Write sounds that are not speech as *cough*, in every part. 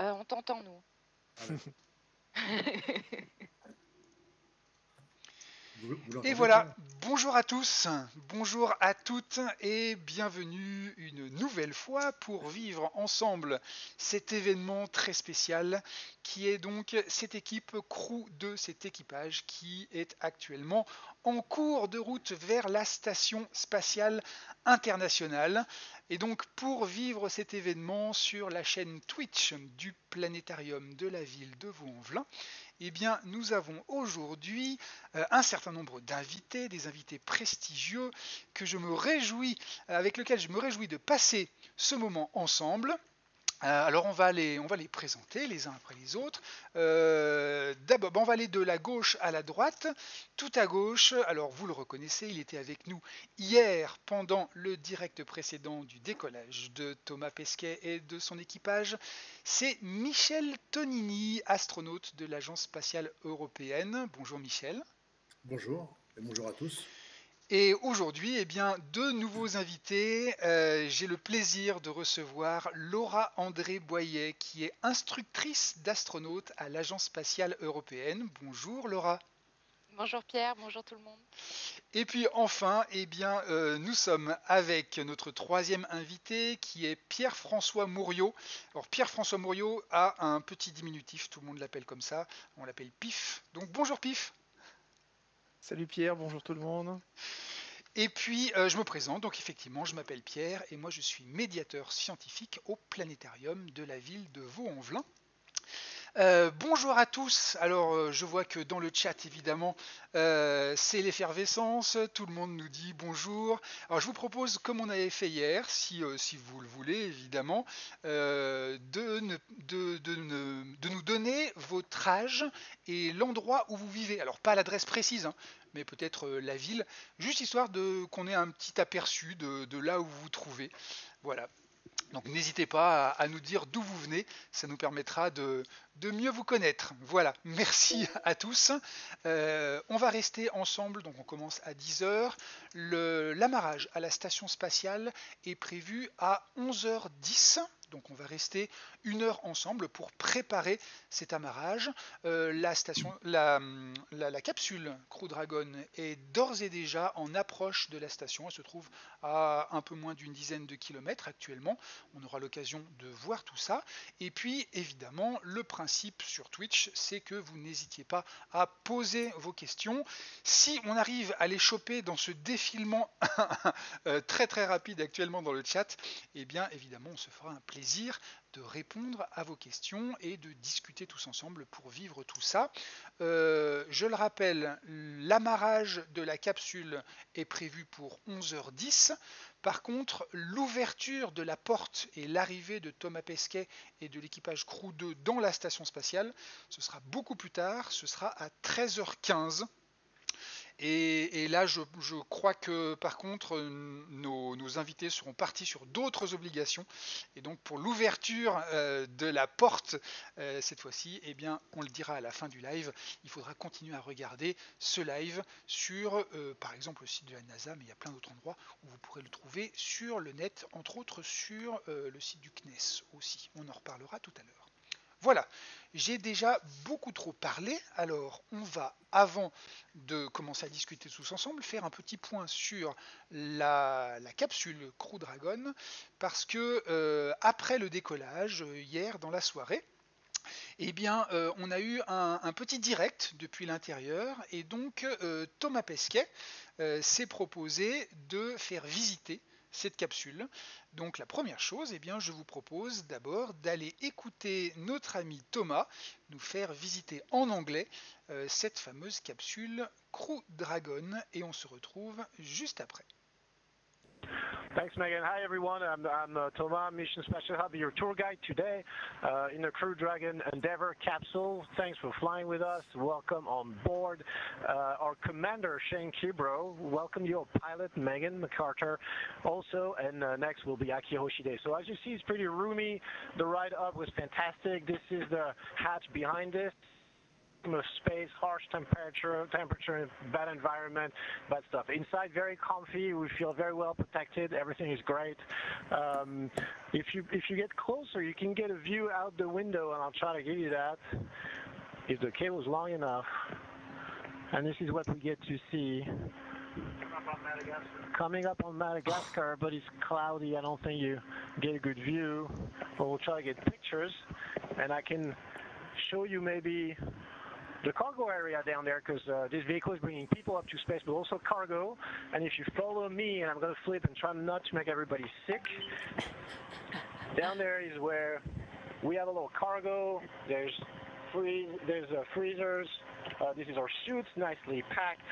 Euh, on t'entend, nous. Ah *laughs* Et voilà, bonjour à tous, bonjour à toutes et bienvenue une nouvelle fois pour vivre ensemble cet événement très spécial qui est donc cette équipe crew de cet équipage qui est actuellement en cours de route vers la station spatiale internationale. Et donc pour vivre cet événement sur la chaîne Twitch du planétarium de la ville de Vaux-en-Velin, eh nous avons aujourd'hui euh, un certain nombre d'invités, des invités prestigieux que je me réjouis, avec lesquels je me réjouis de passer ce moment ensemble. Euh, alors on va, les, présenter les uns après les autres. Euh, d'abord, on va aller de la gauche à la droite. Tout à gauche, alors vous le reconnaissez, il était avec nous hier pendant le direct précédent du décollage de Thomas Pesquet et de son équipage. C'est Michel Tonini, astronaute de l'Agence spatiale européenne. Bonjour Michel. Bonjour et bonjour à tous. Et aujourd'hui, eh bien, deux nouveaux invités. Euh, j'ai le plaisir de recevoir Laura André Boyer, qui est instructrice d'astronautes à l'Agence spatiale européenne. Bonjour Laura. Bonjour Pierre, bonjour tout le monde. Et puis enfin, eh bien, euh, nous sommes avec notre troisième invité qui est Pierre-François Mouriot. Alors Pierre-François Mouriot a un petit diminutif, tout le monde l'appelle comme ça, on l'appelle PIF. Donc bonjour PIF. Salut Pierre, bonjour tout le monde. Et puis, euh, je me présente, donc effectivement, je m'appelle Pierre et moi je suis médiateur scientifique au planétarium de la ville de Vaux-en-Velin. Euh, bonjour à tous. Alors, euh, je vois que dans le chat, évidemment, euh, c'est l'effervescence. Tout le monde nous dit bonjour. Alors, je vous propose, comme on avait fait hier, si, vous le voulez, évidemment, de, de, de, nous donner votre âge et l'endroit où vous vivez. Alors, pas l'adresse précise, hein, mais peut-être la ville, juste histoire de qu'on ait un petit aperçu de, là où vous vous trouvez. Voilà. Donc n'hésitez pas à, nous dire d'où vous venez, ça nous permettra de, mieux vous connaître. Voilà, merci à tous. Euh, on va rester ensemble, donc on commence à 10h. L'amarrage à la station spatiale est prévu à 11h10. Donc on va rester une heure ensemble pour préparer cet amarrage. Euh, la, station, la, capsule Crew Dragon est d'ores et déjà en approche de la station. Elle se trouve à un peu moins d'une dizaine de kilomètres actuellement. On aura l'occasion de voir tout ça. Et puis évidemment, le principe sur Twitch, c'est que vous n'hésitiez pas à poser vos questions. Si on arrive à les choper dans ce défilement *laughs* euh, très très rapide actuellement dans le chat, eh bien évidemment on se fera un plaisir de répondre à vos questions et de discuter tous ensemble pour vivre tout ça. Euh, je le rappelle, l'amarrage de la capsule est prévu pour 11h10. Par contre, l'ouverture de la porte et l'arrivée de Thomas Pesquet et de l'équipage Crew 2 dans la station spatiale, ce sera beaucoup plus tard, ce sera à 13h15. Et, là, je, crois que par contre, nos, invités seront partis sur d'autres obligations. Et donc, pour l'ouverture euh, de la porte euh, cette fois-ci, eh bien, on le dira à la fin du live. Il faudra continuer à regarder ce live sur, euh, par exemple, le site de la NASA, mais il y a plein d'autres endroits où vous pourrez le trouver sur le net, entre autres sur le site du CNES aussi. On en reparlera tout à l'heure. Voilà, j'ai déjà beaucoup trop parlé, alors on va, avant de commencer à discuter tous ensemble, faire un petit point sur la, capsule Crew Dragon, parce que euh, après le décollage, hier dans la soirée, eh bien, euh, on a eu un, petit direct depuis l'intérieur, et donc euh, Thomas Pesquet s'est proposé de faire visiter cette capsule. Donc la première chose, eh bien, je vous propose d'abord d'aller écouter notre ami Thomas nous faire visiter en anglais euh, cette fameuse capsule Crew Dragon et on se retrouve juste après. Thanks, Megan. Hi, everyone. I'm, I'm uh, Thomas, Mission Special Hub, your tour guide today uh, in the Crew Dragon Endeavour capsule. Thanks for flying with us. Welcome on board. Uh, our commander, Shane Kibro. Welcome your pilot, Megan MacArthur. Also, and uh, next will be Aki Hoshide. So as you see, it's pretty roomy. The ride up was fantastic. This is the hatch behind this. Of space, harsh temperature, temperature, bad environment, bad stuff. Inside, very comfy. We feel very well protected. Everything is great. Um, if you if you get closer, you can get a view out the window, and I'll try to give you that if the cable is long enough. And this is what we get to see. Coming up on Madagascar, but it's cloudy. I don't think you get a good view. But we'll try to get pictures, and I can show you maybe the cargo area down there because uh, this vehicle is bringing people up to space, but also cargo. And if you follow me, and I'm going to flip and try not to make everybody sick, down there is where we have a little cargo. There's free, there's uh, freezers. Uh, this is our suits, nicely packed.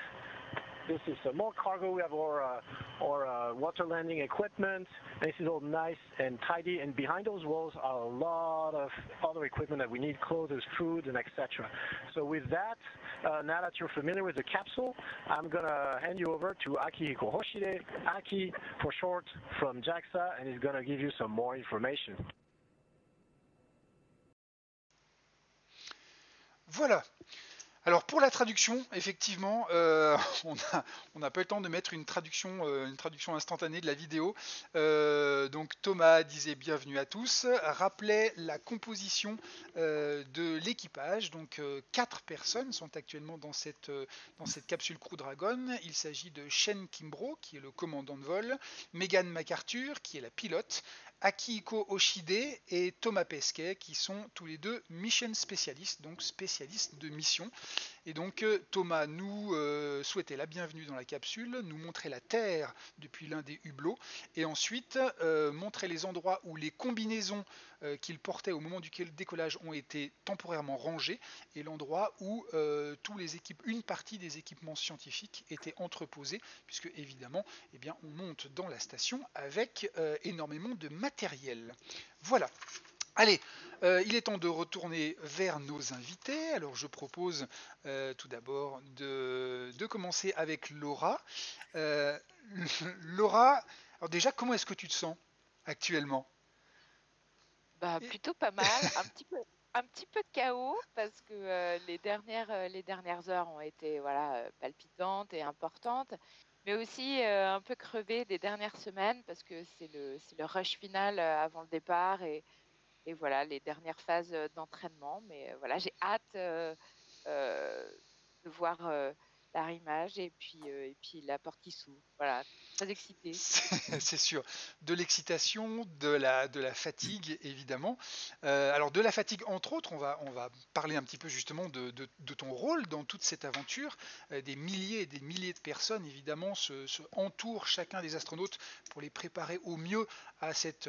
This is uh, more cargo. We have our, uh, our uh, water landing equipment. This is all nice and tidy. And behind those walls are a lot of other equipment that we need, clothes, food, and etc. So with that, uh, now that you're familiar with the capsule, I'm going to hand you over to Akihiko Hoshide, Aki for short, from JAXA, and he's going to give you some more information. Voilà. Alors pour la traduction, effectivement, euh, *laughs* on n'a pas le temps de mettre une traduction, euh, instantanée de la vidéo. Euh, donc Thomas disait bienvenue à tous, rappelait la composition de l'équipage. Donc quatre personnes sont actuellement dans cette, dans cette capsule Crew Dragon. Il s'agit de Shen Kimbro, qui est le commandant de vol, Megan MacArthur, qui est la pilote, Akihiko Oshide et Thomas Pesquet, qui sont tous les deux mission spécialistes, donc spécialistes de mission. Et donc euh, Thomas nous euh, souhaitait la bienvenue dans la capsule, nous montrer la Terre depuis l'un des hublots, et ensuite euh, montrer les endroits où les combinaisons qu'il portait au moment du décollage ont été temporairement rangées, et l'endroit où tous les équipes, une partie des équipements scientifiques étaient entreposés, puisque évidemment, eh bien, on monte dans la station avec énormément de matériel. Voilà. Allez, euh, il est temps de retourner vers nos invités. Alors je propose euh, tout d'abord de, commencer avec Laura. Euh, *laughs* Laura, alors déjà, comment est-ce que tu te sens actuellement? Bah, Plutôt pas mal, *laughs* un petit peu. Un petit peu de chaos parce que les, dernières, les dernières heures ont été voilà, palpitantes et importantes, mais aussi un peu crevées des dernières semaines parce que c'est le, le rush final avant le départ et, et voilà les dernières phases euh, d'entraînement. Mais euh, voilà, j'ai hâte euh, de voir la image et puis, et puis la porte qui s'ouvre. Voilà, très excité. *laughs* C'est sûr. De l'excitation, de la, fatigue, évidemment. alors, de la fatigue, entre autres, on va, parler un petit peu justement de, ton rôle dans toute cette aventure. des milliers et des milliers de personnes, évidemment, entourent chacun des astronautes pour les préparer au mieux à cette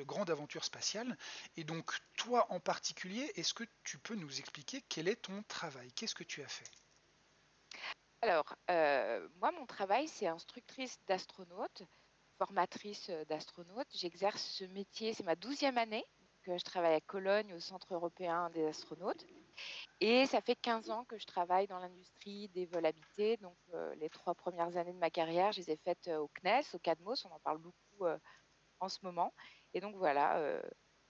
grande aventure spatiale. Et donc, toi en particulier, est-ce que tu peux nous expliquer quel est ton travail? Qu'est-ce que tu as fait? Alors, euh, moi, mon travail, c'est instructrice d'astronautes, formatrice euh, d'astronautes. J'exerce ce métier, c'est ma douzième année que je travaille à Cologne, au Centre européen des astronautes. Et ça fait 15 ans que je travaille dans l'industrie des vols habités. Donc, euh, les trois premières années de ma carrière, je les ai faites au CNES, au CADMOS, on en parle beaucoup en ce moment. Et donc, voilà,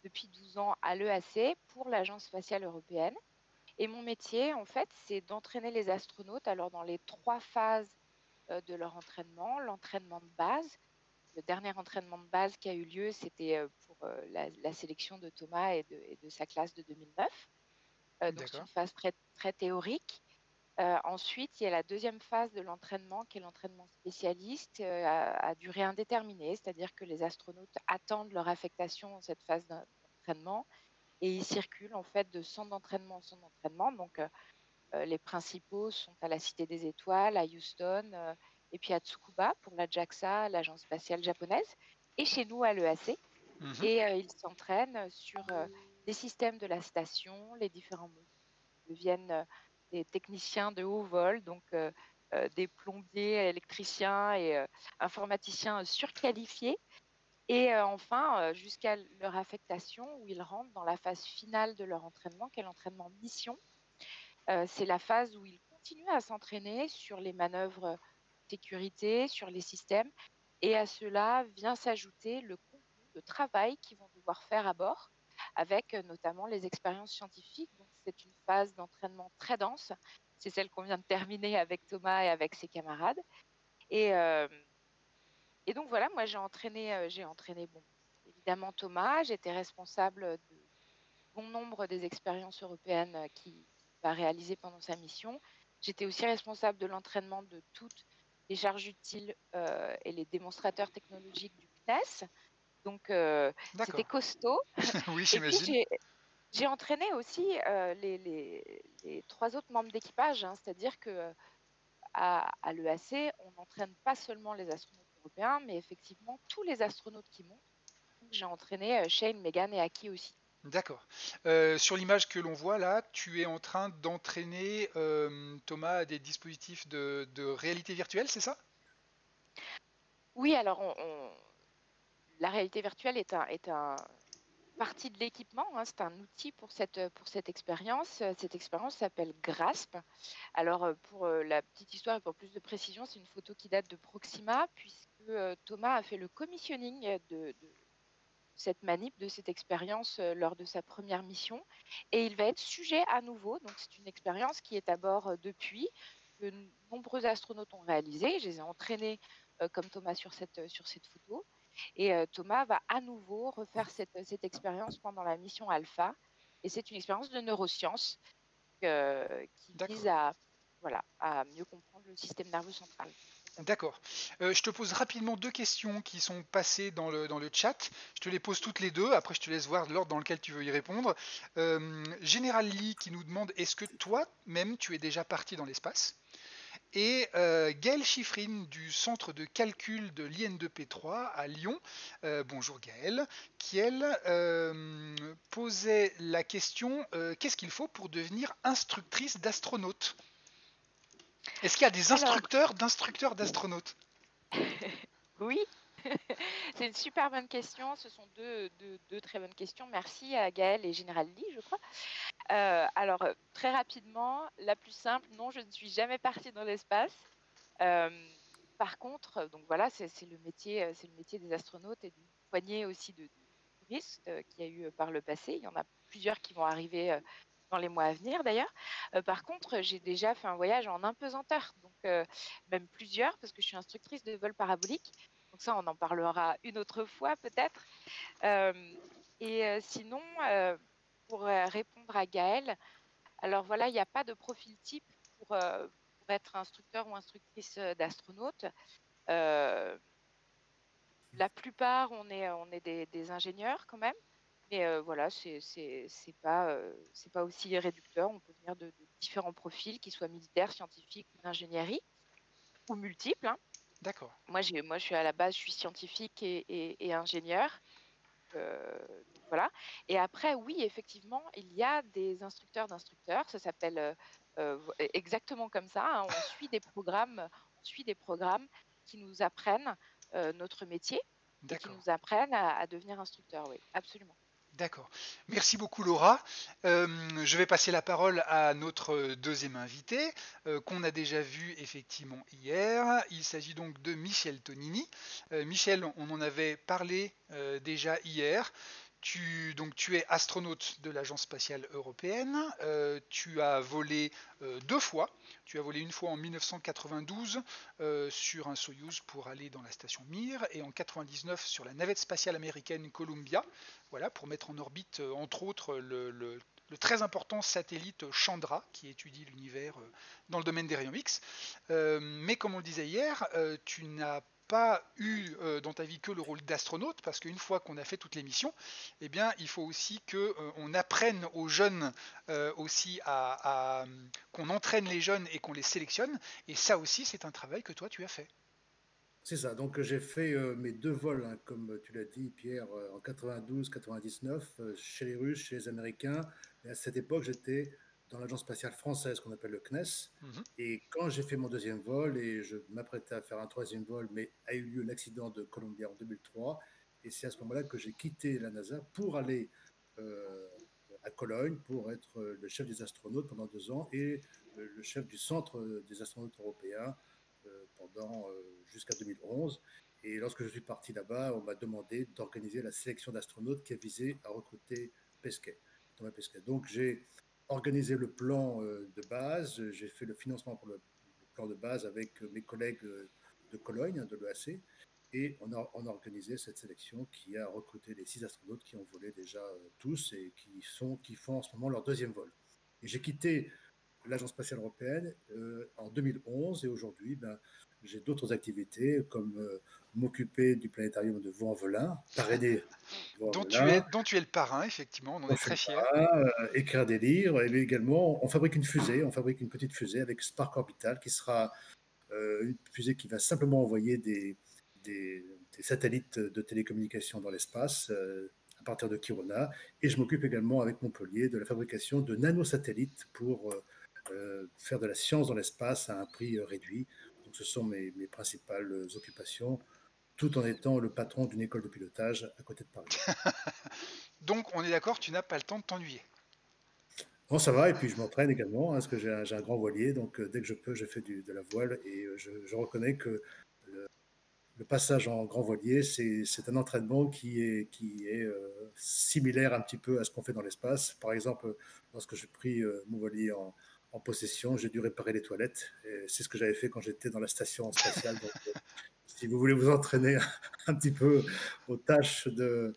depuis 12 ans à l'EAC pour l'Agence spatiale européenne. Et mon métier, en fait, c'est d'entraîner les astronautes alors dans les trois phases euh, de leur entraînement. L'entraînement de base, le dernier entraînement de base qui a eu lieu, c'était euh, pour euh, la, sélection de Thomas et de, sa classe de 2009. donc c'est une phase très, très théorique. ensuite, il y a la deuxième phase de l'entraînement qui est l'entraînement spécialiste à, à, durée indéterminée, c'est-à-dire que les astronautes attendent leur affectation dans cette phase d'entraînement et ils circulent en fait de centre d'entraînement en centre d'entraînement. Donc euh, euh, les principaux sont à la Cité des Étoiles, à Houston euh, et puis à Tsukuba pour la JAXA, l'agence spatiale japonaise, et chez nous à l'EAC. Mhm. Et ils s'entraînent sur des systèmes de la station, les différents. Ils deviennent des techniciens de haut vol, donc des plombiers, électriciens et informaticiens surqualifiés et euh, enfin, euh, jusqu'à leur affectation, où ils rentrent dans la phase finale de leur entraînement, qui est l'entraînement mission. Euh, c'est la phase où ils continuent à s'entraîner sur les manœuvres sécurité, sur les systèmes. Et à cela vient s'ajouter le contenu de travail qu'ils vont devoir faire à bord, avec notamment les expériences scientifiques. C'est une phase d'entraînement très dense. C'est celle qu'on vient de terminer avec Thomas et avec ses camarades. Et, et donc voilà, moi j'ai entraîné, j'ai entraîné bon, évidemment Thomas, j'étais responsable de bon nombre des expériences européennes qu'il va réaliser pendant sa mission. J'étais aussi responsable de l'entraînement de toutes les charges utiles et les démonstrateurs technologiques du CNES. Donc, euh, c'était costaud. *laughs* oui, j'imagine. J'ai entraîné aussi euh, les, les, trois autres membres d'équipage, hein. c'est-à-dire que à, à l'EAC, on n'entraîne pas seulement les astronautes européens, mais effectivement tous les astronautes qui montent. J'ai entraîné euh, Shane, Megan et Aki aussi. D'accord. sur l'image que l'on voit là, tu es en train d'entraîner Thomas à des dispositifs de, de réalité virtuelle, c'est ça? Oui, alors on la réalité virtuelle est un, est un partie de l'équipement, hein, c'est un outil pour cette, pour cette expérience. Cette expérience s'appelle GRASP. Alors, euh, pour euh, la petite histoire et pour plus de précision, c'est une photo qui date de Proxima, puisque euh, Thomas a fait le commissioning de, cette manip, de cette expérience lors de sa première mission. Et il va être sujet à nouveau. Donc, c'est une expérience qui est à bord depuis, que nombreux astronautes ont réalisé. Je les ai entraînés comme Thomas sur cette, sur cette photo. Et Thomas va à nouveau refaire cette, cette expérience pendant la mission Alpha. Et c'est une expérience de neurosciences qui vise à, voilà, à mieux comprendre le système nerveux central. D'accord. je te pose rapidement deux questions qui sont passées dans le, dans le chat. Je te les pose toutes les deux. Après, je te laisse voir l'ordre dans lequel tu veux y répondre. Général Lee qui nous demande est-ce que toi-même tu es déjà parti dans l'espace? Et euh, Gaël Chiffrine du centre de calcul de l'IN2P3 à Lyon, euh, bonjour Gaël, qui elle euh, posait la question qu'est-ce qu'il faut pour devenir instructrice d'astronaute? Est-ce qu'il y a des instructeurs d'instructeurs d'astronautes? *laughs* Oui, *laughs* c'est une super bonne question. Ce sont deux, deux, très bonnes questions. Merci à Gaël et Général Lee, je crois. Euh, alors, très rapidement, la plus simple, non, je ne suis jamais partie dans l'espace. Euh, par contre, donc voilà, c'est le métier, euh, c'est le métier des astronautes et d'une poignée aussi de, touristes qu'il y a eu par le passé. Il y en a plusieurs qui vont arriver dans les mois à venir d'ailleurs. par contre, j'ai déjà fait un voyage en impesanteur, donc même plusieurs, parce que je suis instructrice de vol parabolique. Donc ça, on en parlera une autre fois peut-être. et sinon, pour répondre à Gaël, alors voilà, il n'y a pas de profil type pour, être instructeur ou instructrice d'astronaute. la plupart, on est des, ingénieurs quand même. Mais voilà, c'est n'est pas, c'est pas aussi réducteur. On peut venir de, différents profils, qu'ils soient militaires, scientifiques ou d'ingénierie, ou multiples. Hein. D'accord. Moi, moi, je suis à la base, je suis scientifique et, ingénieur. Euh, voilà. Et après, oui, effectivement, il y a des instructeurs d'instructeurs. Ça s'appelle euh, euh, exactement comme ça. Hein. On suit des programmes, on suit des programmes qui nous apprennent notre métier, et qui nous apprennent à devenir instructeur. Oui, absolument. D'accord. Merci beaucoup Laura. Euh, je vais passer la parole à notre deuxième invité euh, qu'on a déjà vu effectivement hier. Il s'agit donc de Michel Tonini. Euh, Michel, on en avait parlé déjà hier. Tu, donc, tu es astronaute de l'Agence spatiale européenne. Euh, tu as volé euh, deux fois. Tu as volé une fois en 1992 euh, sur un Soyuz pour aller dans la station Mir et en 99 sur la navette spatiale américaine Columbia, voilà, pour mettre en orbite entre autres le, le, très important satellite Chandra qui étudie l'univers dans le domaine des rayons X. mais comme on le disait hier, tu n'as pas eu euh, dans ta vie que le rôle d'astronaute, parce qu'une fois qu'on a fait toutes les missions, eh bien, il faut aussi qu'on euh, apprenne aux jeunes euh, aussi à, qu'on entraîne les jeunes et qu'on les sélectionne. Et ça aussi, c'est un travail que toi, tu as fait. C'est ça. Donc, j'ai fait mes deux vols, hein, comme tu l'as dit, Pierre, en 92-99, chez les Russes, chez les Américains. Et à cette époque, j'étais dans l'agence spatiale française qu'on appelle le CNES. Mhm. Et quand j'ai fait mon deuxième vol et je m'apprêtais à faire un troisième vol, mais a eu lieu l'accident de Columbia en 2003. Et c'est à ce moment-là que j'ai quitté la NASA pour aller euh, à Cologne pour être le chef des astronautes pendant deux ans et le chef du centre des astronautes européens euh, pendant euh, jusqu'à 2011. Et lorsque je suis parti là-bas, on m'a demandé d'organiser la sélection d'astronautes qui a visé à recruter Pesquet, Thomas Pesquet. Donc j'ai organisé le plan de base, j'ai fait le financement pour le plan de base avec mes collègues de Cologne, de l'EAC, et on a, organisé cette sélection qui a recruté les six astronautes qui ont volé déjà tous et qui, font en ce moment leur deuxième vol. Et j'ai quitté l'Agence spatiale européenne euh, en 2011 et aujourd'hui, ben, j'ai d'autres activités comme euh, m'occuper du planétarium de Vaux-en-Velin, parrainer *laughs* dont, tu es, dont tu es le parrain, effectivement, on en est très fiers. Euh, écrire des livres, et également, on fabrique une fusée, on fabrique une petite fusée avec Spark Orbital qui sera une fusée qui va simplement envoyer des, des, des satellites de télécommunication dans l'espace à partir de Kiruna. Et je m'occupe également avec Montpellier de la fabrication de nanosatellites pour euh, faire de la science dans l'espace à un prix euh, réduit. Donc, ce sont mes, mes, principales occupations, tout en étant le patron d'une école de pilotage à côté de Paris. *laughs* Donc, on est d'accord, tu n'as pas le temps de t'ennuyer. Non, ça va, et puis je m'entraîne également, hein, parce que j'ai un, un, grand voilier, donc euh, dès que je peux, je fais du, de la voile, et je, je reconnais que le, le, passage en grand voilier, c'est un entraînement qui est, qui est euh, similaire un petit peu à ce qu'on fait dans l'espace. Par exemple, lorsque j'ai pris euh, mon voilier en, en possession, j'ai dû réparer les toilettes. C'est ce que j'avais fait quand j'étais dans la station spatiale. Donc, euh, si vous voulez vous entraîner *laughs* un petit peu aux tâches de,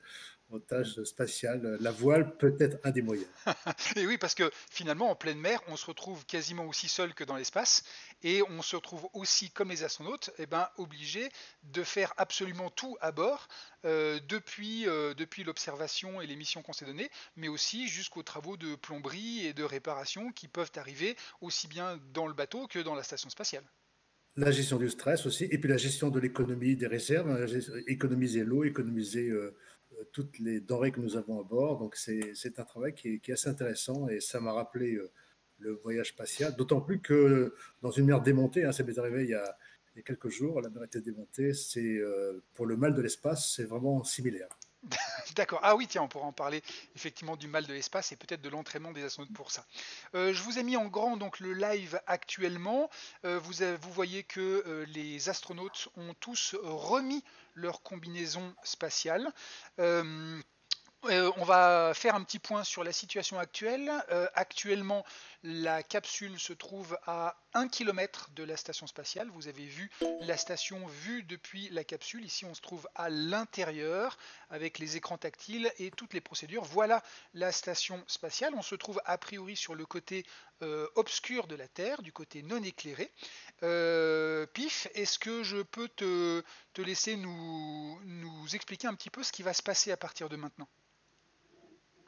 tâches spatiales, la voile peut être un des moyens. *laughs* et oui, parce que finalement, en pleine mer, on se retrouve quasiment aussi seul que dans l'espace, et on se retrouve aussi, comme les astronautes, eh ben, obligé de faire absolument tout à bord, euh, depuis, euh, depuis l'observation et les missions qu'on s'est données, mais aussi jusqu'aux travaux de plomberie et de réparation qui peuvent arriver aussi bien dans le bateau que dans la station spatiale. La gestion du stress aussi, et puis la gestion de l'économie des réserves, économiser l'eau, économiser euh, toutes les denrées que nous avons à bord. Donc c'est un travail qui est, qui est, assez intéressant et ça m'a rappelé euh, le voyage spatial, d'autant plus que dans une mer démontée, hein, ça m'est arrivé il y, a, il y, a, quelques jours, la mer était démontée, c'est euh, pour le mal de l'espace, c'est vraiment similaire. *laughs* D'accord. Ah oui, tiens, on pourra en parler effectivement du mal de l'espace et peut-être de l'entraînement des astronautes pour ça. Euh, je vous ai mis en grand donc le live actuellement. Euh, vous, voyez que euh, les astronautes ont tous remis leur combinaison spatiale. Euh, on va faire un petit point sur la situation actuelle. Euh, actuellement, la capsule se trouve à 1 km de la station spatiale. Vous avez vu la station vue depuis la capsule. Ici, on se trouve à l'intérieur avec les écrans tactiles et toutes les procédures. Voilà la station spatiale. On se trouve a priori sur le côté euh, obscur de la Terre, du côté non éclairé. Pif, est-ce que je peux te, laisser nous expliquer un petit peu ce qui va se passer à partir de maintenant?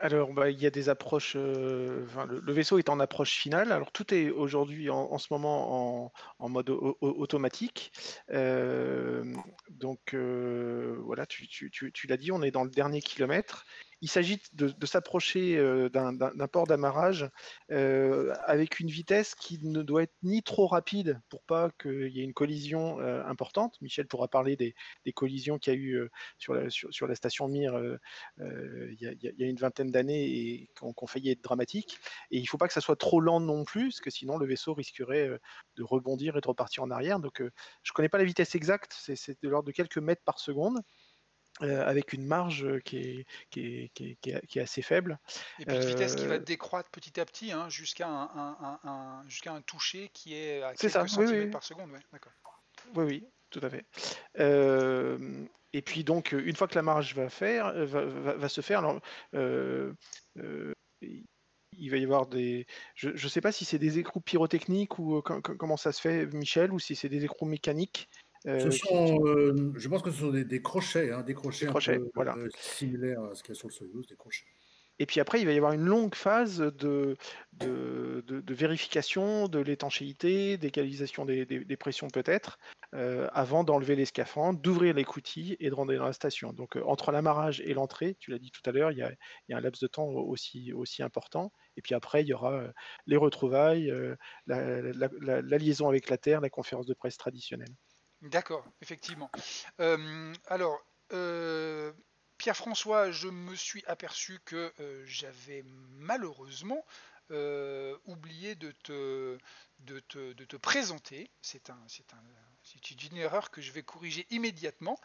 Alors, bah, il y a des approches. euh, le, vaisseau est en approche finale. Alors, tout est aujourd'hui en, ce moment en, mode au- au- automatique. Euh, donc, euh, voilà, tu l'as dit, on est dans le dernier kilomètre. Il s'agit de, s'approcher euh, d'un port d'amarrage euh, avec une vitesse qui ne doit être ni trop rapide pour pas qu'il y ait une collision euh, importante. Michel pourra parler des, collisions qu'il y a eu sur, la, station Mir il y, a, une vingtaine d'années et ont failli être dramatiques. Et il ne faut pas que ça soit trop lent non plus, parce que sinon le vaisseau risquerait de rebondir et de repartir en arrière. Donc je ne connais pas la vitesse exacte, c'est de l'ordre de quelques mètres par seconde. Euh, avec une marge qui est, qui est, qui est, qui est- qui est assez faible. Et puis une vitesse qui va Euh, décroître petit à petit hein, jusqu'à un, un- un- un- jusqu'à un toucher qui est à C'est quelques ça, oui, centimètres oui. par seconde. Ouais. Oui, oui, tout à fait. Euh, et puis donc, euh, une fois que la marge va faire, euh, va, va- va se faire, alors, euh, euh, il va y avoir des. Je ne sais pas si c'est des écrous pyrotechniques ou euh, com- com- comment ça se fait, Michel, ou si c'est des écrous mécaniques. Euh, Ce qui- sont, euh, je pense que ce sont des, des crochets, hein, des crochets, Des un peu voilà. euh, similaires à ce qu'il y a sur le Soyuz, des crochets. Et puis après, il va y avoir une longue phase de, de, de- de vérification de l'étanchéité, d'égalisation des, des- des pressions peut-être, euh, avant d'enlever les scaphandres, d'ouvrir les coutilles et de rentrer dans la station. Donc euh, entre l'amarrage et l'entrée, tu l'as dit tout à l'heure, il y a, il y a un laps de temps aussi, aussi important. Et puis après, il y aura les retrouvailles, euh, la, la- la- la liaison avec la Terre, la conférence de presse traditionnelle. D'accord, effectivement. Euh, alors, euh, Pierre-François, je me suis aperçu que euh, j'avais malheureusement oublié de te, présenter. C'est un, une erreur que je vais corriger immédiatement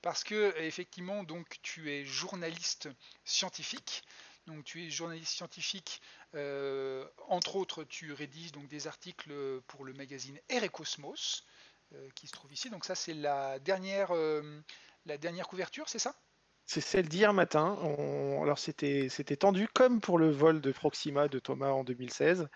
parce que effectivement, donc, tu es journaliste scientifique. Donc tu es journaliste scientifique, entre autres tu rédiges donc des articles pour le magazine Air et Cosmos qui se trouve ici. Donc ça c'est la dernière, la dernière couverture, c'est ça? C'est celle d'hier matin. Alors c'était tendu comme pour le vol de Proxima de Thomas en 2016.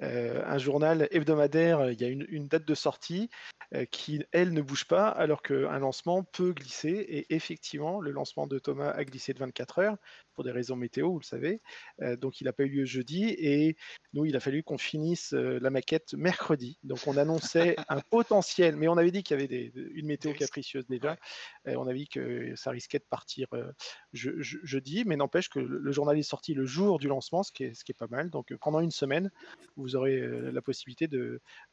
un journal hebdomadaire, il y a une date de sortie. Euh, qui, elle, ne bouge pas, alors qu'un lancement peut glisser. Et effectivement, le lancement de Thomas a glissé de 24 heures pour des raisons météo, vous le savez. Euh, donc, il n'a pas eu lieu jeudi. Et nous, il a fallu qu'on finisse euh, la maquette mercredi. Donc, on annonçait *laughs* un potentiel, mais on avait dit qu'il y avait une météo capricieuse déjà. on avait dit que ça risquait de partir jeudi, mais n'empêche que le, journal est sorti le jour du lancement, ce qui est, ce qui est pas mal. Donc, pendant une semaine, vous aurez la possibilité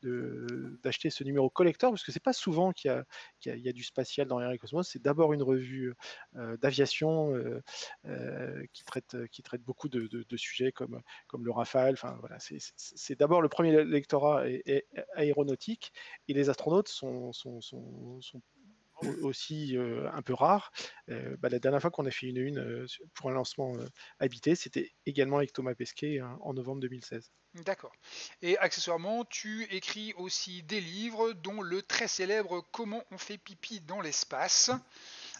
d'acheter ce numéro collector parce que c'est pas souvent qu'il y, y, a du spatial dans Air Cosmos. C'est d'abord une revue euh, d'aviation euh, euh, qui, traite, qui traite beaucoup de, sujets comme, comme le Rafale. Enfin, voilà, c'est d'abord le premier lectorat aéronautique et les astronautes sont, sont, sont, sont aussi un peu rares. Bah, la dernière fois qu'on a fait une une pour un lancement habité, c'était également avec Thomas Pesquet hein, en novembre 2016. D'accord. Et accessoirement, tu écris aussi des livres, dont le très célèbre Comment on fait pipi dans l'espace.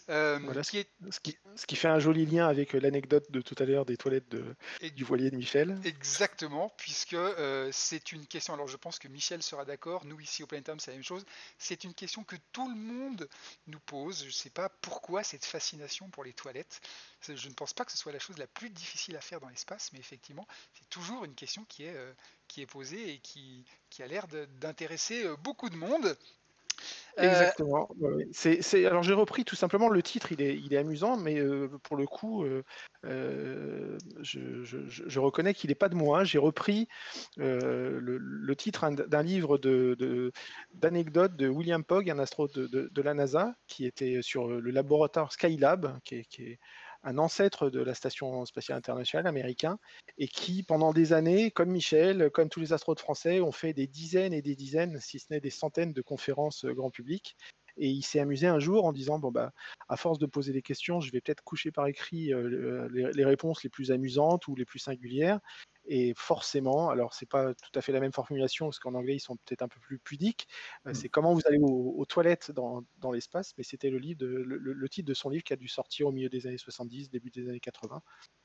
Euh, voilà, ce, qui fait un joli lien avec euh, l'anecdote de tout à l'heure des toilettes de, du voilier de Michel. Exactement, puisque euh, c'est une question, alors je pense que Michel sera d'accord, nous ici au Planetum c'est la même chose, c'est une question que tout le monde nous pose, je ne sais pas pourquoi cette fascination pour les toilettes, je ne pense pas que ce soit la chose la plus difficile à faire dans l'espace, mais effectivement c'est toujours une question qui est, qui est posée et qui, qui a l'air d'intéresser beaucoup de monde. Euh, Exactement. C'est, alors j'ai repris tout simplement le titre, il est, il est amusant, mais euh, pour le coup, euh, je, reconnais qu'il n'est pas de moi. J'ai repris le, titre d'un livre de, d'anecdotes de, William Pogg, un astronaute de, la NASA, qui était sur le laboratoire Skylab, qui est un ancêtre de la Station spatiale internationale américain, et qui, pendant des années, comme Michel, comme tous les astronautes français, ont fait des dizaines et des dizaines, si ce n'est des centaines de conférences euh, grand public. Et il s'est amusé un jour en disant bon bah à force de poser des questions, je vais peut-être coucher par écrit euh, les, réponses les plus amusantes ou les plus singulières. Et forcément, alors c'est pas tout à fait la même formulation, parce qu'en anglais ils sont peut-être un peu plus pudiques, euh, mmh. c'est comment vous allez aux, toilettes dans, dans l'espace, mais c'était le, livre le, titre de son livre qui a dû sortir au milieu des années 70, début des années 80.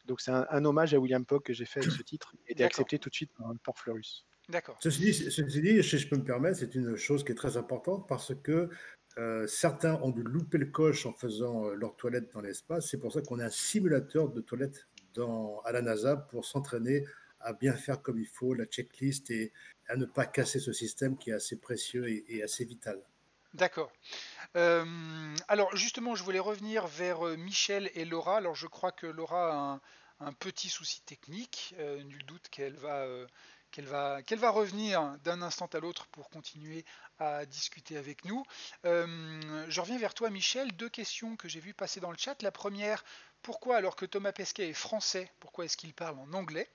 Donc c'est un, hommage à William Pogg que j'ai fait avec ce titre, et été accepté tout de suite par, Port Fleurus. D'accord. Ceci dit, ceci dit, si je peux me permettre, c'est une chose qui est très importante parce que euh, certains ont dû louper le coche en faisant euh, leur toilette dans l'espace. C'est pour ça qu'on a un simulateur de toilette à la NASA pour s'entraîner à bien faire comme il faut la checklist et à ne pas casser ce système qui est assez précieux et, assez vital. D'accord. Euh, alors justement, je voulais revenir vers Michel et Laura. Alors je crois que Laura a un, petit souci technique. Nul doute qu'elle va, qu'elle va, qu'elle va revenir d'un instant à l'autre pour continuer à discuter avec nous. je reviens vers toi, Michel. Deux questions que j'ai vues passer dans le chat. La première, pourquoi alors que Thomas Pesquet est français, pourquoi est-ce qu'il parle en anglais?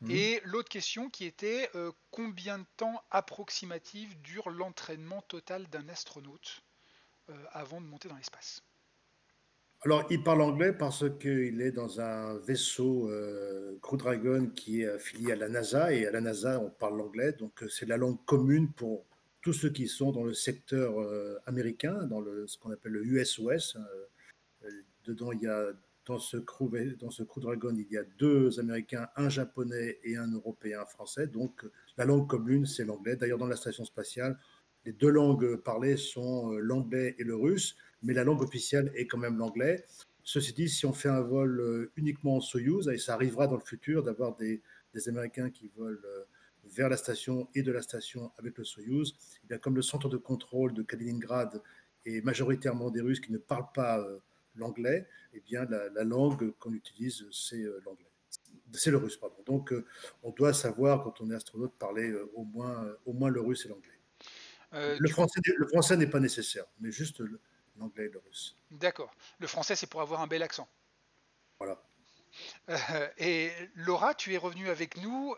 Mmh. Et l'autre question qui était euh, combien de temps approximatif dure l'entraînement total d'un astronaute euh, avant de monter dans l'espace? Alors, il parle anglais parce qu'il est dans un vaisseau euh, Crew Dragon qui est affilié à la NASA. Et à la NASA, on parle l'anglais. Donc, c'est la langue commune pour tous ceux qui sont dans le secteur américain, dans le, ce qu'on appelle le USOS. dedans, il y a dans ce, crew, dans ce crew Dragon, il y a deux Américains, un Japonais et un Européen français. Donc la langue commune, c'est l'anglais. D'ailleurs, dans la station spatiale, les deux langues parlées sont euh, l'anglais et le russe, mais la langue officielle est quand même l'anglais. Ceci dit, si on fait un vol euh, uniquement en Soyuz, et ça arrivera dans le futur d'avoir des, Américains qui volent euh, vers la station et de la station avec le Soyuz, eh bien comme le centre de contrôle de Kaliningrad est majoritairement des Russes qui ne parlent pas l'anglais, eh bien, la, langue qu'on utilise, c'est euh, l'anglais. C'est le russe, pardon. Donc, euh, on doit savoir, quand on est astronaute, parler euh, au, moins, au moins le russe et l'anglais. le, français, le français n'est pas nécessaire, mais juste l'anglais et le russe. D'accord. Le français, c'est pour avoir un bel accent. Voilà. et Laura, tu es revenue avec nous.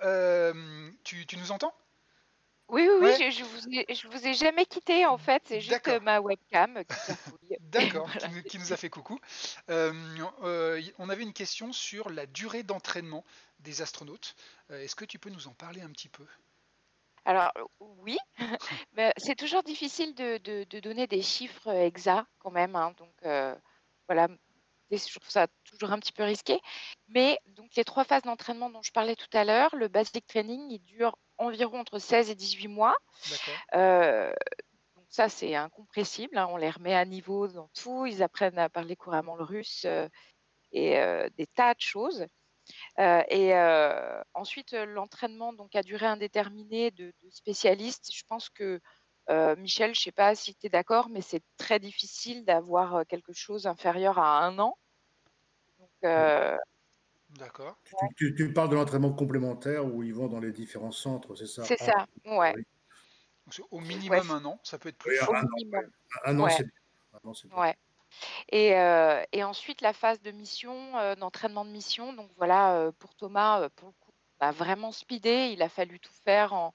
tu, tu nous entends? Oui, oui, oui, je, je vous ai, je vous ai jamais quitté en fait, c'est juste euh, ma webcam qui cafouille. *laughs* D'accord, Voilà. qui, nous, qui nous a fait coucou. Euh, euh, on avait une question sur la durée d'entraînement des astronautes. Euh, Est-ce que tu peux nous en parler un petit peu? Alors oui, *laughs* mais c'est toujours difficile de, de- de donner des chiffres exacts quand même, hein, donc euh, voilà, je trouve ça toujours un petit peu risqué. Mais donc les trois phases d'entraînement dont je parlais tout à l'heure, le basic training, il dure environ entre 16 et 18 mois. Euh, donc ça, c'est incompressible. hein, On les remet à niveau dans tout. Ils apprennent à parler couramment le russe euh, et euh, des tas de choses. Euh, et euh, ensuite, euh, l'entraînement donc à durée indéterminée de, de spécialistes. Je pense que euh, Michel, je ne sais pas si tu es d'accord, mais c'est très difficile d'avoir quelque chose inférieur à un an. Euh, D'accord. Tu, tu- tu parles de l'entraînement complémentaire où ils vont dans les différents centres, c'est ça? C'est En- ça, ouais. oui. Au minimum un an, ça peut être Oui, plus. Au un an. Un an, Ouais. c'est bien. Un an. Et, euh, et ensuite, la phase de mission, euh, d'entraînement de mission. Donc voilà, euh, pour Thomas, pour le coup, on a vraiment speedé. Il a fallu tout faire en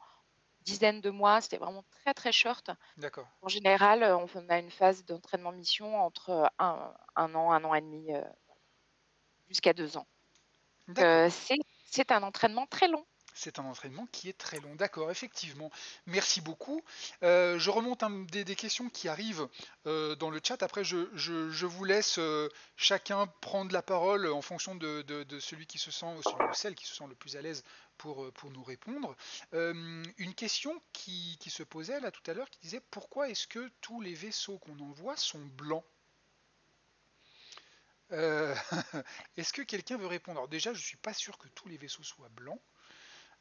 dizaines de mois. C'était vraiment très, très short. D'accord. En général, on a une phase d'entraînement de mission entre un, un an, un an et demi, jusqu'à deux ans. C'est un entraînement très long. C'est un entraînement qui est très long. D'accord, effectivement. Merci beaucoup. Euh, je remonte des, questions qui arrivent euh, dans le chat. Après, je, vous laisse euh, chacun prendre la parole en fonction de, celui qui se sent, ou celle qui se sent le plus à l'aise pour, pour nous répondre. Une question qui, se posait là tout à l'heure qui disait pourquoi est-ce que tous les vaisseaux qu'on envoie sont blancs? *laughs* Est-ce que quelqu'un veut répondre? Alors déjà, je suis pas sûr que tous les vaisseaux soient blancs.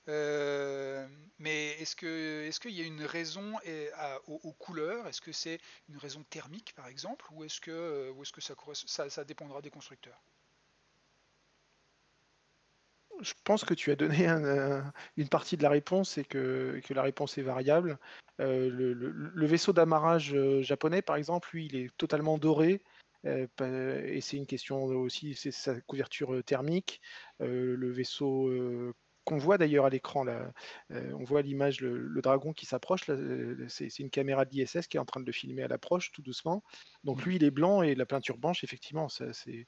Euh, mais est-ce que est-ce qu'il y a une raison à- aux, couleurs? Est-ce que c'est une raison thermique par exemple, ou est-ce que euh, est-ce que ça, dépendra des constructeurs? Je pense que tu as donné un, euh, une partie de la réponse et que, que la réponse est variable. Euh, le, vaisseau d'amarrage euh, japonais, par exemple, lui, il est totalement doré. euh, et c'est une question aussi, c'est sa couverture euh, thermique. Euh, le vaisseau euh, qu'on voit d'ailleurs à l'écran, là, euh, on voit à l'image le, le dragon qui s'approche. euh, C'est une caméra d'ISS qui est en train de le filmer à l'approche, tout doucement. Donc lui, il est blanc et la peinture blanche, effectivement, c'est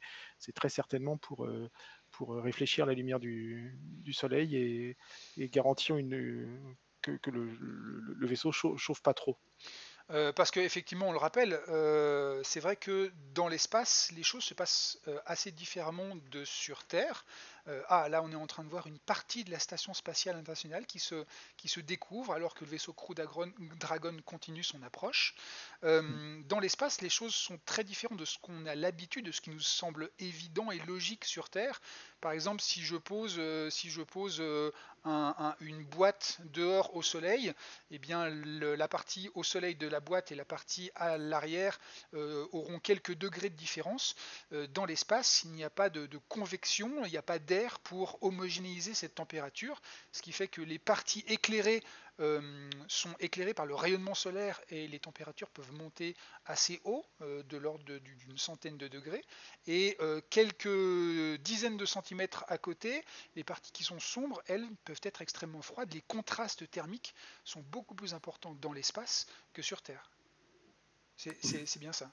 très certainement pour, euh, pour réfléchir la lumière du, du soleil et, et garantir une, que, que le, le- le vaisseau chau- chauffe pas trop. Euh, parce qu'effectivement, on le rappelle, euh, c'est vrai que dans l'espace, les choses se passent euh, assez différemment de sur Terre. Euh, ah, là, on est en train de voir une partie de la station spatiale internationale qui se, qui se découvre alors que le vaisseau Crew Dragon, Dragon continue son approche. Euh, dans l'espace, les choses sont très différentes de ce qu'on a l'habitude, de ce qui nous semble évident et logique sur Terre. Par exemple, si je pose, euh, si je pose euh, un- un- une boîte dehors au soleil, eh bien, le- la partie au soleil de la boîte et la partie à l'arrière auront quelques degrés de différence. Dans l'espace, il n'y a pas de, de convection, il n'y a pas d'air pour homogénéiser cette température, ce qui fait que les parties éclairées euh, sont éclairées par le rayonnement solaire et les températures peuvent monter assez haut, euh, de l'ordre d'une centaine de degrés, et euh, quelques dizaines de centimètres à côté, les parties qui sont sombres, elles, peuvent être extrêmement froides. Les contrastes thermiques sont beaucoup plus importants dans l'espace que sur Terre. C'est bien ça.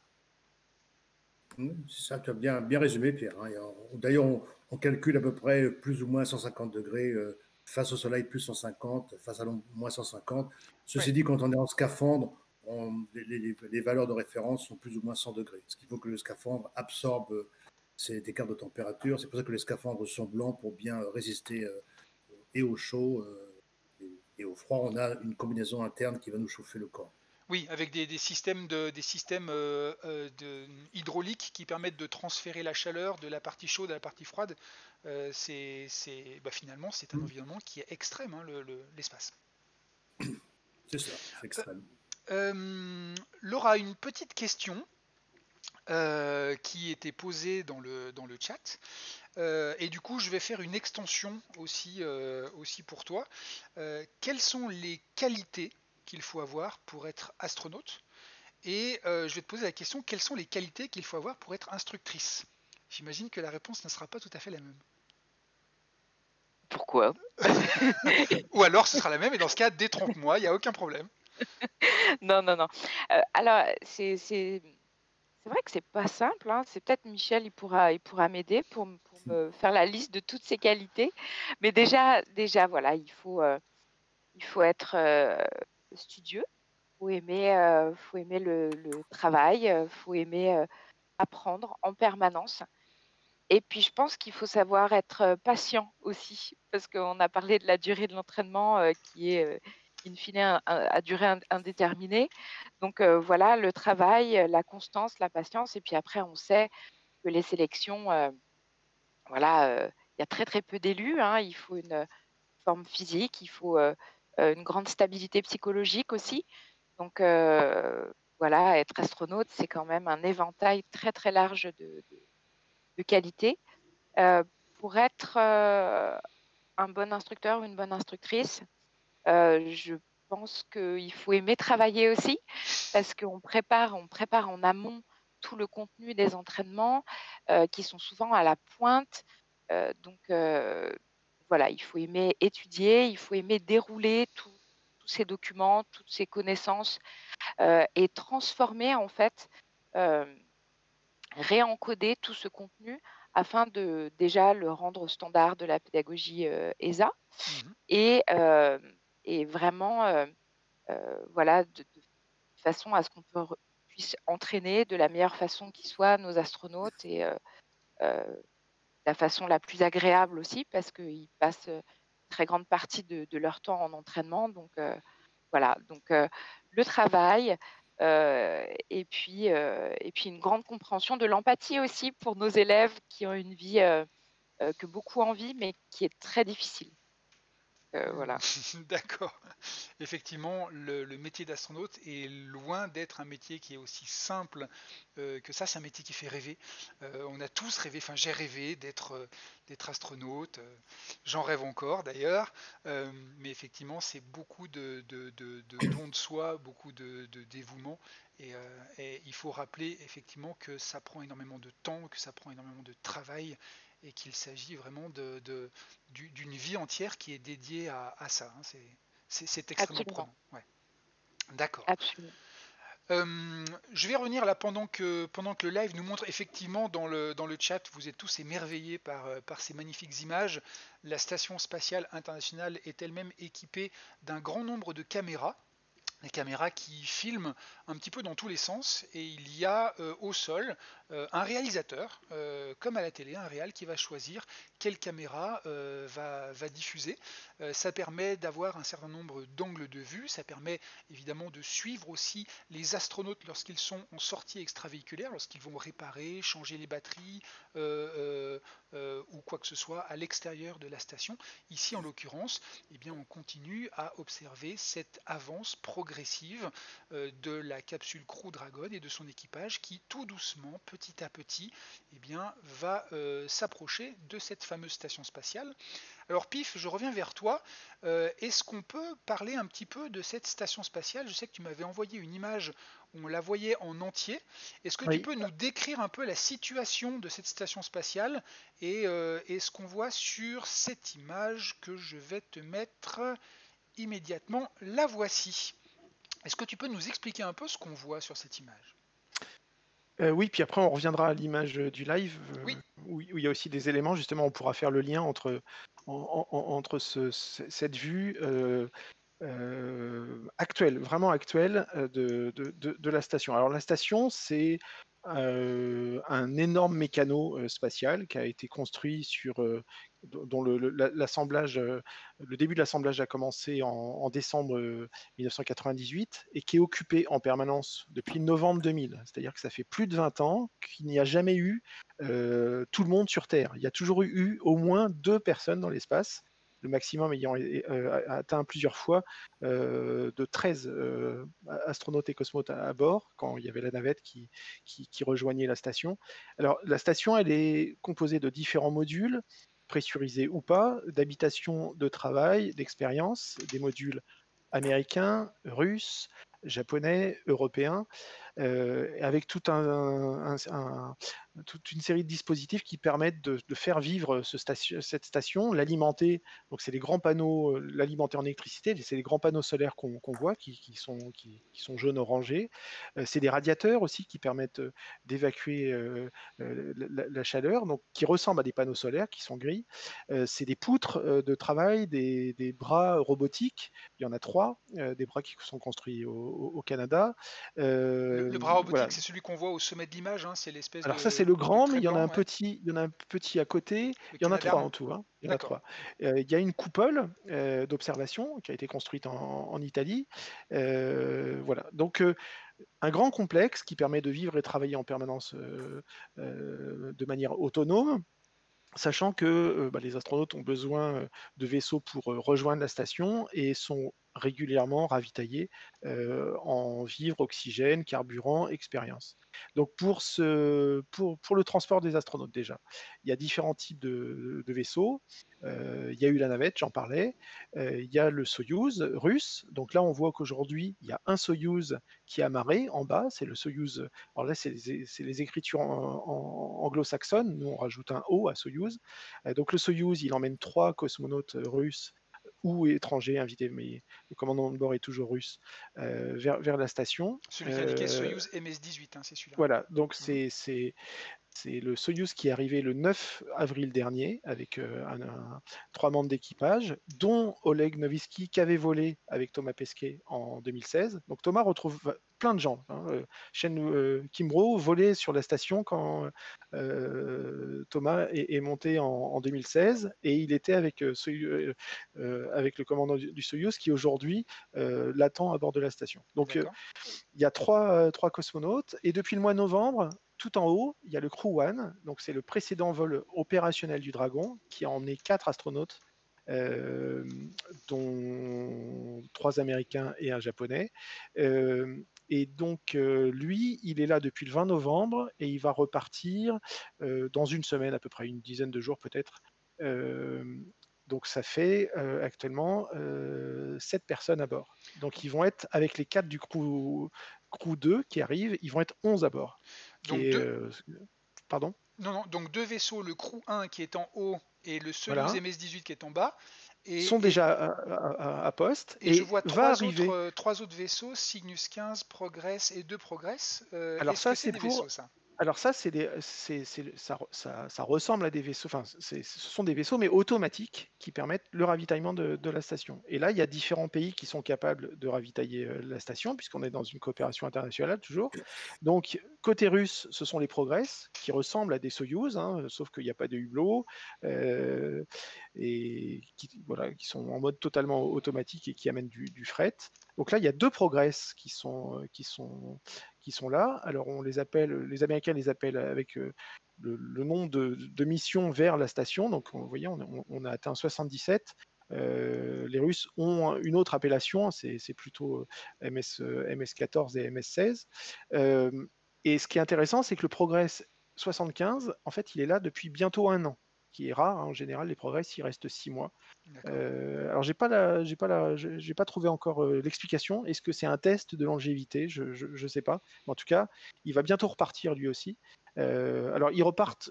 C'est ça, tu as bien, bien résumé, Pierre. hein. D'ailleurs, on, on calcule à peu près plus ou moins 150 degrés euh, face au soleil, plus 150, face à l'ombre, moins 150. Ceci Ouais. dit, quand on est en scaphandre, on- les, les- les valeurs de référence sont plus ou moins 100 degrés. Ce qui faut que le scaphandre absorbe euh, ces écarts de température. C'est pour ça que les scaphandres sont blancs pour bien résister euh, et au chaud euh, et, et au froid. On a une combinaison interne qui va nous chauffer le corps. Oui, avec des, des systèmes, de, des systèmes euh, euh, de- hydrauliques qui permettent de transférer la chaleur de la partie chaude à la partie froide. Euh, c'est, bah, finalement, c'est un Mm. environnement qui est extrême, hein, le- le- l'espace. *coughs* C'est ça, extrême. Laura, une petite question qui était posée dans le, dans le chat. Euh, et du coup, je vais faire une extension aussi, euh, aussi pour toi. Euh, quelles sont les qualités qu'il faut avoir pour être astronaute Et euh, je vais te poser la question, quelles sont les qualités qu'il faut avoir pour être instructrice? J'imagine que la réponse ne sera pas tout à fait la même. quoi. *laughs* Ou alors ce sera la même et dans ce cas, détrompe-moi, il n'y a aucun problème. *laughs* non, non, non. Euh, alors, c'est vrai que c'est pas simple. Hein. C'est peut-être Michel, il pourra, il pourra m'aider pour, pour, me faire la liste de toutes ses qualités. Mais déjà, déjà voilà, il faut, euh, il faut être euh, studieux. Faut aimer, euh, faut aimer le, le travail. Il faut aimer apprendre en permanence. Et puis, je pense qu'il faut savoir être patient aussi, parce qu'on a parlé de la durée de l'entraînement qui est in fine à, durée indéterminée. Donc euh, voilà, le travail, la constance, la patience. Et puis après, on sait que les sélections, euh, voilà, euh, il y a très très peu d'élus. Hein. il faut une forme physique, il faut une grande stabilité psychologique aussi. Donc voilà, être astronaute, c'est quand même un éventail très très large de, de, qualités. pour être un bon instructeur ou une bonne instructrice, je pense qu'il faut aimer travailler aussi parce qu'on prépare, on prépare en amont tout le contenu des entraînements qui sont souvent à la pointe. donc voilà, il faut aimer étudier, il faut aimer dérouler tous ces documents, toutes ces connaissances et transformer en fait, réencoder tout ce contenu afin de déjà le rendre au standard de la pédagogie ESA mmh et et vraiment, euh, euh, voilà, de, façon à ce qu'on puisse entraîner de la meilleure façon qui soit nos astronautes et euh, la façon la plus agréable aussi parce qu'ils passent une très grande partie de, leur temps en entraînement. Donc voilà, donc le travail et puis et puis une grande compréhension de l'empathie aussi pour nos élèves qui ont une vie que beaucoup envient mais qui est très difficile. Euh, voilà. *laughs* D'accord. Effectivement, le, métier d'astronaute est loin d'être un métier qui est aussi simple euh, que ça. C'est un métier qui fait rêver. Euh, on a tous rêvé, enfin j'ai rêvé d'être d'être astronaute. J'en rêve encore d'ailleurs. mais effectivement, c'est beaucoup de, de, de, dons de soi, beaucoup de, dévouement. Et, et, il faut rappeler effectivement que ça prend énormément de temps, que ça prend énormément de travail et qu'il s'agit vraiment de, d'une vie entière qui est dédiée à, ça. Hein. C'est, extrêmement prenant. D'accord. Euh, je vais revenir là pendant que, pendant que le live nous montre effectivement dans le, dans le chat, vous êtes tous émerveillés par, euh, par ces magnifiques images. La station spatiale internationale est elle-même équipée d'un grand nombre de caméras des caméras qui filment un petit peu dans tous les sens et il y a euh, au sol euh, un réalisateur, euh, comme à la télé, un réal qui va choisir quelle caméra va, va, diffuser. ça permet d'avoir un certain nombre d'angles de vue, ça permet évidemment de suivre aussi les astronautes lorsqu'ils sont en sortie extravéhiculaire, lorsqu'ils vont réparer, changer les batteries ou quoi que ce soit à l'extérieur de la station. Ici en l'occurrence, eh on continue à observer cette avance progressive euh, de la capsule Crew Dragon et de son équipage qui tout doucement, petit à petit, eh bien, va euh, s'approcher de cette fameuse station spatiale. Alors Pif, je reviens vers toi. Euh, est-ce qu'on peut parler un petit peu de cette station spatiale? Je sais que tu m'avais envoyé une image où on la voyait en entier. Est-ce que tu peux nous décrire un peu la situation de cette station spatiale et, et ce qu'on voit sur cette image que je vais te mettre immédiatement? La voici. Est-ce que tu peux nous expliquer un peu ce qu'on voit sur cette image? Euh, oui, puis après on reviendra à l'image du live, euh, où, il y a aussi des éléments, justement on pourra faire le lien entre, entre cette vue euh, actuelle, vraiment actuelle de, de, la station. Alors la station, c'est un énorme mécano spatial qui a été construit sur dont l'assemblage, le, début de l'assemblage a commencé en, décembre 1998 et qui est occupé en permanence depuis novembre 2000. C'est-à-dire que ça fait plus de 20 ans qu'il n'y a jamais eu tout le monde sur Terre. Il y a toujours eu au moins deux personnes dans l'espace le maximum ayant euh, atteint plusieurs fois euh, de 13 euh, astronautes et cosmonautes à, bord, quand il y avait la navette qui, qui, rejoignait la station. Alors la station, elle est composée de différents modules, pressurisés ou pas, d'habitation, de travail, d'expérience, des modules américains, russes, japonais, européens, avec tout un, toute une série de dispositifs qui permettent de, faire vivre cette station, l'alimenter. Donc, c'est les grands panneaux, euh, l'alimenter en électricité, c'est les grands panneaux solaires qu'on voit qui, sont, qui, sont jaunes orangés. Euh, c'est des radiateurs aussi qui permettent euh, d'évacuer la, chaleur, donc qui ressemblent à des panneaux solaires qui sont gris. c'est des poutres de travail, des, bras robotiques. Il y en a trois, des bras qui sont construits au, Canada. le, bras robotique, c'est celui qu'on voit au sommet de l'image. Hein, c'est l'espèce. Ça, c'est le grand, mais il y en a un petit, il y en a un petit à côté. il y en a trois en tout. Hein. Il y en a trois. Euh, il y a une coupole euh, d'observation qui a été construite en, Italie. Euh, voilà. Donc un grand complexe qui permet de vivre et travailler en permanence de manière autonome sachant que bah, les astronautes ont besoin de vaisseaux pour rejoindre la station et sont régulièrement ravitaillés en vivres, oxygène, carburant, expérience. Donc pour, ce, pour, pour, le transport des astronautes déjà, il y a différents types de, vaisseaux. Euh, il y a eu la navette, j'en parlais. Euh, il y a le Soyuz russe. Donc là, on voit qu'aujourd'hui, il y a un Soyuz qui est amarré en bas. C'est le Soyuz. Alors là, c'est les, écritures en, anglo-saxonnes. Nous, on rajoute un O à Soyuz. Euh, donc le Soyuz, il emmène trois cosmonautes russes ou étrangers invités, mais le commandant de bord est toujours russe, euh, vers, vers, la station. Celui qui indiquait Soyuz MS-18, hein, c'est celui-là. Voilà, donc mmh. c'est c'est le Soyuz qui est arrivé le 9 avril dernier avec euh, trois membres d'équipage, dont Oleg Novisky qui avait volé avec Thomas Pesquet en 2016. Donc Thomas retrouve plein de gens. Hein. Euh, Shen euh, Kimbrough volait sur la station quand Thomas est, monté en, 2016 et il était avec, avec le commandant du, Soyuz qui aujourd'hui l'attend à bord de la station. Donc il y a trois, trois cosmonautes et depuis le mois de novembre, tout en haut, il y a le Crew One, donc c'est le précédent vol opérationnel du Dragon, qui a emmené quatre astronautes, euh, dont trois Américains et un Japonais. Euh, et donc, euh, lui, il est là depuis le 20 novembre et il va repartir dans une semaine, à peu près une dizaine de jours peut-être. donc, ça fait actuellement sept personnes à bord. Donc, ils vont être avec les quatre du crew, crew 2 qui arrivent, ils vont être 11 à bord. Donc euh, Pardon? Non, non, donc deux vaisseaux, le Crew 1 qui est en haut et le Soyuz MS-18 qui est en bas. Et, sont déjà à, poste. Et, je vois trois, autres, euh, trois autres vaisseaux, Cygnus 15, Progress et 2 Progress. Euh, Alors ça, c'est pour... Vaisseaux, ça? Alors ça, c'est ça, ça, ressemble à des vaisseaux, enfin, ce sont des vaisseaux, mais automatiques, qui permettent le ravitaillement de, la station. Et là, il y a différents pays qui sont capables de ravitailler euh, la station, puisqu'on est dans une coopération internationale toujours. Donc, côté russe, ce sont les Progress, qui ressemblent à des Soyuz, hein, sauf qu'il n'y a pas de hublot, euh, et qui, voilà, qui sont en mode totalement automatique et qui amènent du, du fret. Donc là, il y a deux Progress qui sont, euh, qui sont qui sont là. Alors on les appelle, les Américains les appellent avec euh, le, nom de, missions vers la station. Donc vous voyez, on, a atteint 77. Euh, les Russes ont une autre appellation, c'est plutôt MS, MS-14 et MS-16. Euh, et ce qui est intéressant, c'est que le Progress 75, en fait, il est là depuis bientôt un an qui est rare. Hein. En général, les progrès, il reste six mois. Euh, alors, j'ai pas j'ai pas j'ai pas trouvé encore euh, l'explication. Est-ce que c'est un test de longévité? Je ne sais pas. en tout cas, il va bientôt repartir lui aussi. Euh, alors, ils repartent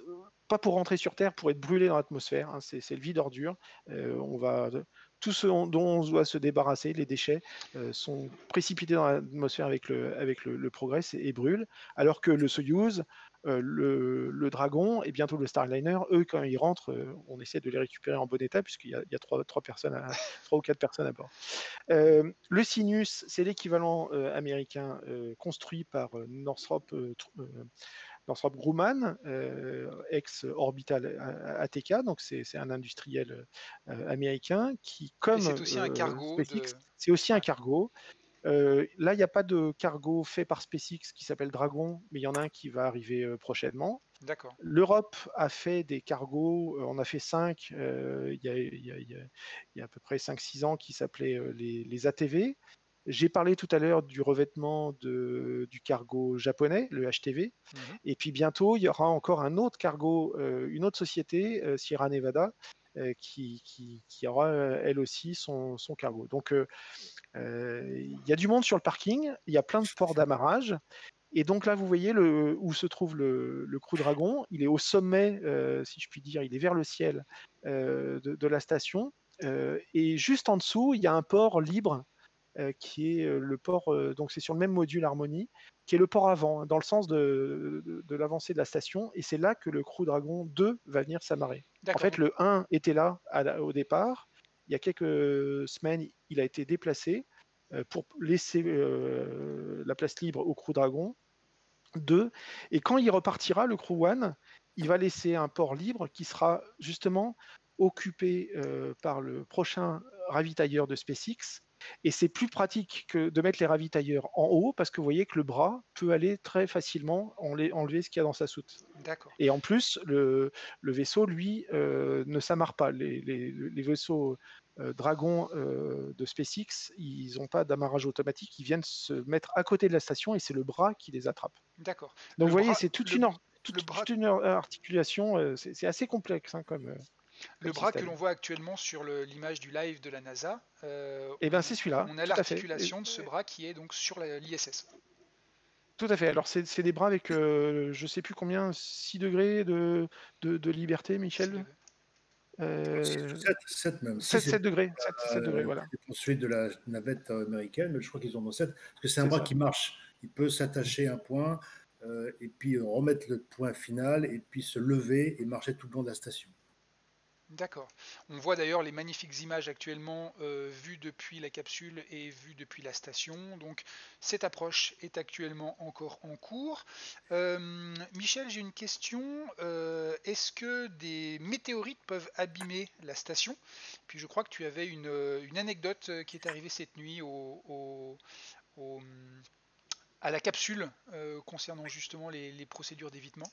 pas pour rentrer sur Terre, pour être brûlés dans l'atmosphère. Hein. c'est le vide ordure. on va tout ce dont on doit se débarrasser, les déchets, sont précipités dans l'atmosphère avec le, avec le, Progress et, et, brûlent, alors que le Soyuz, euh, le, Dragon et bientôt le Starliner, eux, quand ils rentrent, euh, on essaie de les récupérer en bon état puisqu'il y a, trois, personnes *laughs* trois ou quatre personnes à bord. Euh, le Sinus, c'est l'équivalent américain construit par Northrop. Northrop Grumman, ex-Orbital ATK, donc c'est un industriel américain qui, comme c'est aussi un cargo, c'est aussi un cargo. Euh, là, il n'y a pas de cargo fait par SpaceX qui s'appelle Dragon, mais il y en a un qui va arriver euh, prochainement. D'accord. L'Europe a fait des cargos, euh, on a fait cinq, il y, a à peu près 5-6 ans, qui s'appelaient les, ATV. J'ai parlé tout à l'heure du revêtement de, du cargo japonais, le HTV. Mhm. Et puis bientôt, il y aura encore un autre cargo, une autre société, Sierra Nevada, qui, qui, aura elle aussi son, son cargo. Donc il y a du monde sur le parking, il y a plein de ports d'amarrage. Et donc là, vous voyez le, où se trouve le, le Crew Dragon. Il est au sommet, euh, si je puis dire, il est vers le ciel euh, de, la station. Euh, et juste en dessous, il y a un port libre euh, qui est le port, donc c'est sur le même module Harmonie, qui est le port avant, dans le sens de, de, de l'avancée de la station. Et c'est là que le Crew Dragon 2 va venir s'amarrer. En fait, le 1 était là à, au départ. Il y a quelques semaines, il a été déplacé pour laisser euh, la place libre au Crew Dragon 2. Et quand il repartira, le Crew One, il va laisser un port libre qui sera justement occupé euh, par le prochain ravitailleur de SpaceX. Et c'est plus pratique que de mettre les ravitailleurs en haut parce que vous voyez que le bras peut aller très facilement enlever ce qu'il y a dans sa soute. Et en plus, le, le vaisseau, lui, euh, ne s'amarre pas. Les, les, les, vaisseaux euh, Dragon euh, de SpaceX, ils n'ont pas d'amarrage automatique, ils viennent se mettre à côté de la station et c'est le bras qui les attrape. D'accord. Donc vous voyez, c'est toute, une, toute, toute une articulation, euh, c'est assez complexe hein, comme. Le bras que l'on voit actuellement sur l'image du live de la NASA, euh, eh ben c'est celui-là. On a l'articulation de ce bras qui est donc sur l'ISS. Tout à fait. Alors c'est des bras avec, euh, je sais plus combien, 6 degrés de, de, de liberté, Michel euh, 7, 7, même. 7, 7 degrés. 7, 7 euh, degrés voilà. De la navette américaine, mais je crois qu'ils en ont 7, parce que c'est un bras ça. qui marche. Il peut s'attacher à un point euh, et puis remettre le point final et puis se lever et marcher tout le long de la station. D'accord. On voit d'ailleurs les magnifiques images actuellement euh, vues depuis la capsule et vues depuis la station. Donc cette approche est actuellement encore en cours. Euh, Michel, j'ai une question. Euh, Est-ce que des météorites peuvent abîmer la station? Puis je crois que tu avais une, anecdote qui est arrivée cette nuit au, à la capsule concernant justement les procédures d'évitement.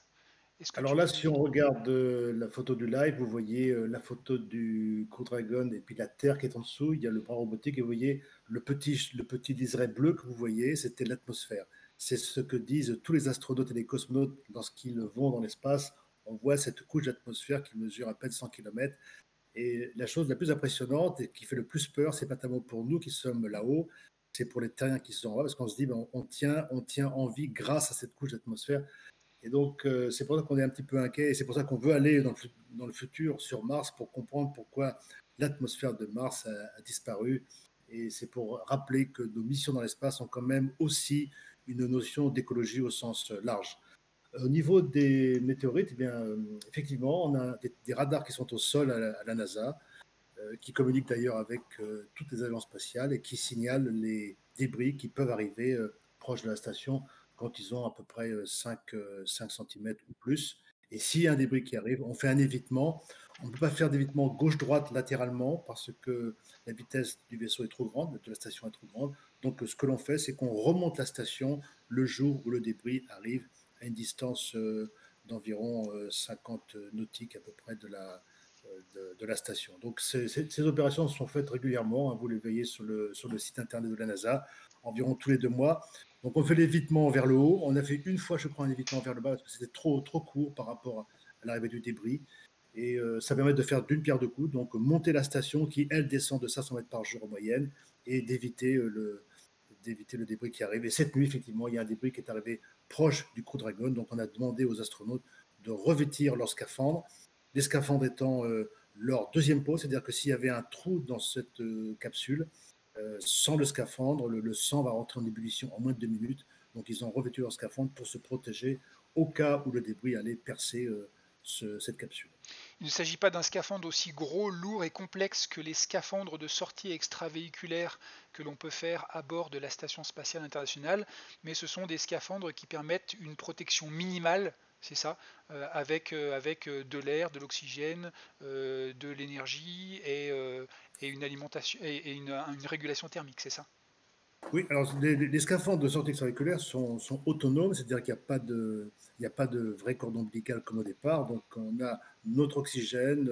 Alors là, si on regarde euh, la photo du live, vous voyez euh, la photo du Crew Dragon et puis la Terre qui est en dessous. Il y a le bras robotique et vous voyez le petit, le petit liseré bleu que vous voyez, c'était l'atmosphère. C'est ce que disent tous les astronautes et les cosmonautes lorsqu'ils vont dans l'espace. On voit cette couche d'atmosphère qui mesure à peine 100 km. Et la chose la plus impressionnante et qui fait le plus peur, c'est pas tellement pour nous qui sommes là-haut, c'est pour les terriens qui sont là, parce qu'on se dit, ben, on, tient, on tient en vie grâce à cette couche d'atmosphère. Et donc, euh, c'est pour ça qu'on est un petit peu inquiet et c'est pour ça qu'on veut aller dans le, futur sur Mars pour comprendre pourquoi l'atmosphère de Mars a, disparu. Et c'est pour rappeler que nos missions dans l'espace ont quand même aussi une notion d'écologie au sens large. Au niveau des météorites, eh bien, euh, effectivement, on a des, radars qui sont au sol à la, NASA, euh, qui communiquent d'ailleurs avec euh, toutes les agences spatiales et qui signalent les débris qui peuvent arriver euh, proche de la station quand ils ont à peu près 5, 5 cm ou plus. Et s'il y a un débris qui arrive, on fait un évitement. On ne peut pas faire d'évitement gauche-droite latéralement parce que la vitesse du vaisseau est trop grande, de la station est trop grande. Donc ce que l'on fait, c'est qu'on remonte la station le jour où le débris arrive à une distance d'environ 50 nautiques à peu près de la, de, la station. Donc ces, ces, opérations sont faites régulièrement, hein, vous les voyez sur le, sur le site internet de la NASA, environ tous les deux mois. Donc on fait l'évitement vers le haut. On a fait une fois, je crois, un évitement vers le bas parce que c'était trop, trop court par rapport à l'arrivée du débris. Et euh, ça permet de faire d'une pierre deux coups, donc monter la station qui, elle, descend de 500 mètres par jour en moyenne et d'éviter euh, le, le débris qui arrive. Et cette nuit, effectivement, il y a un débris qui est arrivé proche du Crew Dragon. Donc on a demandé aux astronautes de revêtir leur scaphandre. Les scaphandres étant euh, leur deuxième pot, c'est-à-dire que s'il y avait un trou dans cette capsule, euh, sans le scaphandre, le, sang va rentrer en ébullition en moins de deux minutes. Donc, ils ont revêtu leur scaphandre pour se protéger au cas où le débris allait percer euh, ce, cette capsule. Il ne s'agit pas d'un scaphandre aussi gros, lourd et complexe que les scaphandres de sortie extravéhiculaire que l'on peut faire à bord de la Station spatiale internationale, mais ce sont des scaphandres qui permettent une protection minimale c'est ça, euh, avec, euh, euh, de l'air, de l'oxygène, de l'énergie et, une régulation thermique, c'est ça? Oui, alors les, les, scaphandres de sortie extravéhiculaire sont, sont autonomes, c'est-à-dire qu'il n'y a, pas de, a pas de vrai cordon ombilical comme au départ, donc on a notre oxygène,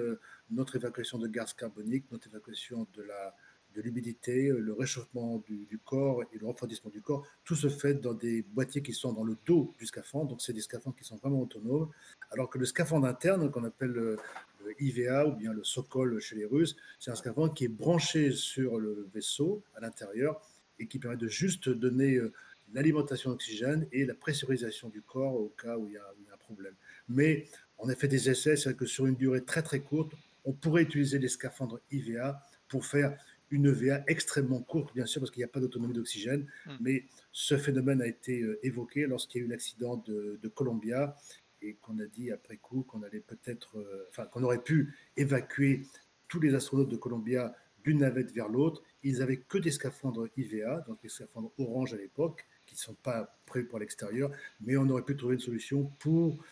notre évacuation de gaz carbonique, notre évacuation de la, l'humidité, le réchauffement du, corps et le refroidissement du corps, tout se fait dans des boîtiers qui sont dans le dos du scaphandre, donc c'est des scaphandres qui sont vraiment autonomes, alors que le scaphandre interne, qu'on appelle le, le, IVA ou bien le Sokol chez les Russes, c'est un scaphandre qui est branché sur le vaisseau à l'intérieur et qui permet de juste donner euh, l'alimentation d'oxygène et la pressurisation du corps au cas où il y a, un problème. Mais on a fait des essais, c'est que sur une durée très très courte, on pourrait utiliser les scaphandres IVA pour faire une EVA extrêmement courte, bien sûr, parce qu'il n'y a pas d'autonomie d'oxygène. Hmm. Mais ce phénomène a été euh, évoqué lorsqu'il y a eu l'accident de, de, Columbia et qu'on a dit après coup qu'on allait peut-être, euh, enfin, qu'on aurait pu évacuer tous les astronautes de Columbia d'une navette vers l'autre. Ils n'avaient que des scaphandres IVA, donc des scaphandres orange à l'époque, qui ne sont pas prévus pour l'extérieur, mais on aurait pu trouver une solution pour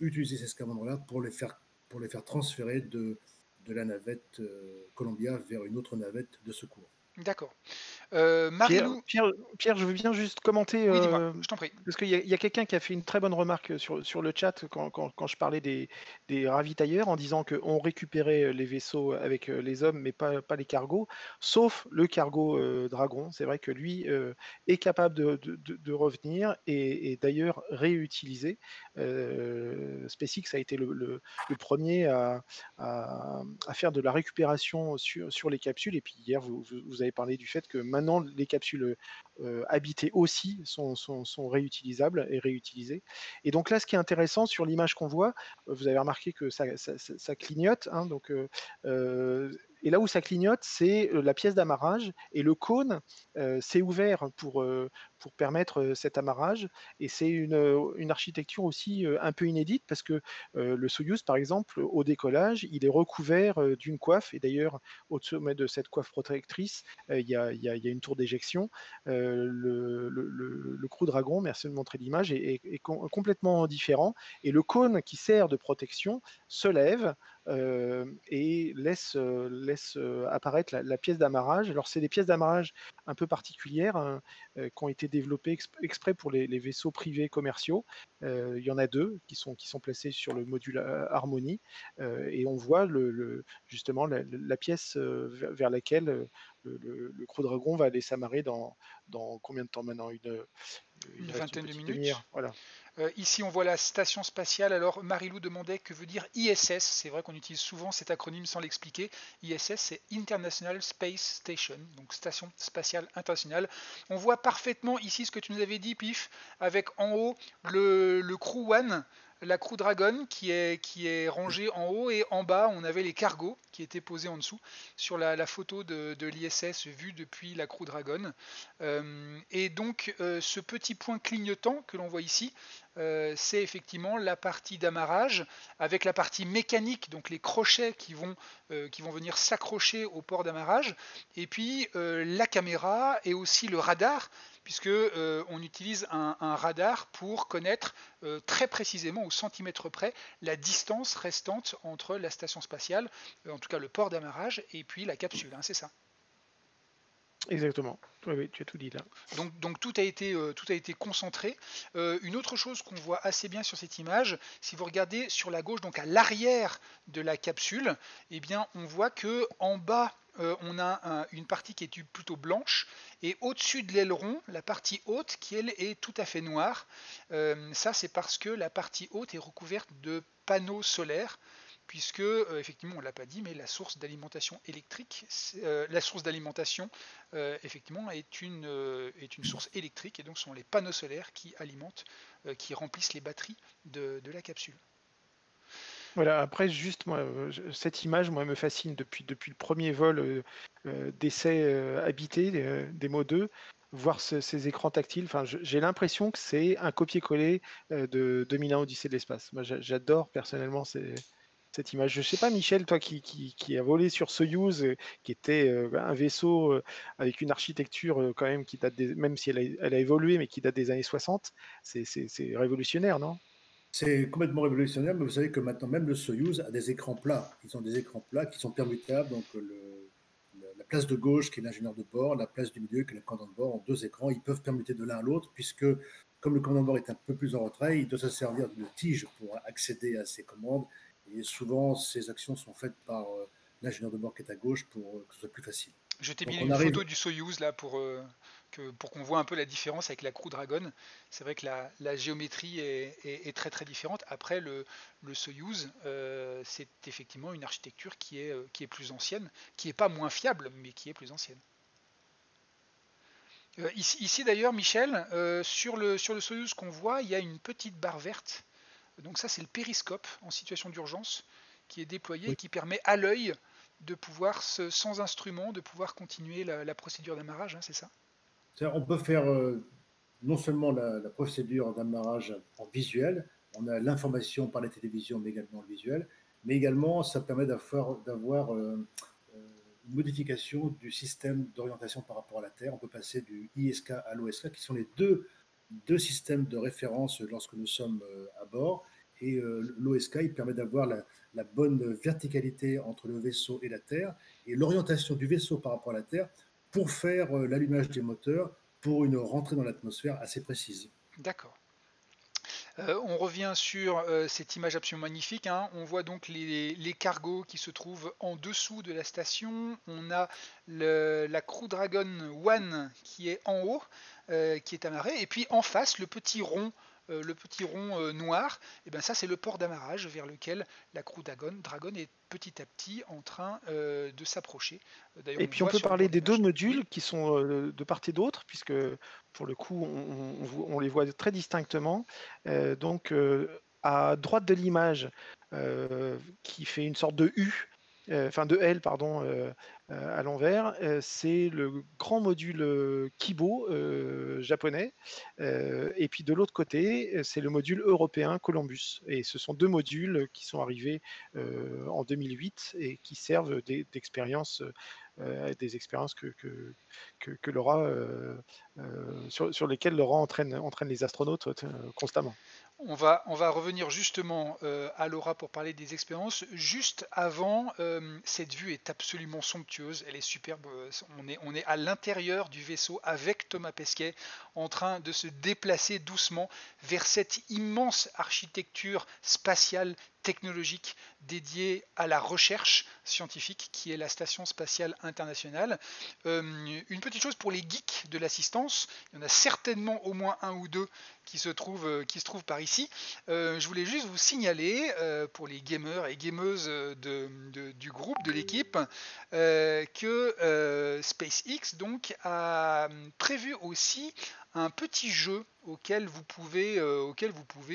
utiliser ces scaphandres-là pour les faire, pour les faire transférer de, de la navette euh, Columbia vers une autre navette de secours. D'accord. Euh, Pierre, Pierre, je veux bien juste commenter. Oui, euh, je t'en prie. Parce qu'il y a, quelqu'un qui a fait une très bonne remarque sur, sur le chat quand, quand, je parlais des, des, ravitailleurs en disant qu'on récupérait les vaisseaux avec les hommes, mais pas, pas les cargos, sauf le cargo Dragon. C'est vrai que lui est capable de, de, de revenir et, d'ailleurs réutiliser. SpaceX a été le, le, premier à, à, à, faire de la récupération sur, sur les capsules. Et puis hier, vous, vous avez parlé du fait que maintenant, maintenant, les capsules euh, habitées aussi sont, réutilisables et réutilisées. Et donc là, ce qui est intéressant sur l'image qu'on voit, vous avez remarqué que ça, ça, clignote. Hein, donc, euh, euh, et là où ça clignote, c'est la pièce d'amarrage et le cône s'est ouvert pour, pour permettre cet amarrage. Et c'est une, une, architecture aussi un peu inédite parce que le Soyuz, par exemple, au décollage, il est recouvert d'une coiffe. Et d'ailleurs, au sommet de cette coiffe protectrice, il y, a, y, une tour d'éjection. le, le, le, Crew Dragon, merci de montrer l'image, est, complètement différent. Et le cône qui sert de protection se lève et laisse, laisse apparaître la, pièce d'amarrage. Alors c'est des pièces d'amarrage un peu particulières hein, qui ont été développées exprès pour les, vaisseaux privés commerciaux. il y en a deux qui sont, qui sont placés sur le module Harmonie et on voit le, justement la, pièce vers, laquelle le, le, Crew Dragon va aller s'amarrer dans, dans combien de temps maintenant? Une, une, vingtaine de minutes. Voilà. Euh, ici, on voit la station spatiale. Alors, Marilou demandait que veut dire ISS. C'est vrai qu'on utilise souvent cet acronyme sans l'expliquer. ISS, c'est International Space Station, donc Station spatiale internationale. On voit parfaitement ici ce que tu nous avais dit, Pif, avec en haut le, le Crew One la Crew Dragon qui est, rangée en haut et en bas on avait les cargos qui étaient posés en dessous sur la, photo de, l'ISS vue depuis la Crew Dragon. Euh, et donc euh, ce petit point clignotant que l'on voit ici, euh, c'est effectivement la partie d'amarrage avec la partie mécanique, donc les crochets qui vont venir s'accrocher au port d'amarrage, et puis la caméra et aussi le radar puisque euh, on utilise un, radar pour connaître euh, très précisément au centimètre près la distance restante entre la station spatiale, euh, en tout cas le port d'amarrage, et puis la capsule. Hein, c'est ça. Exactement. Tu as tout dit là. Donc, donc tout, a été, tout a été concentré. une autre chose qu'on voit assez bien sur cette image, si vous regardez sur la gauche, donc à l'arrière de la capsule, eh bien, on voit que en bas euh, on a une partie qui est plutôt blanche et au-dessus de l'aileron, la partie haute qui elle est tout à fait noire. Euh, ça c'est parce que la partie haute est recouverte de panneaux solaires puisque euh, effectivement on l'a pas dit mais la source d'alimentation électrique la source d'alimentation effectivement est une, est une source électrique et donc ce sont les panneaux solaires qui alimentent qui remplissent les batteries de la capsule. Voilà, après, juste, moi, euh, cette image, moi, me fascine depuis, depuis le premier vol euh, euh, d'essai habité des mots 2, voir ces écrans tactiles. Enfin, j'ai l'impression que c'est un copier-coller de 2001 Odyssée de l'espace. Moi, j'adore personnellement cette image. Je ne sais pas, Michel, toi qui, qui, a volé sur Soyuz, qui était un vaisseau avec une architecture quand même qui date même si elle a, évolué, mais qui date des années 60, c'est révolutionnaire, non? C'est complètement révolutionnaire, mais vous savez que maintenant, même le Soyuz a des écrans plats. Ils ont des écrans plats qui sont permutables. Donc, la place de gauche, qui est l'ingénieur de bord, la place du milieu, qui est le commandant de bord, ont deux écrans. Ils peuvent permuter de l'un à l'autre, puisque, comme le commandant de bord est un peu plus en retrait, il doit se servir d'une tige pour accéder à ses commandes. Et souvent, ces actions sont faites par euh, l'ingénieur de bord qui est à gauche pour euh, que ce soit plus facile. Je t'ai mis une photo du Soyuz là pour, euh, pour qu'on voit un peu la différence avec la Crew Dragon. C'est vrai que la, géométrie est, très très différente. Après, le, le Soyuz, euh, c'est effectivement une architecture qui est, qui est plus ancienne, qui n'est pas moins fiable, mais qui est plus ancienne. Euh, ici, ici d'ailleurs, Michel, sur, le, sur le Soyuz qu'on voit, il y a une petite barre verte. Donc ça, c'est le périscope en situation d'urgence qui est déployé et qui permet à l'œil de pouvoir, sans instrument, de pouvoir continuer la, procédure d'amarrage, hein, c'est ça? On peut faire euh, non seulement la, procédure d'amarrage en visuel, on a l'information par la télévision, mais également le visuel, mais également ça permet d'avoir une modification du système d'orientation par rapport à la Terre. On peut passer du ISK à l'OSK, qui sont les deux, deux systèmes de référence lorsque nous sommes euh, à bord. Et euh, l'OSK, permet d'avoir la, la, bonne verticalité entre le vaisseau et la Terre, et l'orientation du vaisseau par rapport à la Terre pour faire euh, l'allumage des moteurs pour une rentrée dans l'atmosphère assez précise. D'accord. Euh, on revient sur euh, cette image absolument magnifique. Hein. On voit donc les, cargos qui se trouvent en dessous de la station. On a la Crew Dragon One qui est en haut, euh, qui est amarrée. Et puis en face, le petit rond le petit rond euh, noir, et eh ben ça c'est le port d'amarrage vers lequel la Crew Dragon, Dragon est petit à petit en train euh, de s'approcher. Et puis on peut parler des deux modules qui sont de part et d'autre, puisque pour le coup on, les voit très distinctement. donc à droite de l'image, qui fait une sorte de U, enfin de L, pardon, euh, à l'envers, euh, c'est le grand module euh, Kibo japonais. et puis de l'autre côté, c'est le module européen Columbus. Et ce sont deux modules qui sont arrivés en 2008 et qui servent d'expérience des expériences que, que, que, sur, sur, lesquelles Laura entraîne, entraîne les astronautes constamment. On va, revenir justement euh, à Laura pour parler des expériences. Juste avant, euh, cette vue est absolument somptueuse, elle est superbe. Est, on est à l'intérieur du vaisseau avec Thomas Pesquet en train de se déplacer doucement vers cette immense architecture spatiale technologique dédiée à la recherche scientifique qui est la Station spatiale internationale. Euh, une petite chose pour les geeks de l'assistance, il y en a certainement au moins un ou deux qui se trouvent, euh, par ici. Euh, je voulais juste vous signaler pour les gamers et gameuses du groupe, de l'équipe, que SpaceX donc, a prévu aussi un petit jeu auquel vous pouvez, euh,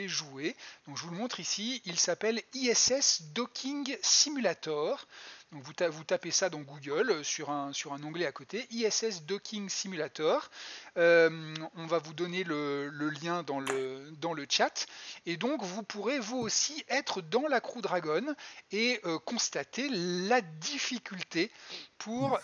jouer. Je vous le montre ici, il s'appelle ISS Docking Simulator. Vous, tapez ça dans Google euh, sur un, sur un onglet à côté, ISS Docking Simulator. Euh, on va vous donner le, lien dans le, dans le chat. Et donc vous pourrez vous aussi être dans la Crew Dragon et constater la difficulté pour,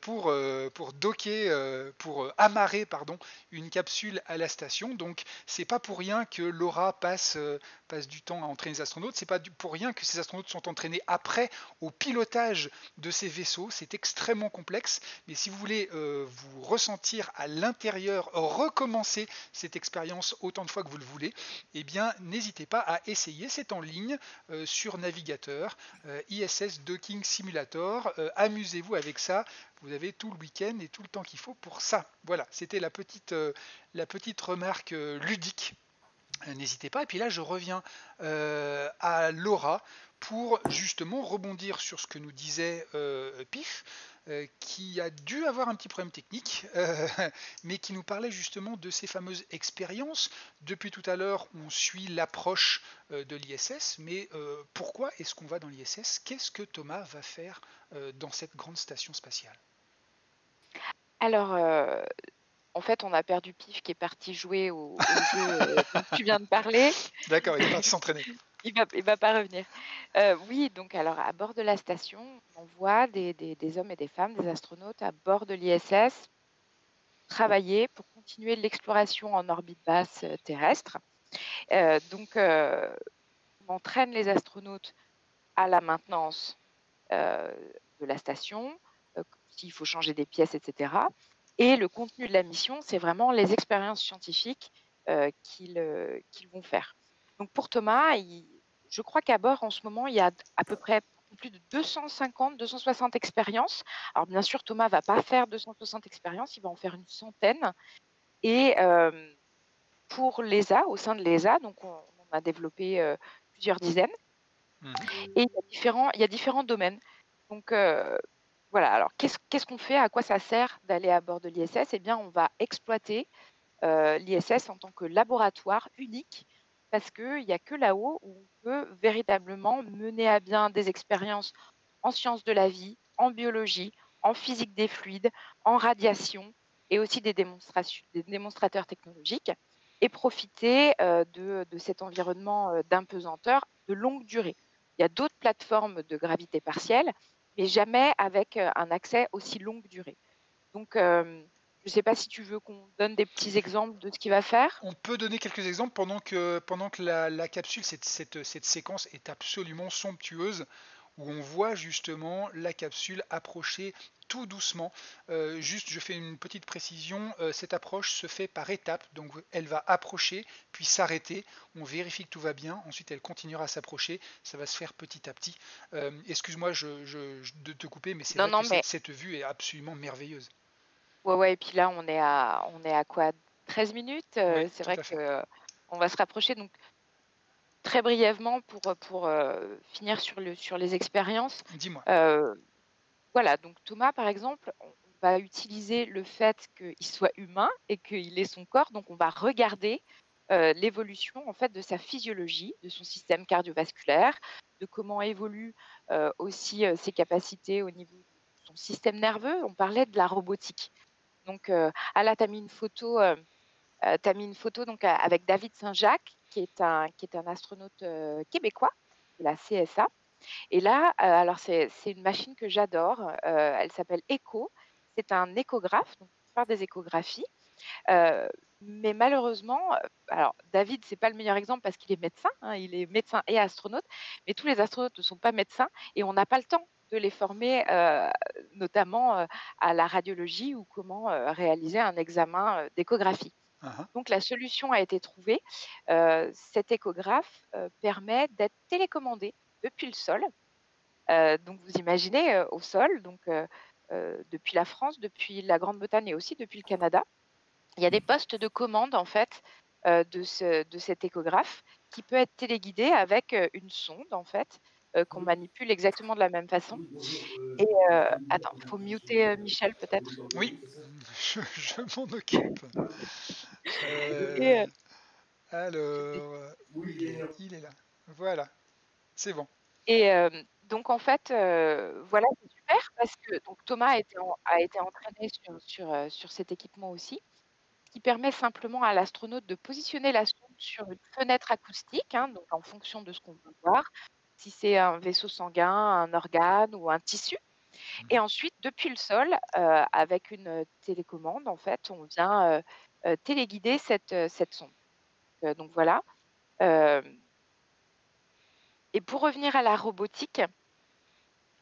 pour, pour docker, pour amarrer pardon, une capsule à la station donc c'est pas pour rien que Laura passe, euh, passe du temps à entraîner les astronautes. C'est pas pour rien que ces astronautes sont entraînés après au pilotage de ces vaisseaux. C'est extrêmement complexe. Mais si vous voulez euh, vous ressentir à l'intérieur, recommencer cette expérience autant de fois que vous le voulez, eh bien n'hésitez pas à essayer. C'est en ligne euh, sur navigateur ISS Docking Simulator. Amusez-vous avec ça. Vous avez tout le week-end et tout le temps qu'il faut pour ça. Voilà, c'était la petite, euh, la petite remarque euh, ludique. Euh, n'hésitez pas. Et puis là, je reviens à Laura pour justement rebondir sur ce que nous disait Pif. Qui a dû avoir un petit problème technique, *laughs* mais qui nous parlait justement de ces fameuses expériences. Depuis tout à l'heure, on suit l'approche de l'ISS, mais pourquoi est-ce qu'on va dans l'ISS? Qu'est-ce que Thomas va faire dans cette grande station spatiale? Alors, euh, en fait, on a perdu Pif qui est parti jouer au, jeu euh, dont tu viens de parler. D'accord, il est parti s'entraîner. *laughs* Il va, va pas revenir. Euh, oui, donc alors à bord de la station, on voit des, hommes et des femmes, des astronautes à bord de l'ISS travailler pour continuer l'exploration en orbite basse terrestre. donc, on entraîne les astronautes à la maintenance de la station, s'il faut changer des pièces, etc. Et le contenu de la mission, c'est vraiment les expériences scientifiques euh, euh, qu'ils vont faire. Donc pour Thomas, je crois qu'à bord, en ce moment, il y a à peu près plus de 250, 260 expériences. Alors bien sûr, Thomas va pas faire 260 expériences, il va en faire une centaine. Et euh, pour l'ESA, au sein de l'ESA, donc on, a développé plusieurs dizaines. Mmh. Et il y, a différents, il y a différents domaines. Donc voilà, alors qu'est-ce qu'on fait? À quoi ça sert d'aller à bord de l'ISS Eh bien, on va exploiter l'ISS en tant que laboratoire unique parce qu'il n'y a que là-haut où on peut véritablement mener à bien des expériences en sciences de la vie, en biologie, en physique des fluides, en radiation et aussi des, démonstrateurs technologiques et profiter euh, de, cet environnement euh, d'impesanteur de longue durée. Il y a d'autres plateformes de gravité partielle, mais jamais avec euh, un accès aussi longue durée. Donc, je ne sais pas si tu veux qu'on donne des petits exemples de ce qu'il va faire. On peut donner quelques exemples pendant que, pendant que la, capsule, cette, cette, cette, séquence est absolument somptueuse, où on voit justement la capsule approcher tout doucement. Euh, juste, je fais une petite précision, euh, cette approche se fait par étapes, donc elle va approcher, puis s'arrêter, on vérifie que tout va bien, ensuite elle continuera à s'approcher, ça va se faire petit à petit. Euh, excuse-moi je, de te couper, mais c'est vrai que cette vue est absolument merveilleuse. Ouais, ouais, et puis là, on est à, on est à quoi? 13 minutes C'est vrai qu'on va se rapprocher. Donc, très brièvement, pour, pour euh, finir sur, le, sur les expériences. Dis-moi. Euh, voilà, donc Thomas, par exemple, on va utiliser le fait qu'il soit humain et qu'il ait son corps. Donc, on va regarder l'évolution en fait de sa physiologie, de son système cardiovasculaire, de comment évoluent aussi ses capacités au niveau de son système nerveux. On parlait de la robotique. Donc, euh, ah là, tu as mis une photo, euh, euh, as mis une photo donc, avec David Saint-Jacques, qui, est un, qui est un astronaute québécois de la CSA. Et là, alors c'est une machine que j'adore. elle s'appelle ECHO. C'est un échographe, donc faire des échographies. mais malheureusement, alors David, c'est pas le meilleur exemple parce qu'il est médecin, hein, il est médecin et astronaute, mais tous les astronautes ne sont pas médecins et on n'a pas le temps les former euh, notamment euh, à la radiologie ou comment euh, réaliser un examen d'échographie. Uh-huh. Donc la solution a été trouvée. cet échographe permet d'être télécommandé depuis le sol. donc vous imaginez au sol, donc depuis la France, depuis la Grande-Bretagne et aussi depuis le Canada, il y a des postes de commande en fait de, ce, de cet échographe qui peut être téléguidé avec une sonde en fait euh, qu'on manipule exactement de la même façon. Et euh, attends, il faut muter euh, Michel peut-être? Oui, je, m'en occupe. alors, il est là. Voilà, c'est bon. Et donc en fait, voilà, c'est super parce que donc, Thomas a été, a été entraîné sur, sur, sur, cet équipement aussi, qui permet simplement à l'astronaute de positionner la sonde sur une fenêtre acoustique, hein, donc en fonction de ce qu'on veut voir, si c'est un vaisseau sanguin, un organe ou un tissu. Et mmh. ensuite, depuis le sol, euh, avec une télécommande, en fait, on vient euh, euh, téléguider cette, cette sonde. donc voilà. et pour revenir à la robotique,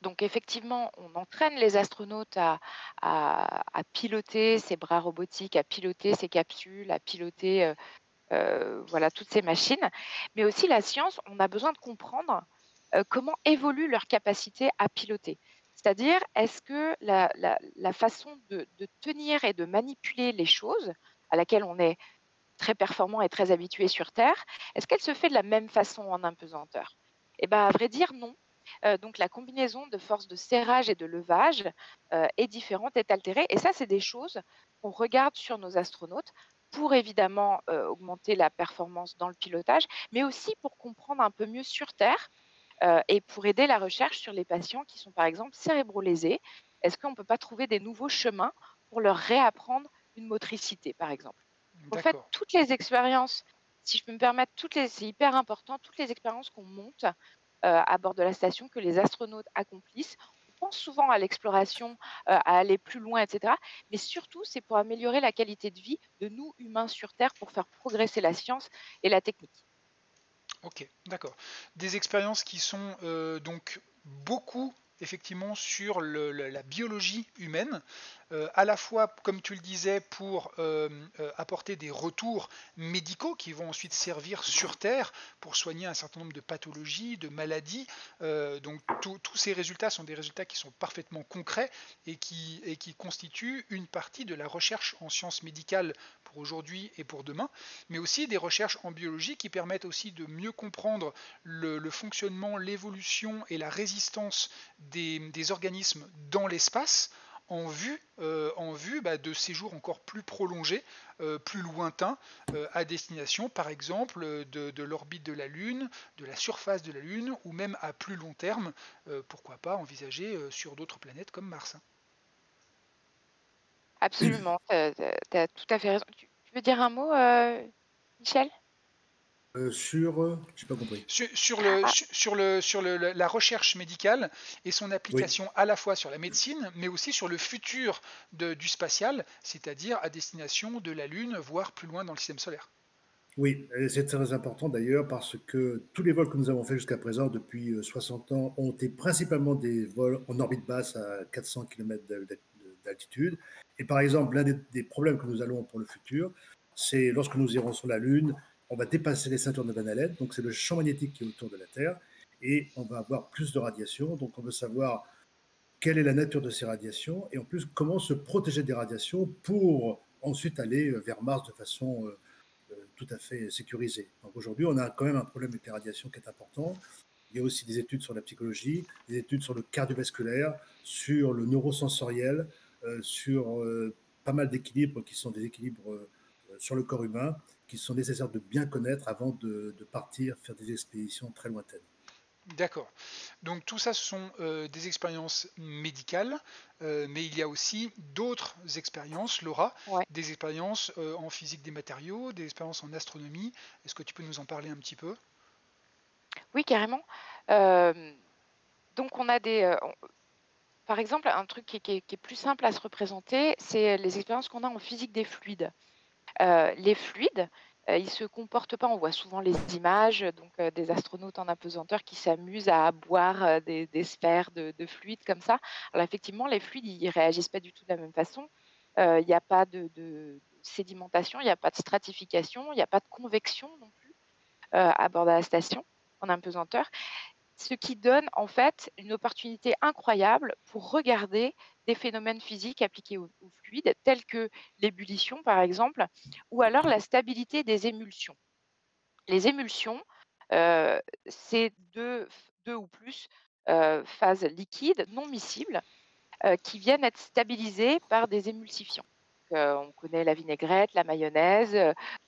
donc effectivement, on entraîne les astronautes à, à, piloter ces bras robotiques, à piloter ces capsules, à piloter voilà toutes ces machines. Mais aussi la science, on a besoin de comprendre euh, comment évolue leur capacité à piloter. C'est-à-dire, est-ce que la, façon de, tenir et de manipuler les choses, à laquelle on est très performant et très habitué sur Terre, est-ce qu'elle se fait de la même façon en impesanteur? Eh bien, à vrai dire, non. Euh, donc, la combinaison de force de serrage et de levage euh, est différente, est altérée. Et ça, c'est des choses qu'on regarde sur nos astronautes pour évidemment augmenter la performance dans le pilotage, mais aussi pour comprendre un peu mieux sur Terre et pour aider la recherche sur les patients qui sont par exemple cérébrolésés. Est-ce qu'on ne peut pas trouver des nouveaux chemins pour leur réapprendre une motricité, par exemple? En fait, toutes les expériences, si je peux me permettre, toutes les, c'est hyper important, toutes les expériences qu'on monte euh, à bord de la station, que les astronautes accomplissent, on pense souvent à l'exploration, euh, à aller plus loin, etc. Mais surtout, c'est pour améliorer la qualité de vie de nous, humains sur Terre, pour faire progresser la science et la technique. Ok, d'accord. Des expériences qui sont euh, donc beaucoup effectivement sur la biologie humaine, euh, à la fois, comme tu le disais, pour euh, euh, apporter des retours médicaux qui vont ensuite servir sur Terre pour soigner un certain nombre de pathologies, de maladies. donc tous ces résultats sont des résultats qui sont parfaitement concrets et qui, constituent une partie de la recherche en sciences médicales pour aujourd'hui et pour demain, mais aussi des recherches en biologie qui permettent aussi de mieux comprendre le fonctionnement, l'évolution et la résistance des, organismes dans l'espace en vue, en vue bah, de séjours encore plus prolongés, plus lointains, à destination par exemple de, l'orbite de la Lune, de la surface de la Lune, ou même à plus long terme, pourquoi pas envisager sur d'autres planètes comme Mars. Absolument, tu as, tout à fait raison. Tu, veux dire un mot, Michel? Euh, sur, euh, pas compris. Sur, le, sur, le, sur le, la recherche médicale et son application à la fois sur la médecine, mais aussi sur le futur de, du spatial, c'est-à-dire à destination de la Lune, voire plus loin dans le système solaire. Oui, c'est très important d'ailleurs parce que tous les vols que nous avons faits jusqu'à présent depuis 60 euh, ans ont été principalement des vols en orbite basse à 400 km d'altitude. Et par exemple, l'un des, des problèmes que nous allons pour le futur, c'est lorsque nous irons sur la Lune, on va dépasser les ceintures de Van Allen, donc c'est le champ magnétique qui est autour de la Terre, et on va avoir plus de radiations, donc on veut savoir quelle est la nature de ces radiations, et en plus comment se protéger des radiations pour ensuite aller vers Mars de façon euh, euh, tout à fait sécurisée. Donc aujourd'hui, on a quand même un problème avec les radiations qui est important. Il y a aussi des études sur la psychologie, des études sur le cardiovasculaire, sur le neurosensoriel, euh, sur pas mal d'équilibres qui sont des équilibres sur le corps humain qui sont nécessaires de bien connaître avant de, partir faire des expéditions très lointaines. D'accord. Donc tout ça, ce sont euh, des expériences médicales, euh, mais il y a aussi d'autres expériences, Laura, des expériences euh, en physique des matériaux, des expériences en astronomie. Est-ce que tu peux nous en parler un petit peu? Oui, carrément. donc on a des... par exemple, un truc qui, qui, est plus simple à se représenter, c'est les expériences qu'on a en physique des fluides. Les fluides, ils se comportent pas. On voit souvent les images donc des astronautes en apesanteur qui s'amusent à boire des, sphères de, fluides comme ça. Alors effectivement, les fluides, ils réagissent pas du tout de la même façon. Il n'y a pas de, sédimentation, il n'y a pas de stratification, il n'y a pas de convection non plus à bord de la station en apesanteur ce qui donne en fait une opportunité incroyable pour regarder des phénomènes physiques appliqués aux, fluides, tels que l'ébullition par exemple, ou alors la stabilité des émulsions. Les émulsions, euh, c'est deux, ou plus euh, phases liquides non miscibles euh, qui viennent être stabilisées par des émulsifiants. On connaît la vinaigrette, la mayonnaise,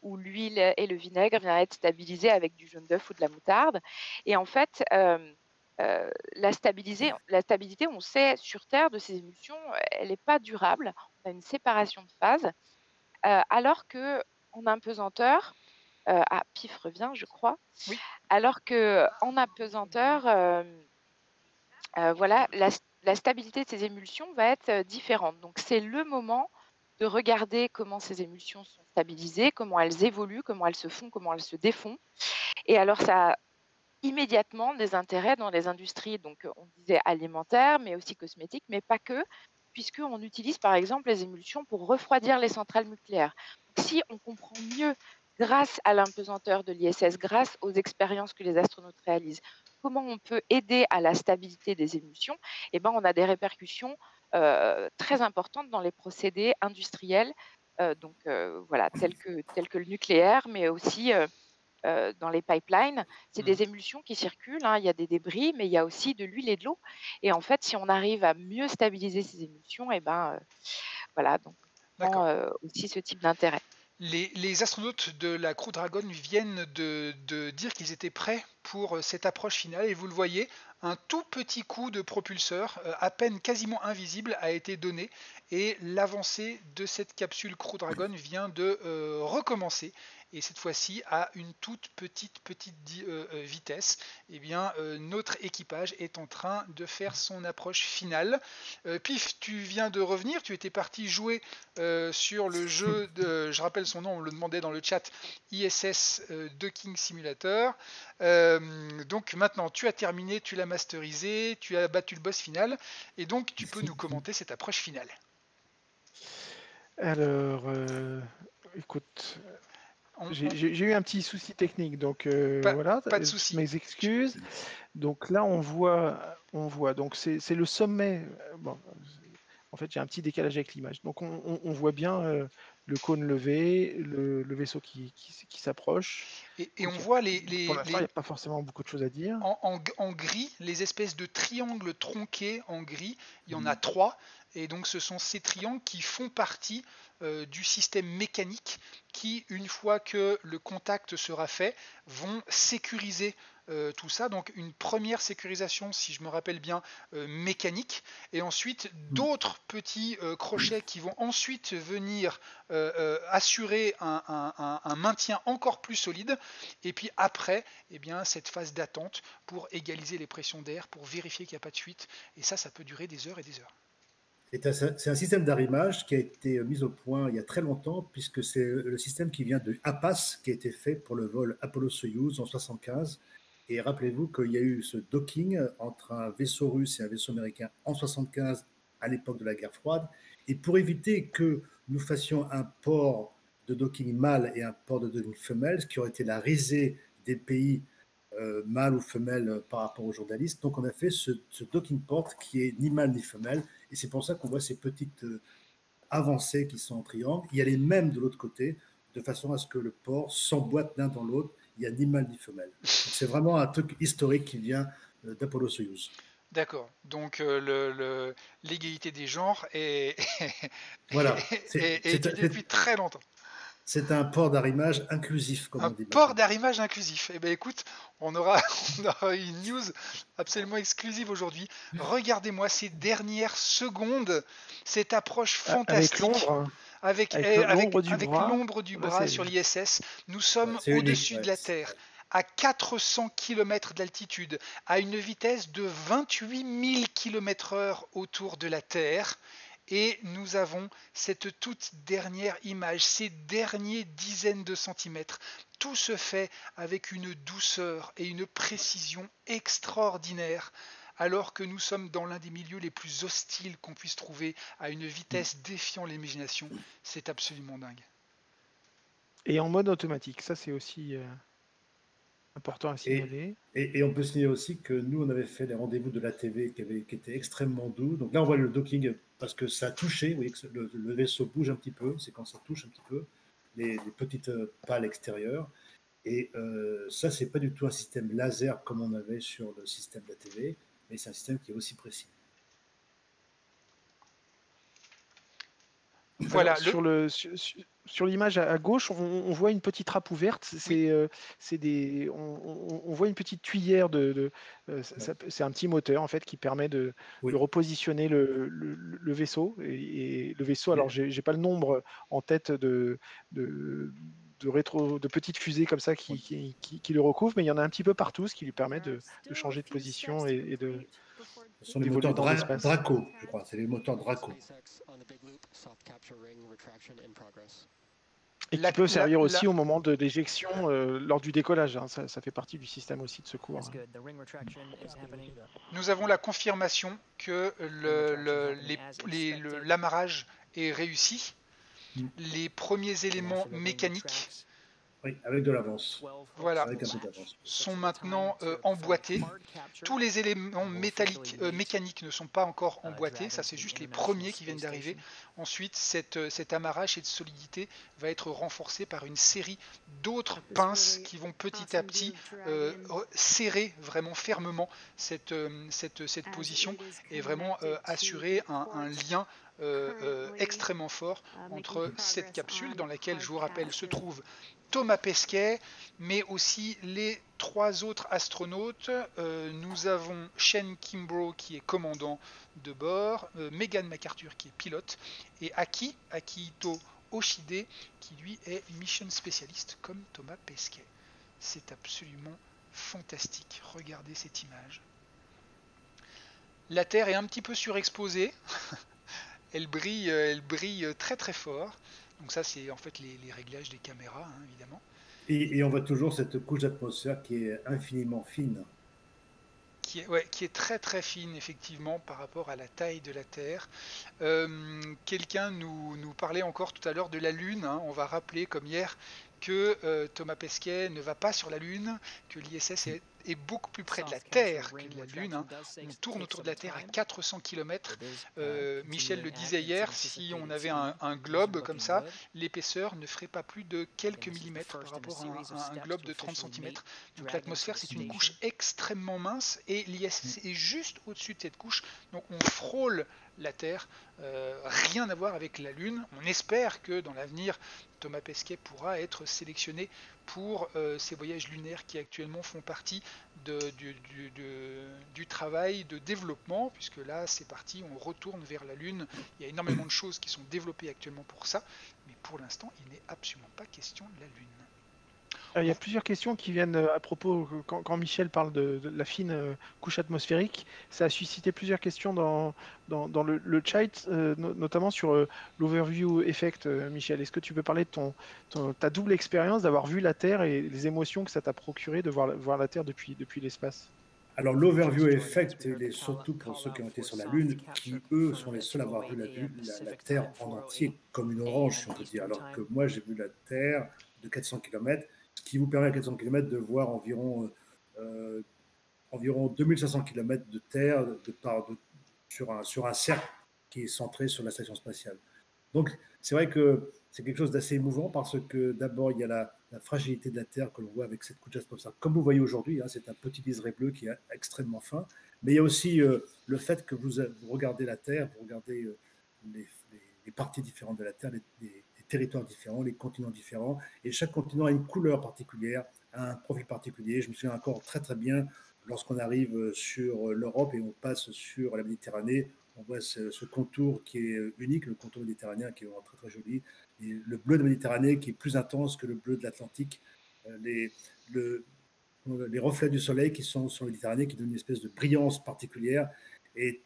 où l'huile et le vinaigre viennent être stabilisés avec du jaune d'œuf ou de la moutarde. Et en fait, la, la stabilité, on sait sur Terre de ces émulsions, elle n'est pas durable. On a une séparation de phase. alors que en apesanteur, ah, Pif revient, je crois. Alors que en apesanteur, voilà, la, la, stabilité de ces émulsions va être différente. Donc c'est le moment de regarder comment ces émulsions sont stabilisées, comment elles évoluent, comment elles se font, comment elles se défont. Et alors ça immédiatement des intérêts dans les industries, donc on disait alimentaires, mais aussi cosmétiques, mais pas que, puisqu'on utilise par exemple les émulsions pour refroidir les centrales nucléaires. si on comprend mieux, grâce à l'impesanteur de l'ISS, grâce aux expériences que les astronautes réalisent, comment on peut aider à la stabilité des émulsions, eh ben, on a des répercussions euh, très importantes dans les procédés industriels, euh, donc euh, voilà, tels que, tels que le nucléaire, mais aussi euh, dans les pipelines, c'est des mmh. émulsions qui circulent. Hein. Il y a des débris, mais il y a aussi de l'huile et de l'eau. Et en fait, si on arrive à mieux stabiliser ces émulsions, et eh ben, euh, voilà, donc on euh, aussi ce type d'intérêt. Les, astronautes de la Crew Dragon viennent de, de dire qu'ils étaient prêts pour cette approche finale et vous le voyez, un tout petit coup de propulseur, à peine quasiment invisible, a été donné. Et l'avancée de cette capsule Crew Dragon vient de recommencer et cette fois-ci à une toute petite petite euh, euh, vitesse, eh bien euh, notre équipage est en train de faire son approche finale. Pif, tu viens de revenir, tu étais parti jouer sur le jeu de, je rappelle son nom, on le demandait dans le chat, ISS Docking Simulator. donc maintenant tu as terminé, tu l'as masterisé, tu as battu le boss final, et donc tu peux nous commenter cette approche finale. Alors, écoute, j'ai eu un petit souci technique, donc euh, voilà. Pas de souci. Mes excuses. Donc là, on voit, on voit. Donc c'est le sommet. Bon, en fait, j'ai un petit décalage avec l'image. Donc, on, voit bien le cône levé, le, vaisseau qui, qui, s'approche. Et, on voit les. les pour l'instant, il n'y a pas forcément beaucoup de choses à dire. En, en, gris, les espèces de triangles tronqués en gris, il y en a trois. Et donc, ce sont ces triangles qui font partie euh, du système mécanique qui, une fois que le contact sera fait, vont sécuriser euh, tout ça. Donc une première sécurisation, si je me rappelle bien, euh, mécanique, et ensuite d'autres petits crochets qui vont ensuite venir assurer un, maintien encore plus solide. Et puis après, eh bien, cette phase d'attente pour égaliser les pressions d'air, pour vérifier qu'il n'y a pas de fuite. Et ça, ça peut durer des heures et des heures. C'est un système d'arrimage qui a été mis au point il y a très longtemps, puisque c'est le système qui vient de APAS, qui a été fait pour le vol Apollo-Soyuz en 1975. Et rappelez-vous qu'il y a eu ce docking entre un vaisseau russe et un vaisseau américain en 1975, à l'époque de la guerre froide. Et pour éviter que nous fassions un port de docking mâle et un port de docking femelle, ce qui aurait été la risée des pays euh, mâle ou femelle par rapport aux journalistes. Donc on a fait ce, docking port qui est ni mâle ni femelle, et c'est pour ça qu'on voit ces petites euh, avancées qui sont en triangle. Il y a les mêmes de l'autre côté, de façon à ce que le port s'emboîte l'un dans l'autre. Il y a ni mâle ni femelle. C'est vraiment un truc historique qui vient euh, d'Apollo Soyuz. D'accord. Donc l'égalité des genres est, *laughs* voilà. depuis très longtemps. C'est un port d'arrimage inclusif, comme un on dit. port d'arrimage inclusif. Eh bien, écoute, *laughs* on aura, une news absolument exclusive aujourd'hui. Regardez-moi ces dernières secondes, cette approche fantastique. Avec l'ombre. Avec, l'ombre du bras, sur l'ISS, nous sommes au-dessus de la Terre, à 400 km d'altitude, à une vitesse de 28 000 km/h autour de la Terre. Et nous avons cette toute dernière image, ces derniers dizaines de centimètres. Tout se fait avec une douceur et une précision extraordinaire alors que nous sommes dans l'un des milieux les plus hostiles qu'on puisse trouver à une vitesse défiant l'imagination. C'est absolument dingue. Et en mode automatique, ça c'est aussi... Euh, Important à signaler. Et, on peut signaler aussi que nous, on avait fait les rendez-vous de la TV qui, avait, qui étaient extrêmement doux. Donc là, on voit le docking parce que ça a touché. Vous voyez que le, vaisseau bouge un petit peu. C'est quand ça touche un petit peu les, petites euh, pales extérieures. Et euh, ça, c'est pas du tout un système laser comme on avait sur le système de la TV, mais c'est un système qui est aussi précis. Voilà, sur le sur, l'image à, gauche, on, voit une petite trappe ouverte. C'est euh, des, on, voit une petite tuyère de. Euh, c'est un petit moteur en fait qui permet de, repositionner le, vaisseau et, le vaisseau. Alors j'ai pas le nombre en tête de, de de, rétro, de petites fusées comme ça qui, qui, le recouvrent, mais il y en a un petit peu partout, ce qui lui permet de, changer de position et de, ce sont les moteurs Draco, je crois. C'est les moteurs Draco. Et qui peut servir aussi au moment de l'éjection euh, lors du décollage. Hein. Ça, fait partie du système aussi de secours. Hein. Nous avons la confirmation que l'amarrage est réussi. Mm. Les premiers éléments mécaniques oui, avec de l'avance. Voilà, sont maintenant euh, emboîtés. Tous les éléments métalliques, euh, mécaniques ne sont pas encore emboîtés, ça c'est juste les premiers qui viennent d'arriver. Ensuite, cette, euh, cet amarrage et de solidité va être renforcé par une série d'autres pinces qui vont petit à petit serrer vraiment fermement cette, cette, cette position et vraiment assurer un, un lien extrêmement fort entre cette capsule dans laquelle, je vous rappelle, se trouve Thomas Pesquet, mais aussi les trois autres astronautes. Euh, nous avons Shane Kimbrough qui est commandant de bord, euh, Megan MacArthur qui est pilote, et Aki, Akihito Oshide qui lui est mission spécialiste comme Thomas Pesquet. C'est absolument fantastique. Regardez cette image. La Terre est un petit peu surexposée. *laughs* elle brille, elle brille très très fort. Donc ça, c'est en fait les, réglages des caméras, hein, évidemment. Et, on voit toujours cette couche d'atmosphère qui est infiniment fine. Qui est, ouais, qui est, très très fine effectivement par rapport à la taille de la Terre. Euh, quelqu'un nous, nous, parlait encore tout à l'heure de la Lune. Hein. On va rappeler comme hier que euh, Thomas Pesquet ne va pas sur la Lune, que l'ISS est est beaucoup plus près de la Terre que de la Lune. Hein. On tourne autour de la Terre à 400 km. Euh, Michel le disait hier, si on avait un, globe comme ça, l'épaisseur ne ferait pas plus de quelques millimètres par rapport à un, globe de 30 cm. Donc l'atmosphère, c'est une couche extrêmement mince et l'ISS est juste au-dessus de cette couche. Donc on frôle la Terre. Euh, rien à voir avec la Lune. On espère que dans l'avenir, Thomas Pesquet pourra être sélectionné pour euh, ces voyages lunaires qui actuellement font partie du, travail de développement, puisque là c'est parti, on retourne vers la Lune. Il y a énormément de choses qui sont développées actuellement pour ça, mais pour l'instant il n'est absolument pas question de la Lune. Euh, il y a plusieurs questions qui viennent euh, à propos, quand, Michel parle de, la fine euh, couche atmosphérique, ça a suscité plusieurs questions dans, le, chat, notamment sur l'overview effect. Michel, est-ce que tu peux parler de ta double expérience d'avoir vu la Terre et les émotions que ça t'a procuré de voir, la Terre depuis, l'espace? Alors l'overview effect, il est surtout pour ceux qui ont été sur la Lune, qui eux sont les seuls à avoir vu la, la, la Terre en entier, comme une orange, si on peut dire. Alors que moi, j'ai vu la Terre de 400 km ce qui vous permet à 400 km de voir environ, euh, environ 2500 km de terre de, par, de, sur, un, sur un cercle qui est centré sur la station spatiale. Donc, c'est vrai que c'est quelque chose d'assez émouvant parce que d'abord, il y a la, fragilité de la Terre que l'on voit avec cette couche d'atmosphère. Comme vous voyez aujourd'hui, hein, c'est un petit liseré bleu qui est extrêmement fin. Mais il y a aussi euh, le fait que vous, regardez la Terre, vous regardez euh, les, parties différentes de la Terre, les, territoires différents, les continents différents, et chaque continent a une couleur particulière, un profil particulier. Je me souviens encore très très bien lorsqu'on arrive sur l'Europe et on passe sur la Méditerranée, on voit ce, contour qui est unique, le contour méditerranéen qui est vraiment très très joli, et le bleu de la Méditerranée qui est plus intense que le bleu de l'Atlantique, euh, les, le, les reflets du soleil qui sont sur la Méditerranée qui donnent une espèce de brillance particulière. Et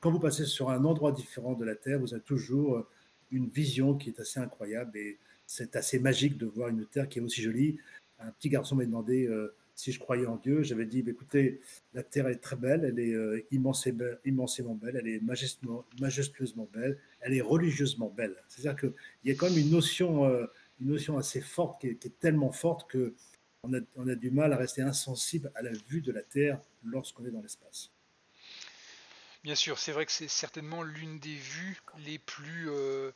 quand vous passez sur un endroit différent de la Terre, vous avez toujours une vision qui est assez incroyable et c'est assez magique de voir une terre qui est aussi jolie. Un petit garçon m'a demandé euh, si je croyais en Dieu. J'avais dit, bah, écoutez, la terre est très belle, elle est euh, immensément, belle, elle est majestueusement belle, elle est religieusement belle. C'est-à-dire qu'il y a quand même une notion, euh, une notion assez forte qui est, tellement forte que on a du mal à rester insensible à la vue de la terre lorsqu'on est dans l'espace. Bien sûr, c'est vrai que c'est certainement l'une des vues les plus, euh,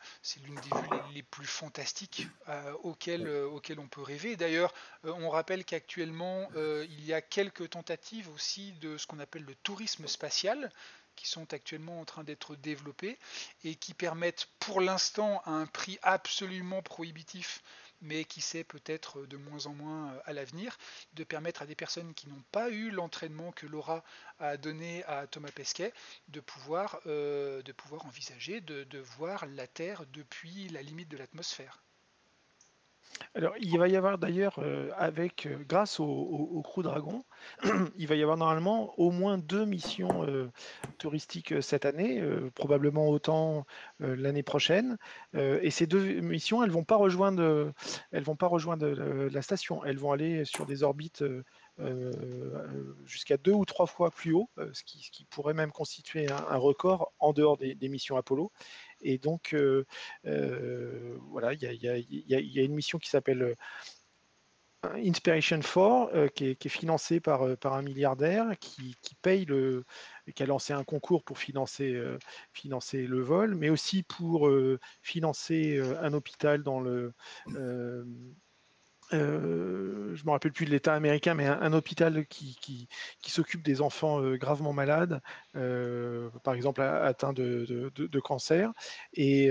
les, plus fantastiques euh, auxquelles, euh, auxquelles, on peut rêver. D'ailleurs, on rappelle qu'actuellement, il y a quelques tentatives aussi de ce qu'on appelle le tourisme spatial qui sont actuellement en train d'être développées et qui permettent pour l'instant à un prix absolument prohibitif mais qui sait peut-être de moins en moins euh, à l'avenir, de permettre à des personnes qui n'ont pas eu l'entraînement que Laura a donné à Thomas Pesquet de pouvoir, euh, de pouvoir envisager de voir la Terre depuis la limite de l'atmosphère. Alors, il va y avoir d'ailleurs, euh, avec, euh, grâce au, Crew Dragon, *clears throat* il va y avoir normalement au moins deux missions euh, touristiques cette année, probablement autant l'année prochaine. et ces deux missions, elles vont pas rejoindre, elles vont pas rejoindre la station. Elles vont aller sur des orbites jusqu'à deux ou trois fois plus haut, ce qui, pourrait même constituer un, record en dehors des missions Apollo. Et donc, voilà, il y a, une mission qui s'appelle Inspiration 4, qui, est, financée par, par un milliardaire qui, paye le, qui a lancé un concours pour financer, financer le vol, mais aussi pour financer un hôpital dans le euh, je me rappelle plus de l'État américain, mais un, hôpital qui, qui, s'occupe des enfants euh, gravement malades, euh, par exemple atteints de, de, cancer. Et,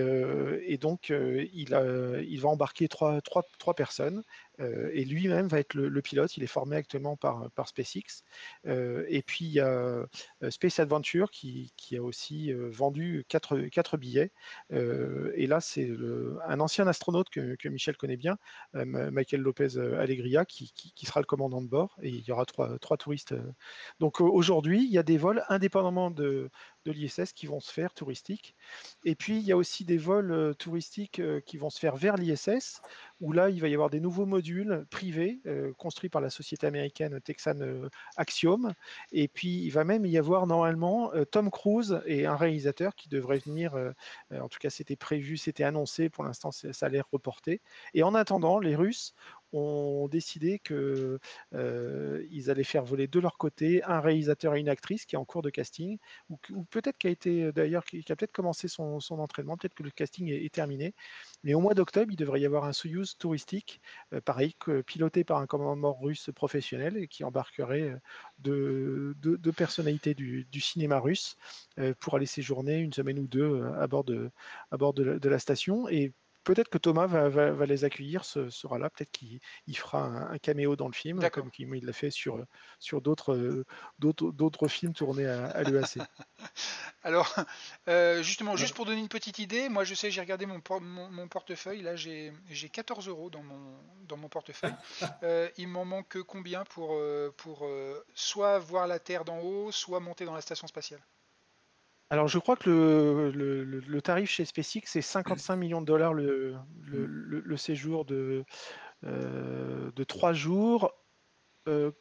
et donc, il, a, il, va embarquer trois, trois, trois personnes euh, et lui-même va être le, pilote. Il est formé actuellement par, SpaceX. Euh, et puis il y a euh, Space Adventure qui, a aussi vendu 4, billets. et là, c'est un ancien astronaute que, Michel connaît bien, Michael Lopez Alegria, qui, sera le commandant de bord. Et il y aura trois, trois touristes. Donc aujourd'hui, il y a des vols indépendamment de, de l'ISS qui vont se faire touristiques. Et puis, il y a aussi des vols euh, touristiques euh, qui vont se faire vers l'ISS, où là, il va y avoir des nouveaux modules privés euh, construits par la société américaine Texan Axiom. Et puis, il va même y avoir normalement Tom Cruise et un réalisateur qui devrait venir, en tout cas, c'était prévu, c'était annoncé, pour l'instant, ça a l'air reporté. Et en attendant, les Russes ont décidé qu'ils allaient faire voler de leur côté un réalisateur et une actrice qui est en cours de casting, ou, peut-être qui a été d'ailleurs qui, a peut-être commencé son, entraînement, peut-être que le casting est, terminé. Mais au mois d'octobre, il devrait y avoir un Soyuz touristique, pareil, piloté par un commandement russe professionnel qui embarquerait de, personnalités du, cinéma russe pour aller séjourner une semaine ou deux à bord de, à bord de, la station. Et peut-être que Thomas va, les accueillir, ce, sera là, peut-être qu'il fera un, caméo dans le film, comme il l'a fait sur, sur d'autres, d'autres, films tournés à, l'EAC. *laughs* Alors, euh, justement, juste pour donner une petite idée, moi je sais, j'ai regardé mon, mon, portefeuille, là j'ai, 14 euros dans mon, dans mon portefeuille. *laughs* Euh, il m'en manque combien pour, euh, pour soit voir la Terre d'en haut, soit monter dans la station spatiale? Alors, je crois que le, tarif chez SpaceX, c'est 55 millions de dollars le, séjour de, euh, de 3 jours. Euh,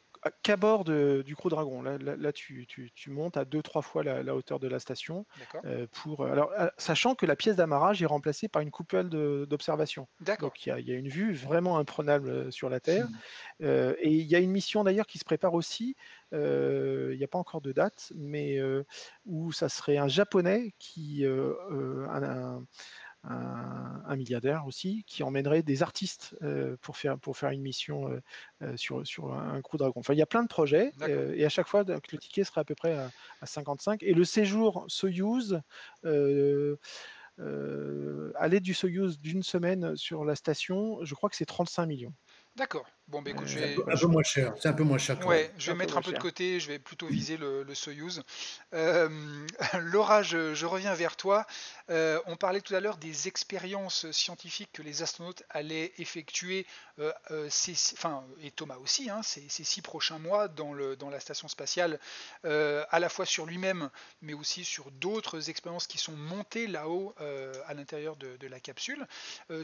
qu'à bord du Crew Dragon. Là, là, tu, montes à 2-3 fois la, hauteur de la station. Euh, pour, alors, sachant que la pièce d'amarrage est remplacée par une coupole d'observation. Donc il y, a une vue vraiment imprenable sur la Terre. Et il y a une mission d'ailleurs qui se prépare aussi. Il n'y a pas encore de date, mais où ça serait un japonais qui. Un, un, milliardaire aussi, qui emmènerait des artistes euh, pour, faire, pour faire une mission euh, euh, sur, sur un crew dragon. Enfin, il y a plein de projets, et à chaque fois, le ticket serait à peu près à, à 55. Et le séjour Soyuz, à l'aide du Soyuz d'une semaine sur la station, je crois que c'est 35 millions. D'accord. Bon, bah, écoute, je vais. Un peu moins cher. C'est un peu moins cher. Ouais, je vais mettre un peu de côté. Je vais plutôt viser le, Soyuz. Euh, *laughs* Laura, je, reviens vers toi. Euh, on parlait tout à l'heure des expériences scientifiques que les astronautes allaient effectuer, euh, enfin, et Thomas aussi, hein, ces, six prochains mois dans, le, dans la station spatiale, à la fois sur lui-même, mais aussi sur d'autres expériences qui sont montées là-haut à l'intérieur de, de, la capsule.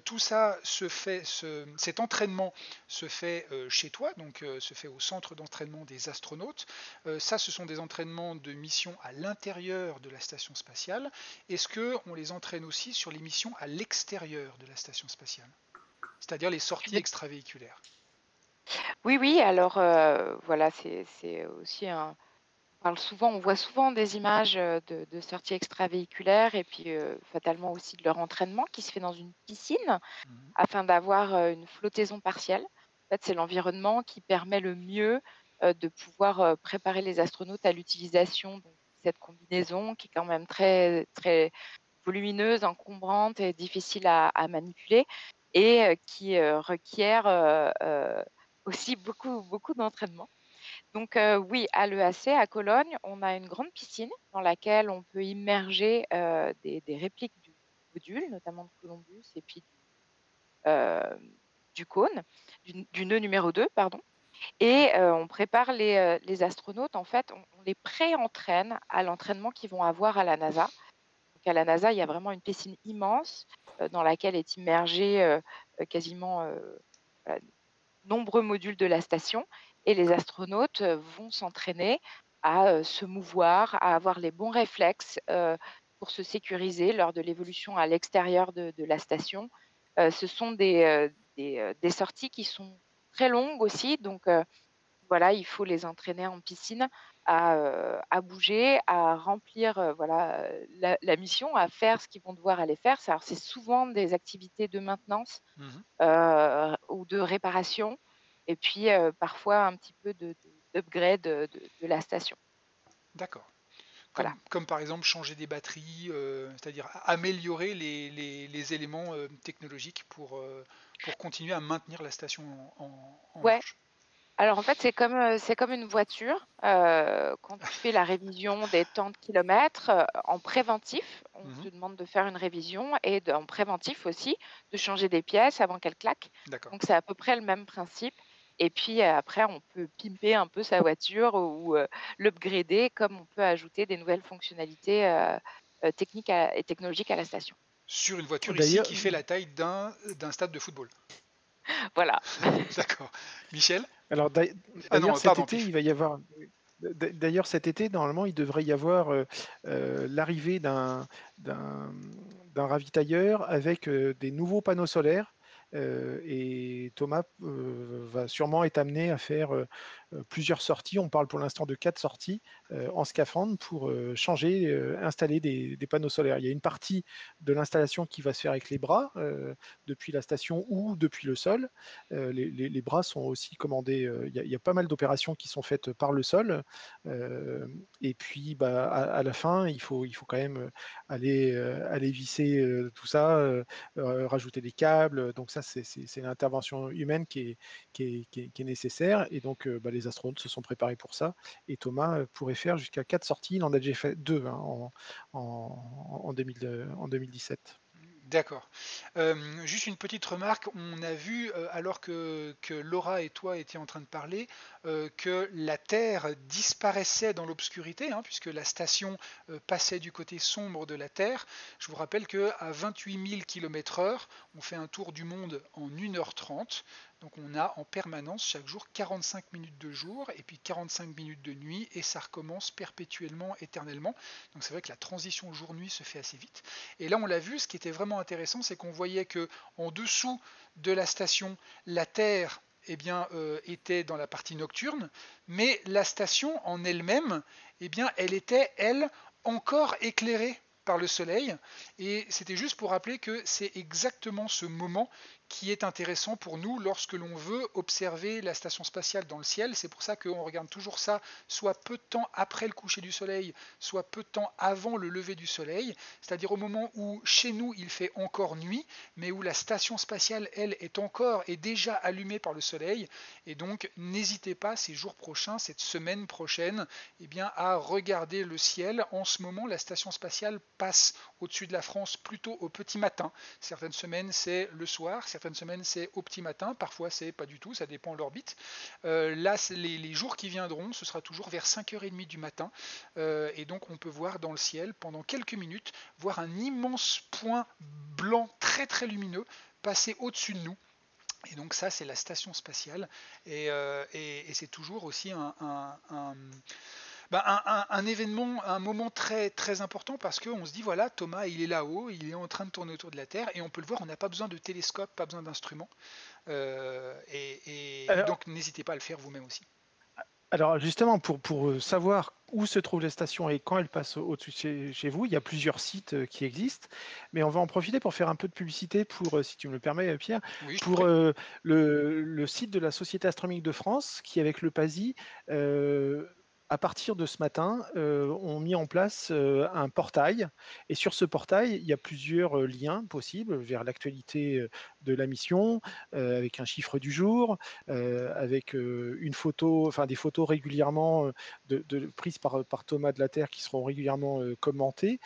tout ça se fait, ce, cet entraînement se fait euh, chez toi, donc euh, se fait au centre d'entraînement des astronautes. Euh, ça, ce sont des entraînements de missions à l'intérieur de la station spatiale. Est-ce que on les entraîne aussi sur les missions à l'extérieur de la station spatiale, c'est-à-dire les sorties extravéhiculaires Oui, oui. Alors voilà, c'est aussi un on parle souvent, on voit souvent des images de, sorties extravéhiculaires et puis fatalement aussi de leur entraînement qui se fait dans une piscine mmh afin d'avoir une flottaison partielle. Fait, c'est l'environnement qui permet le mieux de pouvoir préparer les astronautes à l'utilisation de cette combinaison qui est quand même très, très volumineuse, encombrante et difficile à, manipuler et qui requiert aussi beaucoup, beaucoup d'entraînement. Donc oui, à l'EAC, à Cologne, on a une grande piscine dans laquelle on peut immerger des, répliques du module, notamment de Columbus et puis du, cône, du, nœud numéro 2, pardon. Et on prépare les, astronautes, en fait, on, les pré-entraîne à l'entraînement qu'ils vont avoir à la NASA. Donc à la NASA, il y a vraiment une piscine immense dans laquelle est immergé quasiment nombreux modules de la station et les astronautes vont s'entraîner à se mouvoir, à avoir les bons réflexes pour se sécuriser lors de l'évolution à l'extérieur de, la station. ce sont des, des, sorties qui sont très longues aussi, donc voilà, il faut les entraîner en piscine à, à bouger, à remplir voilà, la, mission, à faire ce qu'ils vont devoir aller faire. C'est souvent des activités de maintenance mmh ou de réparation et puis parfois un petit peu d'upgrade de, de, la station. D'accord. Comme, voilà. comme, par exemple changer des batteries, c'est-à-dire améliorer les, les, éléments technologiques pour, pour continuer à maintenir la station en, en ouais. Alors en fait, c'est comme, c'est comme une voiture. quand tu fais la révision des temps de kilomètres, en préventif, on mmh te demande de faire une révision et en préventif aussi, de changer des pièces avant qu'elles claquent. Donc c'est à peu près le même principe. Et puis après, on peut pimper un peu sa voiture ou l'upgrader comme on peut ajouter des nouvelles fonctionnalités techniques et technologiques à la station. Sur une voiture ici qui fait la taille d'un stade de football. *laughs* Voilà. *laughs* D'accord. Michel? Alors ah d'ailleurs, cet été, il va y avoir. D'ailleurs, cet été, normalement, il devrait y avoir l'arrivée d'un ravitailleur avec des nouveaux panneaux solaires et Thomas va sûrement être amené à faire plusieurs sorties. On parle pour l'instant de quatre sorties en scaphandre pour changer, installer des, panneaux solaires. Il y a une partie de l'installation qui va se faire avec les bras depuis la station ou depuis le sol. Les, bras sont aussi commandés. Il y, a, pas mal d'opérations qui sont faites par le sol. et puis, bah, à, la fin, il faut, il faut quand même aller, aller visser tout ça, rajouter des câbles. Donc ça, c'est l'intervention humaine qui est, qui est, nécessaire. Et donc, bah, les astronautes se sont préparés pour ça. Et Thomas pourrait faire jusqu'à quatre sorties. Il en a déjà fait deux hein, en, en, en 2017. D'accord. juste une petite remarque, on a vu, alors que, Laura et toi étiez en train de parler, que la Terre disparaissait dans l'obscurité, hein, puisque la station passait du côté sombre de la Terre. Je vous rappelle qu'à 28 000 km/h, on fait un tour du monde en 1h30. Donc on a en permanence chaque jour 45 minutes de jour et puis 45 minutes de nuit et ça recommence perpétuellement, éternellement. Donc c'est vrai que la transition jour-nuit se fait assez vite. Et là on l'a vu, ce qui était vraiment intéressant, c'est qu'on voyait que en dessous de la station, la Terre eh bien, euh, était dans la partie nocturne, mais la station en elle-même, eh bien, elle était, elle, encore éclairée par le soleil. Et c'était juste pour rappeler que c'est exactement ce moment qui est intéressant pour nous lorsque l'on veut observer la station spatiale dans le ciel. C'est pour ça qu'on regarde toujours ça, soit peu de temps après le coucher du soleil, soit peu de temps avant le lever du soleil, c'est-à-dire au moment où chez nous il fait encore nuit, mais où la station spatiale, elle, est encore et déjà allumée par le soleil. Et donc n'hésitez pas ces jours prochains, cette semaine prochaine, eh bien, à regarder le ciel. En ce moment, la station spatiale passe au-dessus de la France plutôt au petit matin. Certaines semaines, c'est le soir certaines semaines c'est au petit matin, parfois c'est pas du tout, ça dépend de l'orbite. Euh, là, les, jours qui viendront, ce sera toujours vers 5h30 du matin, euh, et donc on peut voir dans le ciel pendant quelques minutes, voir un immense point blanc très très lumineux passer au-dessus de nous. Et donc ça, c'est la station spatiale, et, euh, c'est toujours aussi un bah, un, événement, un moment très, très important parce qu'on se dit voilà, Thomas, il est là-haut, il est en train de tourner autour de la Terre et on peut le voir, on n'a pas besoin de télescope, pas besoin d'instruments. Euh, et, donc n'hésitez pas à le faire vous-même aussi. Alors justement, pour, pour euh, savoir où se trouve la station et quand elle passe au-dessus de chez, vous, il y a plusieurs sites euh, qui existent, mais on va en profiter pour faire un peu de publicité pour, si tu me le permets Pierre, pour le, le, site de la Société astronomique de France qui avec le PASI à partir de ce matin, euh, ont mis en place un portail. Et sur ce portail, il y a plusieurs liens possibles vers l'actualité de la mission, avec un chiffre du jour, avec une photo, enfin des photos régulièrement de, prises par, Thomas de la Terre qui seront régulièrement commentées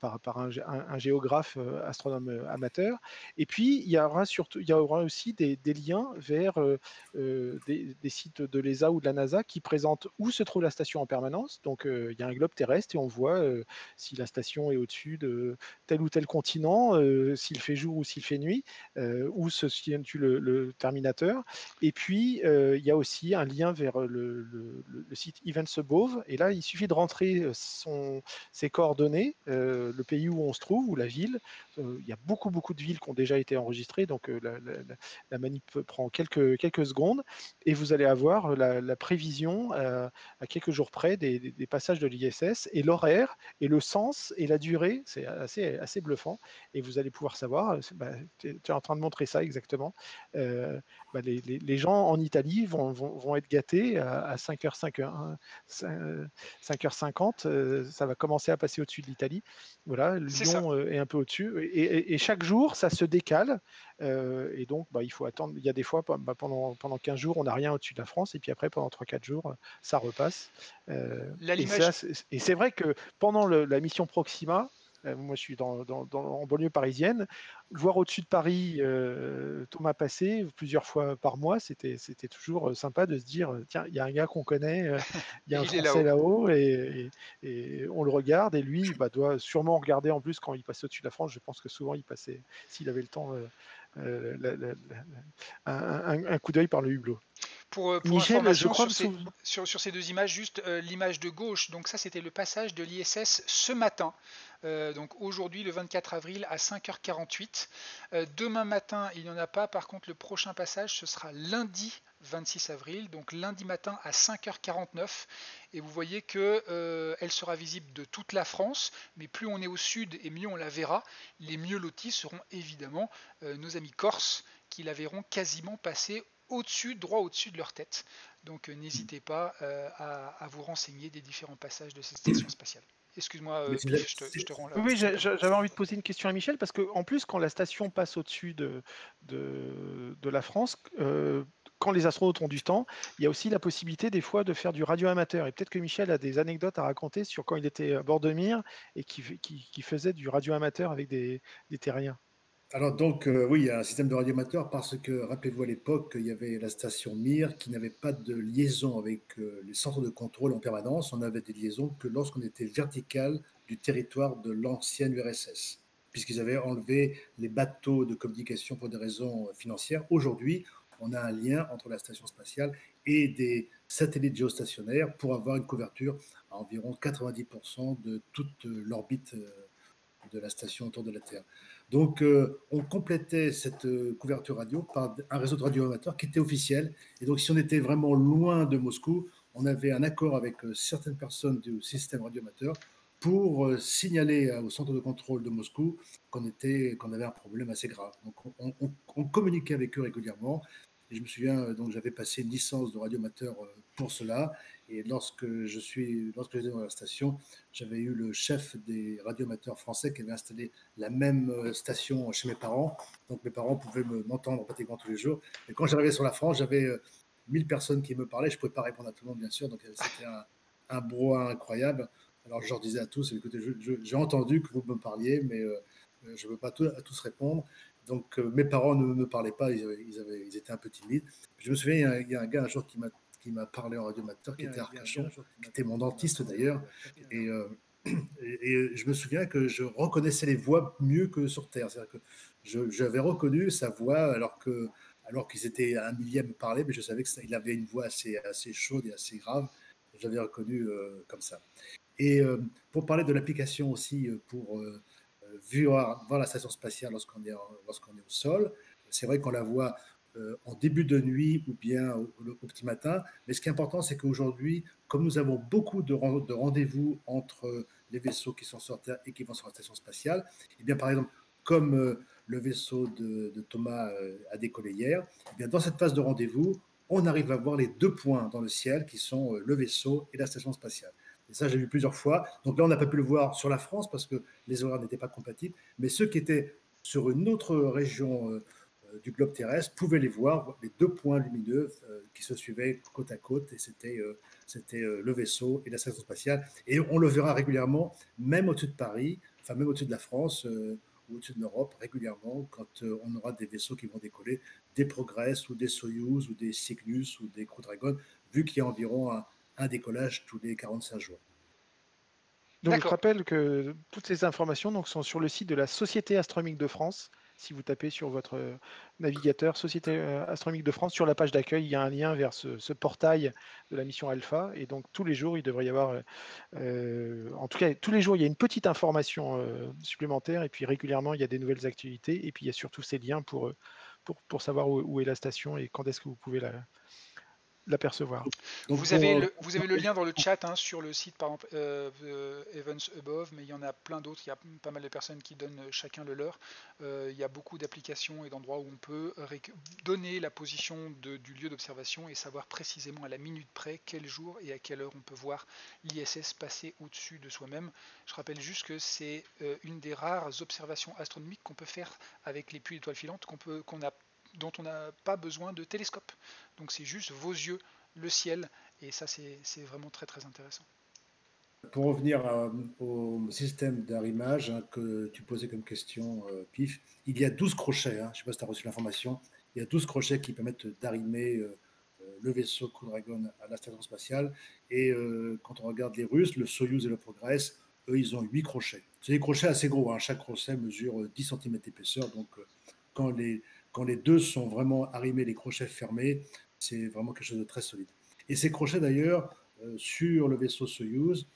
par, un, géographe astronome amateur. Et puis, il y aura, surtout, il y aura aussi des, liens vers des, sites de l'ESA ou de la NASA qui présentent où se trouve la station en permanence. Donc, il y a un globe terrestre et on voit si la station est au-dessus de tel ou tel continent, s'il fait jour ou s'il fait nuit, où se situe le, terminateur. Et puis, il y a aussi un lien vers le, site Events Above. Et là, il suffit de rentrer ses coordonnées, le pays où on se trouve, ou la ville. il y a beaucoup, beaucoup de villes qui ont déjà été enregistrées. Donc, la, la, manip prend quelques, quelques secondes. Et vous allez avoir la, prévision à quelques jours près des, passages de l'ISS et l'horaire et le sens et la durée, c'est assez, assez bluffant. Et vous allez pouvoir savoir, euh, bah, tu es en train de montrer ça exactement. Euh, bah, les, les, gens en Italie vont, vont, être gâtés à, 5h, 5h, 50 ça va commencer à passer au-dessus de l'Italie. Voilà, Lyon euh, est un peu au-dessus. Et, et, chaque jour, ça se décale. Et donc, bah, il faut attendre. Il y a des fois, pendant, pendant 15 jours, on n'a rien au-dessus de la France. Et puis après, pendant 3-4 jours, ça repasse. Et c'est vrai que pendant la mission Proxima, moi je suis dans, en banlieue parisienne, voir au-dessus de Paris euh, Thomas passer plusieurs fois par mois, c'était toujours sympa de se dire tiens, il y a un gars qu'on connaît, il y a *laughs* un Français là-haut, et, on le regarde, et lui bah, doit sûrement regarder en plus quand il passait au-dessus de la France. Je pense que souvent il passait, s'il avait le temps, un, coup d'œil par le hublot. Pour, euh, pour information sur, ces, sur, ces, deux images, juste euh, l'image de gauche, donc ça c'était le passage de l'ISS ce matin. Donc aujourd'hui, le 24 avril, à 5h48. demain matin, il n'y en a pas. Par contre, le prochain passage, ce sera lundi 26 avril, donc lundi matin à 5h49. Et vous voyez qu'elle elle sera visible de toute la France, mais plus on est au sud et mieux on la verra. Les mieux lotis seront évidemment nos amis corses qui la verront quasiment passer au-dessus, droit au-dessus de leur tête. Donc euh, n'hésitez pas euh, à, vous renseigner des différents passages de cette station spatiale. Excuse-moi, euh, je, te, rends là. Oui, j'avais envie de poser une question à Michel, parce qu'en plus, quand la station passe au-dessus de, de, la France, quand les astronautes ont du temps, il y a aussi la possibilité des fois de faire du radio amateur. Et peut-être que Michel a des anecdotes à raconter sur quand il était à bord de Mir et qui, qui, faisait du radio amateur avec des, des terriens. Alors donc, euh, oui, il y a un système de radioamateur parce que, rappelez-vous, à l'époque, il y avait la station Mir qui n'avait pas de liaison avec euh, les centres de contrôle en permanence. On avait des liaisons que lorsqu'on était vertical du territoire de l'ancienne URSS, puisqu'ils avaient enlevé les bateaux de communication pour des raisons financières. Aujourd'hui, on a un lien entre la station spatiale et des satellites géostationnaires pour avoir une couverture à environ 90% de toute l'orbite euh, de la station autour de la Terre. Donc, euh, on complétait cette euh, couverture radio par un réseau de radioamateurs qui était officiel. Et donc, si on était vraiment loin de Moscou, on avait un accord avec euh, certaines personnes du système radioamateur pour signaler au centre de contrôle de Moscou qu'on était, avait un problème assez grave. Donc, on, communiquait avec eux régulièrement. Je me souviens, donc, j'avais passé une licence de radioamateur pour cela. Et lorsque je suis, lorsque j'étais dans la station, j'avais eu le chef des radioamateurs français qui avait installé la même euh, station chez mes parents. Donc mes parents pouvaient m'entendre pratiquement tous les jours. Et quand j'arrivais sur la France, j'avais 1000 euh, personnes qui me parlaient. Je ne pouvais pas répondre à tout le monde, bien sûr. Donc c'était un, un brouhaha incroyable. Alors je leur disais à tous, écoutez, j'ai entendu que vous me parliez, mais euh, je ne veux pas à tous répondre. Donc mes parents ne me parlaient pas, ils, étaient un peu timides. Je me souviens, il y a un gars un jour qui m'a qui m'a parlé en radioamateur, qui était Arcachon, qui était mon dentiste d'ailleurs. Euh, *clears throat* et, et, je me souviens que je reconnaissais les voix mieux que sur Terre. C'est-à-dire que j'avais reconnu sa voix alors que alors qu'ils étaient à un millième parler, mais je savais qu'il avait une voix assez, assez chaude et assez grave. J'avais reconnu euh, comme ça. Et euh, pour parler de l'application aussi pour voir, voir, la station spatiale lorsqu'on est, lorsqu'on est au sol, c'est vrai qu'on la voit euh, en début de nuit ou bien au, petit matin. Mais ce qui est important, c'est qu'aujourd'hui, comme nous avons beaucoup de, rendez-vous entre les vaisseaux qui sont sur Terre et qui vont sur la station spatiale, et eh bien par exemple, comme euh, le vaisseau de, Thomas euh, a décollé hier, eh bien dans cette phase de rendez-vous, on arrive à voir les deux points dans le ciel qui sont le vaisseau et la station spatiale. Et ça, j'ai vu plusieurs fois. Donc là, on n'a pas pu le voir sur la France parce que les horaires n'étaient pas compatibles. Mais ceux qui étaient sur une autre région euh, du globe terrestre pouvaient les voir, les deux points lumineux euh, qui se suivaient côte à côte, et c'était euh, c'était le vaisseau et la station spatiale. Et on le verra régulièrement, même au-dessus de Paris, enfin même au-dessus de la France ou au-dessus de l'Europe, régulièrement, quand on aura des vaisseaux qui vont décoller, des Progress ou des Soyuz ou des Cygnus ou des Crew Dragon, vu qu'il y a environ un, un décollage tous les 45 jours. Donc je rappelle que toutes ces informations donc, sont sur le site de la Société astronomique de France, si vous tapez sur votre euh, navigateur Société euh, astronomique de France, sur la page d'accueil, il y a un lien vers ce, portail de la mission Alpha. Et donc tous les jours, il devrait y avoir, euh, en tout cas tous les jours, il y a une petite information supplémentaire. Et puis régulièrement, il y a des nouvelles activités. Et puis il y a surtout ces liens pour, pour, pour savoir où, est la station et quand est-ce que vous pouvez la, l'apercevoir. Vous avez, le, vous avez le lien dans le chat hein, sur le site, par exemple, euh, Evans Above, mais il y en a plein d'autres. Il y a pas mal de personnes qui donnent chacun le leur. Euh, il y a beaucoup d'applications et d'endroits où on peut donner la position du lieu d'observation et savoir précisément à la minute près quel jour et à quelle heure on peut voir l'ISS passer au-dessus de soi-même. Je rappelle juste que c'est euh, une des rares observations astronomiques qu'on peut faire avec les puits d'étoiles filantes qu'on qu'on a dont on n'a pas besoin de télescope. Donc c'est juste vos yeux, le ciel, et ça c'est vraiment très très intéressant. Pour revenir au système d'arrimage hein, que tu posais comme question, euh, Pif, il y a 12 crochets, hein, je ne sais pas si tu as reçu l'information, il y a 12 crochets qui permettent d'arrimer euh, euh, le vaisseau Crew à la station spatiale. Et quand on regarde les Russes, le Soyuz et le Progress, eux, ils ont 8 crochets. C'est des crochets assez gros, hein. chaque crochet mesure 10 cm d'épaisseur, donc quand les, quand les deux sont vraiment arrimés, les crochets fermés, c'est vraiment quelque chose de très solide. Et ces crochets d'ailleurs, euh, sur le vaisseau Soyuz,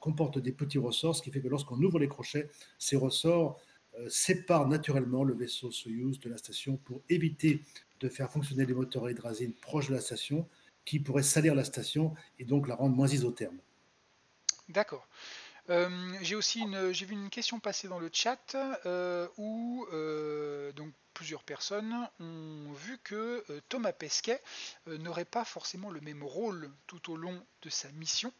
comportent des petits ressorts, ce qui fait que lorsqu'on ouvre les crochets, ces ressorts séparent naturellement le vaisseau Soyuz de la station pour éviter de faire fonctionner les moteurs à hydrazine proches de la station qui pourraient salir la station et donc la rendre moins isotherme. D'accord. Euh, j'ai aussi une, vu une question passer dans le chat euh, où euh, plusieurs personnes ont vu que Thomas Pesquet n'aurait pas forcément le même rôle tout au long de sa mission.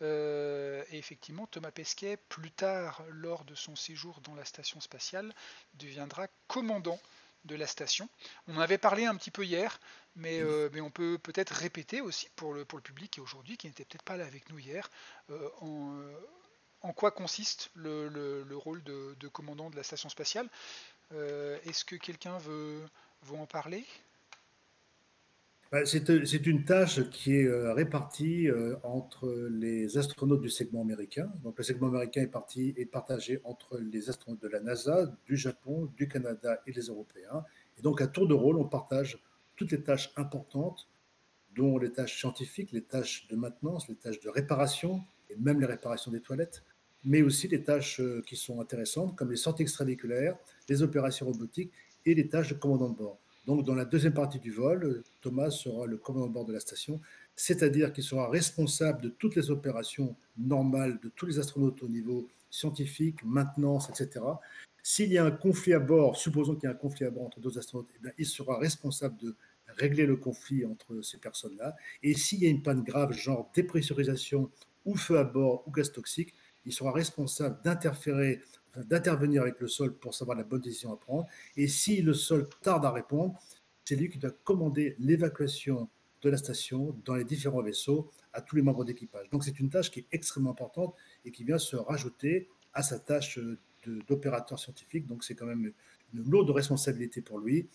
et effectivement, Thomas Pesquet, plus tard, lors de son séjour dans la station spatiale, deviendra commandant de la station. On en avait parlé un petit peu hier, mais, euh, on peut peut-être répéter aussi pour le, pour le public aujourd'hui, qui n'était peut-être pas là avec nous hier, euh, en, euh, quoi consiste le, le, rôle de, commandant de la station spatiale. Est-ce que quelqu'un veut, veut en parler? Bah, c'est une tâche qui est répartie entre les astronautes du segment américain. Donc le segment américain est, est partagé entre les astronautes de la NASA, du Japon, du Canada et les Européens. Et donc à tour de rôle, on partage toutes les tâches importantes, dont les tâches scientifiques, les tâches de maintenance, les tâches de réparation, et même les réparations des toilettes, mais aussi les tâches qui sont intéressantes, comme les sorties extravéhiculaires, les opérations robotiques et les tâches de commandant de bord. Donc, dans la deuxième partie du vol, Thomas sera le commandant de bord de la station, c'est-à-dire qu'il sera responsable de toutes les opérations normales de tous les astronautes au niveau scientifique, maintenance, etc. S'il y a un conflit à bord, supposons qu'il y a un conflit à bord entre deux astronautes, eh il sera responsable de régler le conflit entre ces personnes-là. Et s'il y a une panne grave, genre dépressurisation ou feu à bord ou gaz toxique, il sera responsable d'interférer d'intervenir avec le sol pour savoir la bonne décision à prendre. Et si le sol tarde à répondre, c'est lui qui doit commander l'évacuation de la station dans les différents vaisseaux à tous les membres d'équipage. Donc c'est une tâche qui est extrêmement importante et qui vient se rajouter à sa tâche d'opérateur scientifique. Donc c'est quand même une lourde responsabilité pour lui.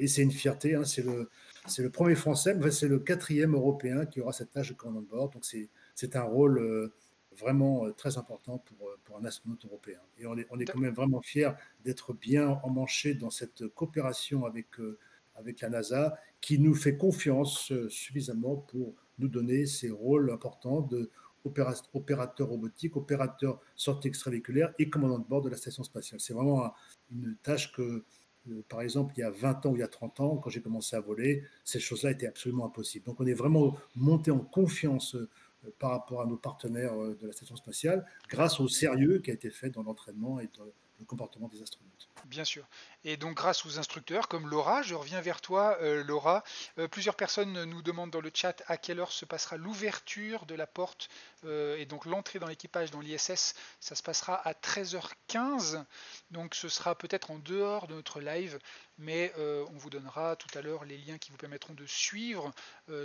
Et c'est une fierté, hein. c'est le, premier Français, mais c'est le quatrième Européen qui aura cette tâche de commandant de bord. Donc c'est un rôle... Euh, vraiment euh, très important pour, euh, pour un astronaute européen. Et on est, on est quand même vraiment fiers d'être bien emmanchés dans cette coopération avec, euh, avec la NASA qui nous fait confiance suffisamment pour nous donner ces rôles importants de opérateur robotique, opérateur sortie extravéhiculaire et commandant de bord de la station spatiale. C'est vraiment une tâche que, par exemple, il y a 20 ans ou il y a 30 ans, quand j'ai commencé à voler, ces choses-là étaient absolument impossibles. Donc on est vraiment monté en confiance par rapport à nos partenaires euh, de la station spatiale, grâce au sérieux qui a été fait dans l'entraînement et dans le comportement des astronautes. Bien sûr. Et donc grâce aux instructeurs comme Laura, je reviens vers toi euh, Laura. Euh, plusieurs personnes nous demandent dans le chat à quelle heure se passera l'ouverture de la porte euh, et donc l'entrée dans l'équipage dans l'ISS. Ça se passera à 13h15. Donc ce sera peut-être en dehors de notre live, mais on vous donnera tout à l'heure les liens qui vous permettront de suivre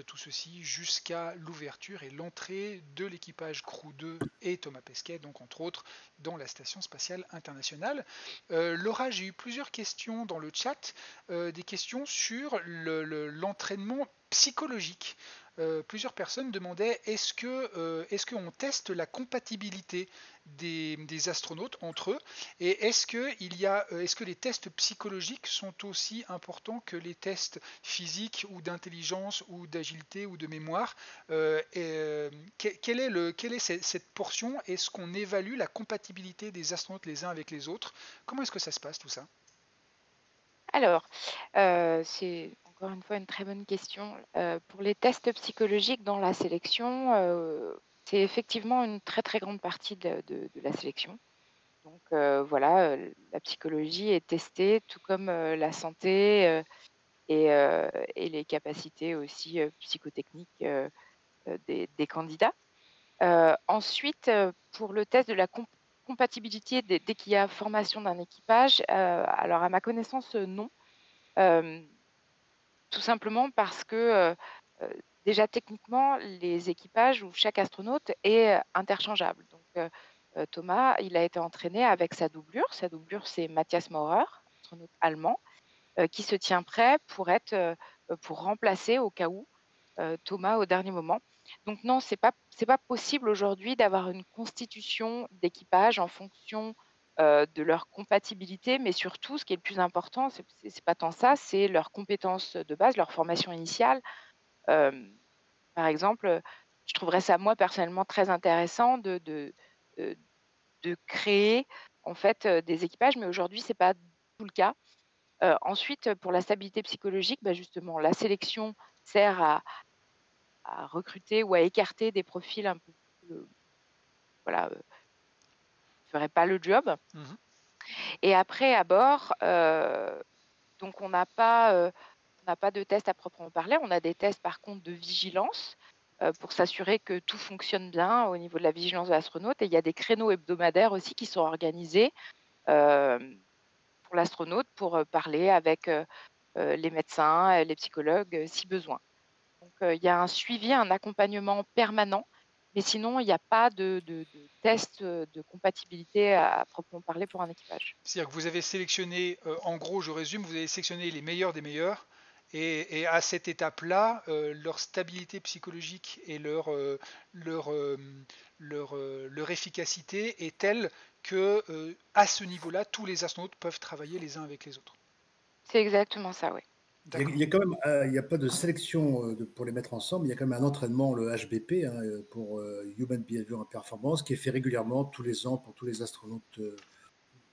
tout ceci jusqu'à l'ouverture et l'entrée de l'équipage Crew 2 et Thomas Pesquet, donc entre autres, dans la Station Spatiale Internationale. Laura, j'ai eu plusieurs questions dans le chat, euh, des questions sur l'entraînement psychologique. Euh, plusieurs personnes demandaient est-ce euh, est-ce qu'on teste la compatibilité des, astronautes entre eux. Et est-ce que il y a est-ce que les tests psychologiques sont aussi importants que les tests physiques ou d'intelligence ou d'agilité ou de mémoire et, quelle est le quelle est cette, portion? Est-ce qu'on évalue la compatibilité des astronautes les uns avec les autres? Comment est-ce que ça se passe tout ça? Alors, euh, c'est encore une fois une très bonne question. Euh, pour les tests psychologiques dans la sélection, euh, c'est effectivement une très très grande partie de, la sélection. Donc voilà, la psychologie est testée, tout comme la santé et, les capacités aussi psychotechniques des, candidats. ensuite, pour le test de la compatibilité dès, qu'il y a formation d'un équipage euh, Alors, à ma connaissance, euh, non. Euh, tout simplement parce que déjà techniquement, les équipages ou chaque astronaute est interchangeable. Donc, Thomas, il a été entraîné avec sa doublure. Sa doublure, c'est Matthias Maurer, astronaute allemand, qui se tient prêt pour, être, pour remplacer au cas où Thomas au dernier moment. Donc non, c'est pas pas possible aujourd'hui d'avoir une constitution d'équipage en fonction de leur compatibilité, mais surtout, ce qui est le plus important, c'est pas tant ça, c'est leurs compétences de base, leur formation initiale. Par exemple, je trouverais ça moi personnellement très intéressant de, de, de, créer en fait des équipages, mais aujourd'hui c'est pas tout le cas. ensuite, pour la stabilité psychologique, bah, justement, la sélection sert à, à, recruter ou à écarter des profils un peu voilà, ne feraient pas le job. Mmh Et après, à bord, donc on n'a pas, n'a pas de test à proprement parler. On a des tests par contre de vigilance pour s'assurer que tout fonctionne bien au niveau de la vigilance de l'astronaute. Et il y a des créneaux hebdomadaires aussi qui sont organisés pour l'astronaute pour parler avec les médecins, les psychologues si besoin. Donc il y a un suivi, un accompagnement permanent mais sinon, il n'y a pas de, de, test de compatibilité à, proprement parler pour un équipage. C'est-à-dire que vous avez sélectionné, euh, en gros, je résume, vous avez sélectionné les meilleurs des meilleurs. Et, à cette étape-là, euh, leur stabilité psychologique et leur, euh, leur, leur, leur, efficacité est telle que, à ce niveau-là, tous les astronautes peuvent travailler les uns avec les autres. C'est exactement ça, oui. Il y a quand même, euh, il n'y a pas de sélection euh, pour les mettre ensemble. Il y a quand même un entraînement, le HBP, hein, pour euh, Human Behavior and Performance, qui est fait régulièrement tous les ans pour tous les astronautes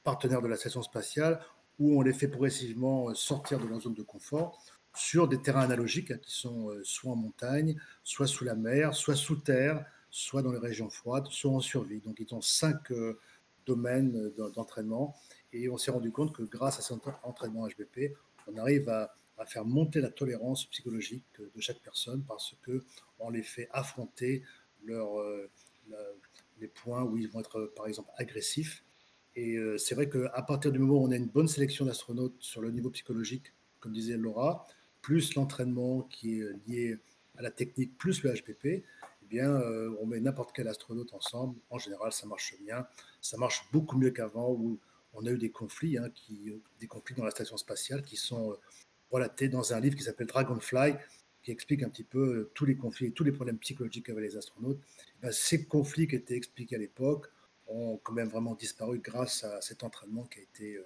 partenaires de la station spatiale, où on les fait progressivement sortir de leur zone de confort sur des terrains analogiques hein, qui sont soit en montagne, soit sous la mer, soit sous terre, soit dans les régions froides, soit en survie. Donc ils ont cinq domaines d'entraînement et on s'est rendu compte que grâce à cet entraînement HBP, on arrive à faire monter la tolérance psychologique de chaque personne parce que on les fait affronter leur, euh, les points où ils vont être, par exemple, agressifs. Et euh, c'est vrai qu'à partir du moment où on a une bonne sélection d'astronautes sur le niveau psychologique, comme disait Laura, plus l'entraînement qui est lié à la technique, plus le HPP, eh bien, euh, on met n'importe quel astronaute ensemble. En général, ça marche bien. Ça marche beaucoup mieux qu'avant où on a eu des conflits, hein, des conflits dans la station spatiale qui sont relaté dans un livre qui s'appelle Dragonfly, qui explique un petit peu euh, tous les conflits et tous les problèmes psychologiques qu'avaient les astronautes. Eh ben, ces conflits qui étaient expliqués à l'époque ont quand même vraiment disparu grâce à cet entraînement qui a été, euh,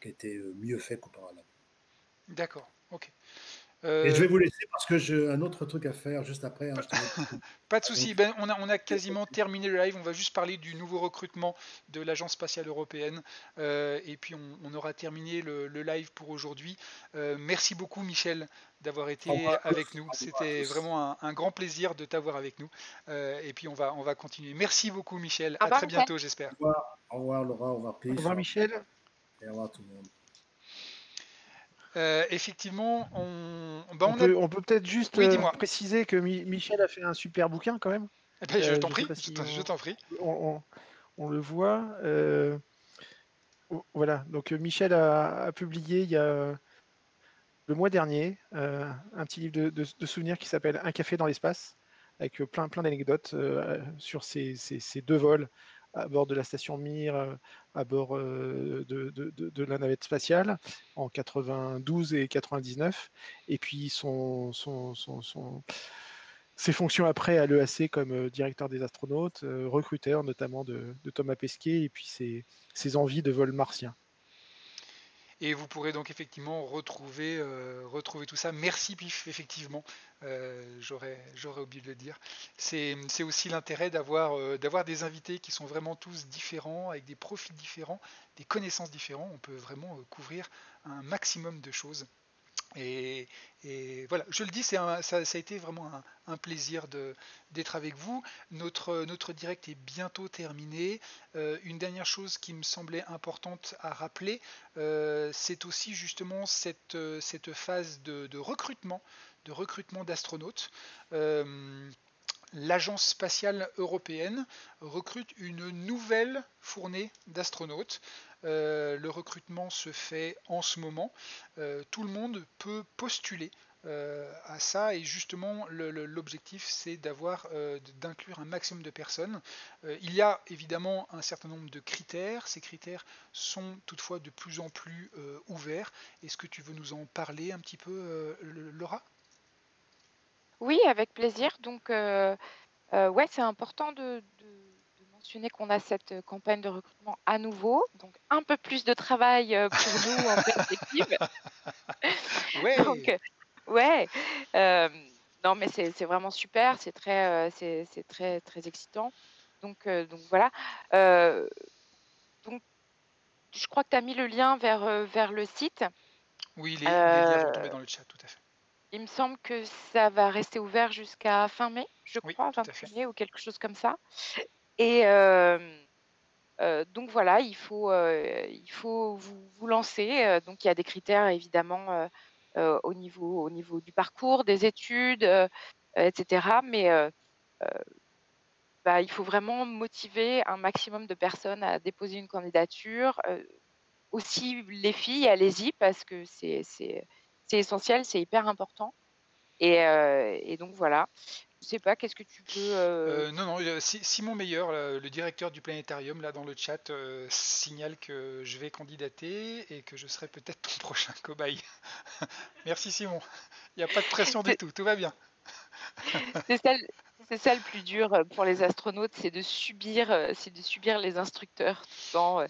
qui a été euh, mieux fait qu'auparavant. D'accord, ok. Et je vais vous laisser parce que j'ai un autre truc à faire juste après. Hein, *laughs* pas de souci. Ben, on, a, on, a, quasiment terminé le live. On va juste parler du nouveau recrutement de l'Agence spatiale européenne. Euh, et puis on, aura terminé le, live pour aujourd'hui. Euh, merci beaucoup Michel d'avoir été avec nous. C'était vraiment un, grand plaisir de t'avoir avec nous. Euh, et puis on va, on va continuer. Merci beaucoup Michel. À très bientôt j'espère. Au revoir. Au revoir Laura. Au revoir Au revoir Michel. Et au revoir tout le monde. Euh, effectivement, on, bah, on, peut, peut-être juste euh, préciser que Michel a fait un super bouquin quand même. Eh ben, je euh, t'en prie, je t'en prie. On, le voit. voilà, donc Michel a, publié il y a le mois dernier un petit livre de, souvenirs qui s'appelle Un café dans l'espace, avec plein, plein d'anecdotes sur ces, deux vols à bord de la station Mir, euh, à bord euh, de, la navette spatiale en 92 et 99, et puis ses fonctions après à l'EAC comme euh, directeur des astronautes, recruteur notamment de, Thomas Pesquet, et puis ses envies de vol martien. Et vous pourrez donc effectivement retrouver, euh, tout ça. Merci Pif, effectivement, euh, j'aurais, oublié de le dire. C'est, aussi l'intérêt euh, d'avoir des invités qui sont vraiment tous différents, avec des profils différents, des connaissances différentes. On peut vraiment couvrir un maximum de choses. Et, voilà, je le dis, ça, a été vraiment un, plaisir d'être avec vous. Notre, direct est bientôt terminé. Euh, une dernière chose qui me semblait importante à rappeler, euh, c'est aussi justement cette, cette phase de, recrutement, de recrutement d'astronautes. Euh, l'Agence spatiale européenne recrute une nouvelle fournée d'astronautes. Euh, le recrutement se fait en ce moment. Euh, tout le monde peut postuler euh, à ça et justement l'objectif c'est d'avoir d'inclure un maximum de personnes. il y a évidemment un certain nombre de critères. Ces critères sont toutefois de plus en plus ouverts. Est-ce que tu veux nous en parler un petit peu, Laura? Oui, avec plaisir. Donc, ouais, c'est important de qu'on a cette euh, campagne de recrutement à nouveau, donc un peu plus de travail euh, pour *laughs* nous en perspective. *laughs* ouais. donc, euh, ouais. non, mais c'est vraiment super, c'est très, c'est très, très excitant. Donc, donc voilà. donc, je crois que tu as mis le lien vers, vers le site. Oui, liens vont tomber dans le chat, tout à fait. Il me semble que ça va rester ouvert jusqu'à fin mai, je crois, fin mai ou quelque chose comme ça. Et donc voilà, il faut, il faut vous, vous lancer. Donc il y a des critères évidemment au, niveau, au niveau du parcours, des études, etc. Mais bah, il faut vraiment motiver un maximum de personnes à déposer une candidature. aussi les filles, allez-y parce que c'est essentiel, c'est hyper important. Et, donc voilà. Je sais pas, qu'est-ce que tu peux. Euh, euh, non, non, Simon Meilleur, le directeur du planétarium, là dans le chat, signale que je vais candidater et que je serai peut-être ton *laughs* prochain cobaye. *laughs* Merci Simon. Il n'y a pas de pression du tout, tout va bien. *laughs* c'est ça, ça le plus dur pour les astronautes, c'est de subir, c'est de subir les instructeurs tout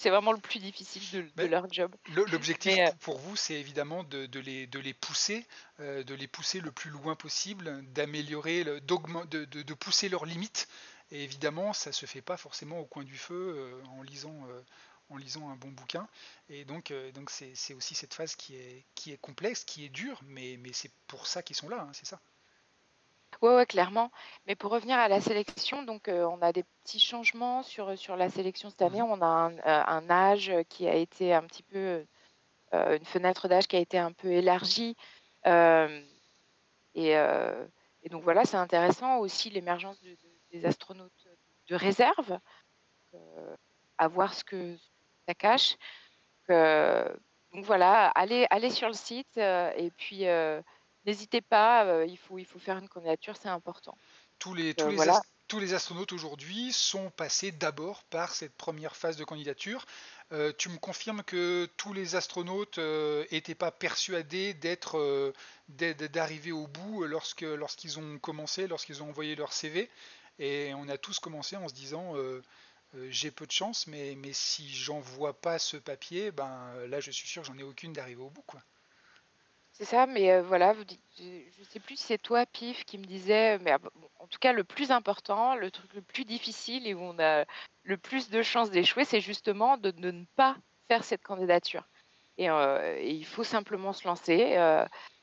c'est vraiment le plus difficile de, leur job. L'objectif euh, pour vous, c'est évidemment de, les, de les pousser, euh, de les pousser le plus loin possible, d'améliorer, de, de, pousser leurs limites. Et évidemment, ça se fait pas forcément au coin du feu euh, en lisant. en lisant un bon bouquin. Et donc, donc c'est aussi cette phase qui est, qui est complexe, qui est dure, mais, mais c'est pour ça qu'ils sont là, hein, c'est ça. Oui, ouais, clairement. Mais pour revenir à la sélection, donc euh, on a des petits changements sur, sur la sélection cette année. Mmh on a un, un âge qui a été un petit peu, euh, une fenêtre d'âge qui a été un peu élargie. et, et donc voilà, c'est intéressant aussi l'émergence des astronautes de réserve, à voir ce que ça cache. donc voilà, allez, allez sur le site et puis N'hésitez pas, il, faut, il faut faire une candidature, c'est important. Tous les, tous, les tous les astronautes aujourd'hui sont passés d'abord par cette première phase de candidature. Euh, tu me confirmes que tous les astronautes n'étaient euh, pas persuadés d'être, d'arriver au bout lorsque, lorsqu'ils ont commencé, lorsqu'ils ont envoyé leur CV. Et on a tous commencé en se disant j'ai peu de chance, mais, mais si j'envoie pas ce papier, ben là je suis sûr que j'en ai aucune d'arriver au bout. Quoi. C'est ça, mais voilà, je ne sais plus si c'est toi, Pif, qui me disait, mais en tout cas, le plus important, le truc le plus difficile et où on a le plus de chances d'échouer, c'est justement de, ne pas faire cette candidature. Et, il faut simplement se lancer.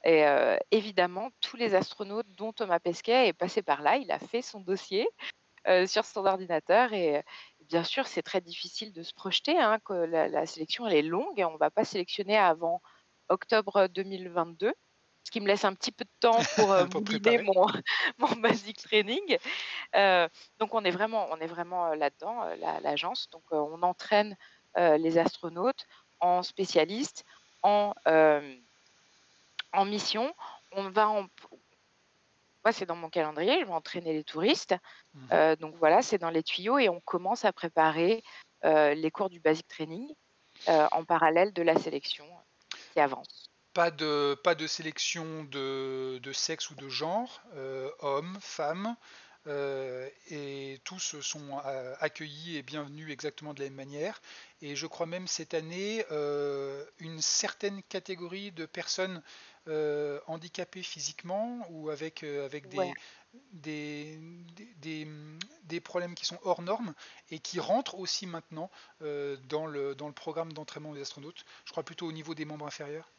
et évidemment, tous les astronautes, dont Thomas Pesquet, est passé par là. Il a fait son dossier sur son ordinateur. Et, bien sûr, c'est très difficile de se projeter. Hein, que la, la, sélection, elle est longue et on ne va pas sélectionner avant octobre 2022, ce qui me laisse un petit peu de temps *laughs* pour, euh, mon, *laughs* mon basic training. Euh, donc on est vraiment, on est vraiment euh, là-dedans, l'agence. donc on entraîne les astronautes en spécialistes, en, en mission. On va en, moi, c'est dans mon calendrier, je vais entraîner les touristes. Mmh. donc voilà, c'est dans les tuyaux et on commence à préparer les cours du basic training en parallèle de la sélection avance. Pas de, pas de sélection de, de sexe ou de genre, euh, hommes, femmes, euh, et tous sont euh, accueillis et bienvenus exactement de la même manière. Et je crois même cette année, une certaine catégorie de personnes handicapées physiquement ou avec, avec des, des, des, des, problèmes qui sont hors normes et qui rentrent aussi maintenant euh, dans, le, dans le programme d'entraînement des astronautes, je crois plutôt au niveau des membres inférieurs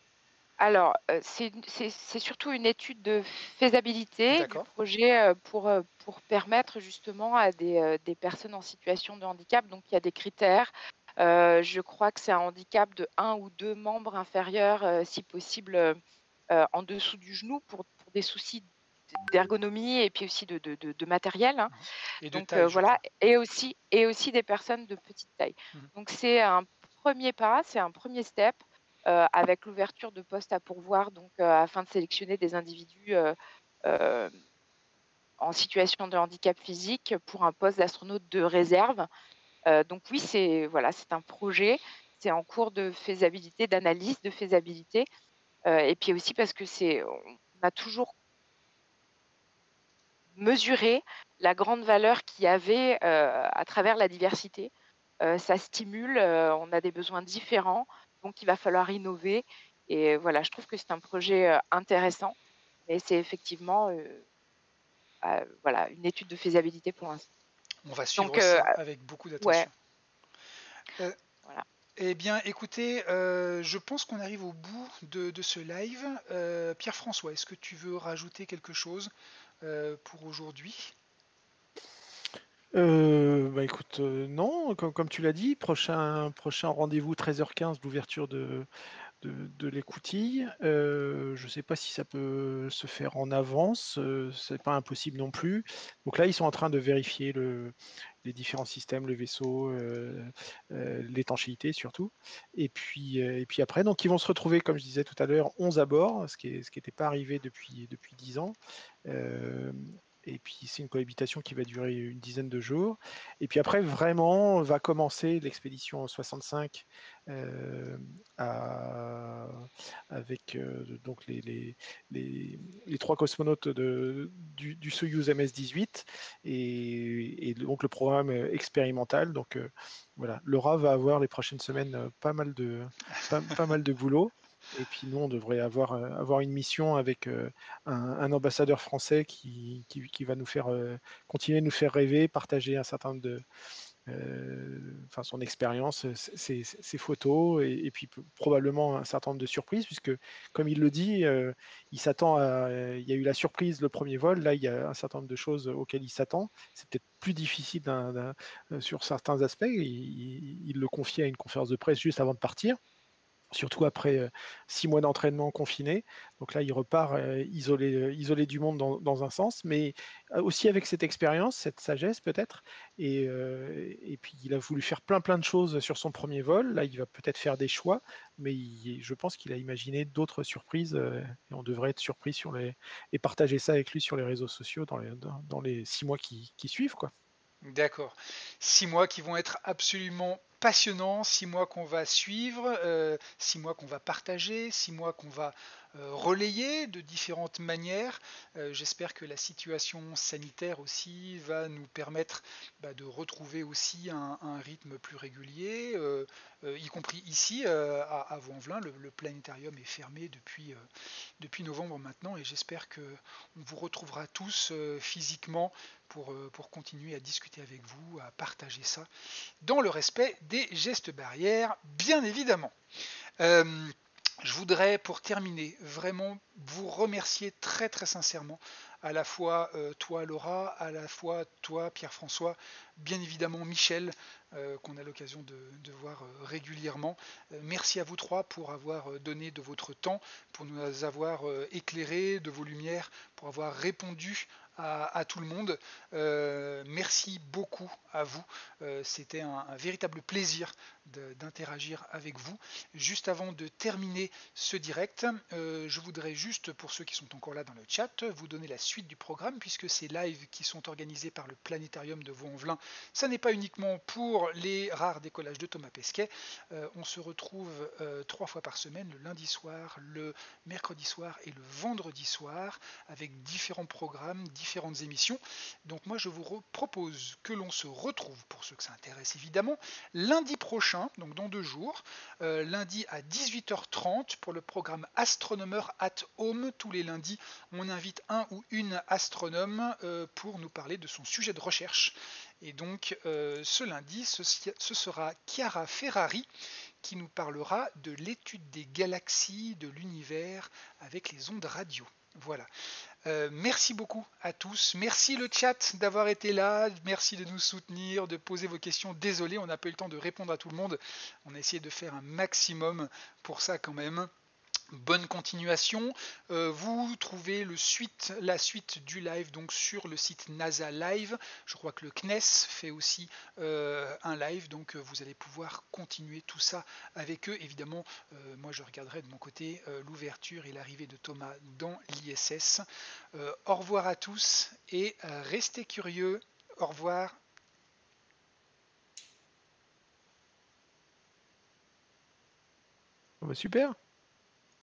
alors, euh, c'est surtout une étude de faisabilité du projet euh, pour, pour permettre justement à des, des, personnes en situation de handicap. Donc, il y a des critères. je crois que c'est un handicap de un ou deux membres inférieurs, si possible en dessous du genou, pour, pour des soucis d'ergonomie et puis aussi de, de, matériel. Hein. Et Donc euh, voilà, et aussi, et aussi des personnes de petite taille. Mmh. Donc c'est un premier pas, c'est un premier step euh, avec l'ouverture de postes à pourvoir, donc euh, afin de sélectionner des individus en situation de handicap physique pour un poste d'astronaute de réserve. donc oui, c'est voilà, c'est un projet, c'est en cours de faisabilité, d'analyse de faisabilité, et puis aussi parce que c'est on a toujours mesurer la grande valeur qu'il y avait euh, à travers la diversité. Euh, ça stimule, euh, on a des besoins différents, donc il va falloir innover. Et voilà, je trouve que c'est un projet intéressant. mais c'est effectivement voilà, une étude de faisabilité pour l'instant. On va suivre ça avec beaucoup d'attention. Ouais. voilà. Eh bien, écoutez, je pense qu'on arrive au bout de, ce live. Pierre-François, est-ce que tu veux rajouter quelque chose? Pour aujourd'hui euh, bah écoute, euh, non, comme, comme tu l'as dit, prochain, prochain rendez-vous 13h15, l'ouverture de, de, l'écoutille. Euh, je ne sais pas si ça peut se faire en avance, c'est pas impossible non plus. Donc là, ils sont en train de vérifier le, les différents systèmes, le vaisseau, l'étanchéité surtout. Et puis, et puis après, donc ils vont se retrouver, comme je disais tout à l'heure, 11 à bord, ce qui n'était pas arrivé depuis, depuis 10 ans. Et puis c'est une cohabitation qui va durer une dizaine de jours. Et puis après, vraiment, va commencer l'expédition 65 euh, avec euh, donc les, les, trois cosmonautes de, du, Soyuz MS-18 et, donc le programme expérimental. Donc euh, voilà, Laura va avoir les prochaines semaines pas mal de, pas mal de boulot. Et puis nous, on devrait avoir, euh, avoir une mission avec euh, un, ambassadeur français qui, qui, va nous faire euh, continuer de nous faire rêver, partager un certain nombre de, enfin son expérience, ses, photos et, puis probablement un certain nombre de surprises, puisque comme il le dit, il s'attend à, il y a eu la surprise le premier vol, là il y a un certain nombre de choses auxquelles il s'attend. C'est peut-être plus difficile sur certains aspects. il, le confiait à une conférence de presse juste avant de partir surtout après six mois d'entraînement confiné. Donc là, il repart isolé, isolé du monde dans, un sens, mais aussi avec cette expérience, cette sagesse peut-être. Et, et, puis, il a voulu faire plein plein de choses sur son premier vol. Là, il va peut-être faire des choix, mais je pense qu'il a imaginé d'autres surprises. et on devrait être surpris sur les, et partager ça avec lui sur les réseaux sociaux dans les, dans, les six mois qui, qui suivent. D'accord. Six mois qui vont être absolument passionnants, six mois qu'on va suivre, euh, six mois qu'on va partager, six mois qu'on va euh, relayer de différentes manières. Euh, j'espère que la situation sanitaire aussi va nous permettre bah, de retrouver aussi un, rythme plus régulier, euh, y compris ici à, à Vaux-en-Velin. Le, planétarium est fermé depuis, depuis novembre maintenant et j'espère que on vous retrouvera tous physiquement pour, pour, continuer à discuter avec vous, à partager ça, dans le respect des gestes barrières, bien évidemment. Je voudrais, pour terminer, vraiment vous remercier très très sincèrement, à la fois euh, toi Laura, à la fois toi Pierre-François, bien évidemment Michel, euh, qu'on a l'occasion de, voir euh, régulièrement. merci à vous trois pour avoir donné de votre temps, pour nous avoir éclairé de vos lumières, pour avoir répondu à, tout le monde. Euh, merci beaucoup à vous. Euh, c'était un, véritable plaisir d'interagir avec vous. Juste avant de terminer ce direct, euh, je voudrais juste, pour ceux qui sont encore là dans le chat, vous donner la suite du programme, puisque ces lives qui sont organisés par le Planétarium de Vaux-en-Velin, ça n'est pas uniquement pour les rares décollages de Thomas Pesquet. on se retrouve trois fois par semaine, le lundi soir, le mercredi soir et le vendredi soir, avec différents programmes, différentes émissions. Donc moi je vous propose que l'on se retrouve, pour ceux que ça intéresse évidemment, lundi prochain, donc dans deux jours, euh, lundi à 18h30 pour le programme Astronomer at Home. Tous les lundis, on invite un ou une astronome euh, pour nous parler de son sujet de recherche. Et donc euh, ce lundi, ce sera Chiara Ferrari qui nous parlera de l'étude des galaxies, de l'univers avec les ondes radio. Voilà. Euh, merci beaucoup à tous. Merci le chat d'avoir été là. Merci de nous soutenir, de poser vos questions. Désolé, on n'a pas eu le temps de répondre à tout le monde. On a essayé de faire un maximum pour ça quand même. Bonne continuation. Euh, vous trouvez la suite du live donc sur le site NASA Live. Je crois que le CNES fait aussi euh, un live, donc euh, vous allez pouvoir continuer tout ça avec eux. Évidemment, moi je regarderai de mon côté l'ouverture et l'arrivée de Thomas dans l'ISS. au revoir à tous et restez curieux. Au revoir. Bah, super.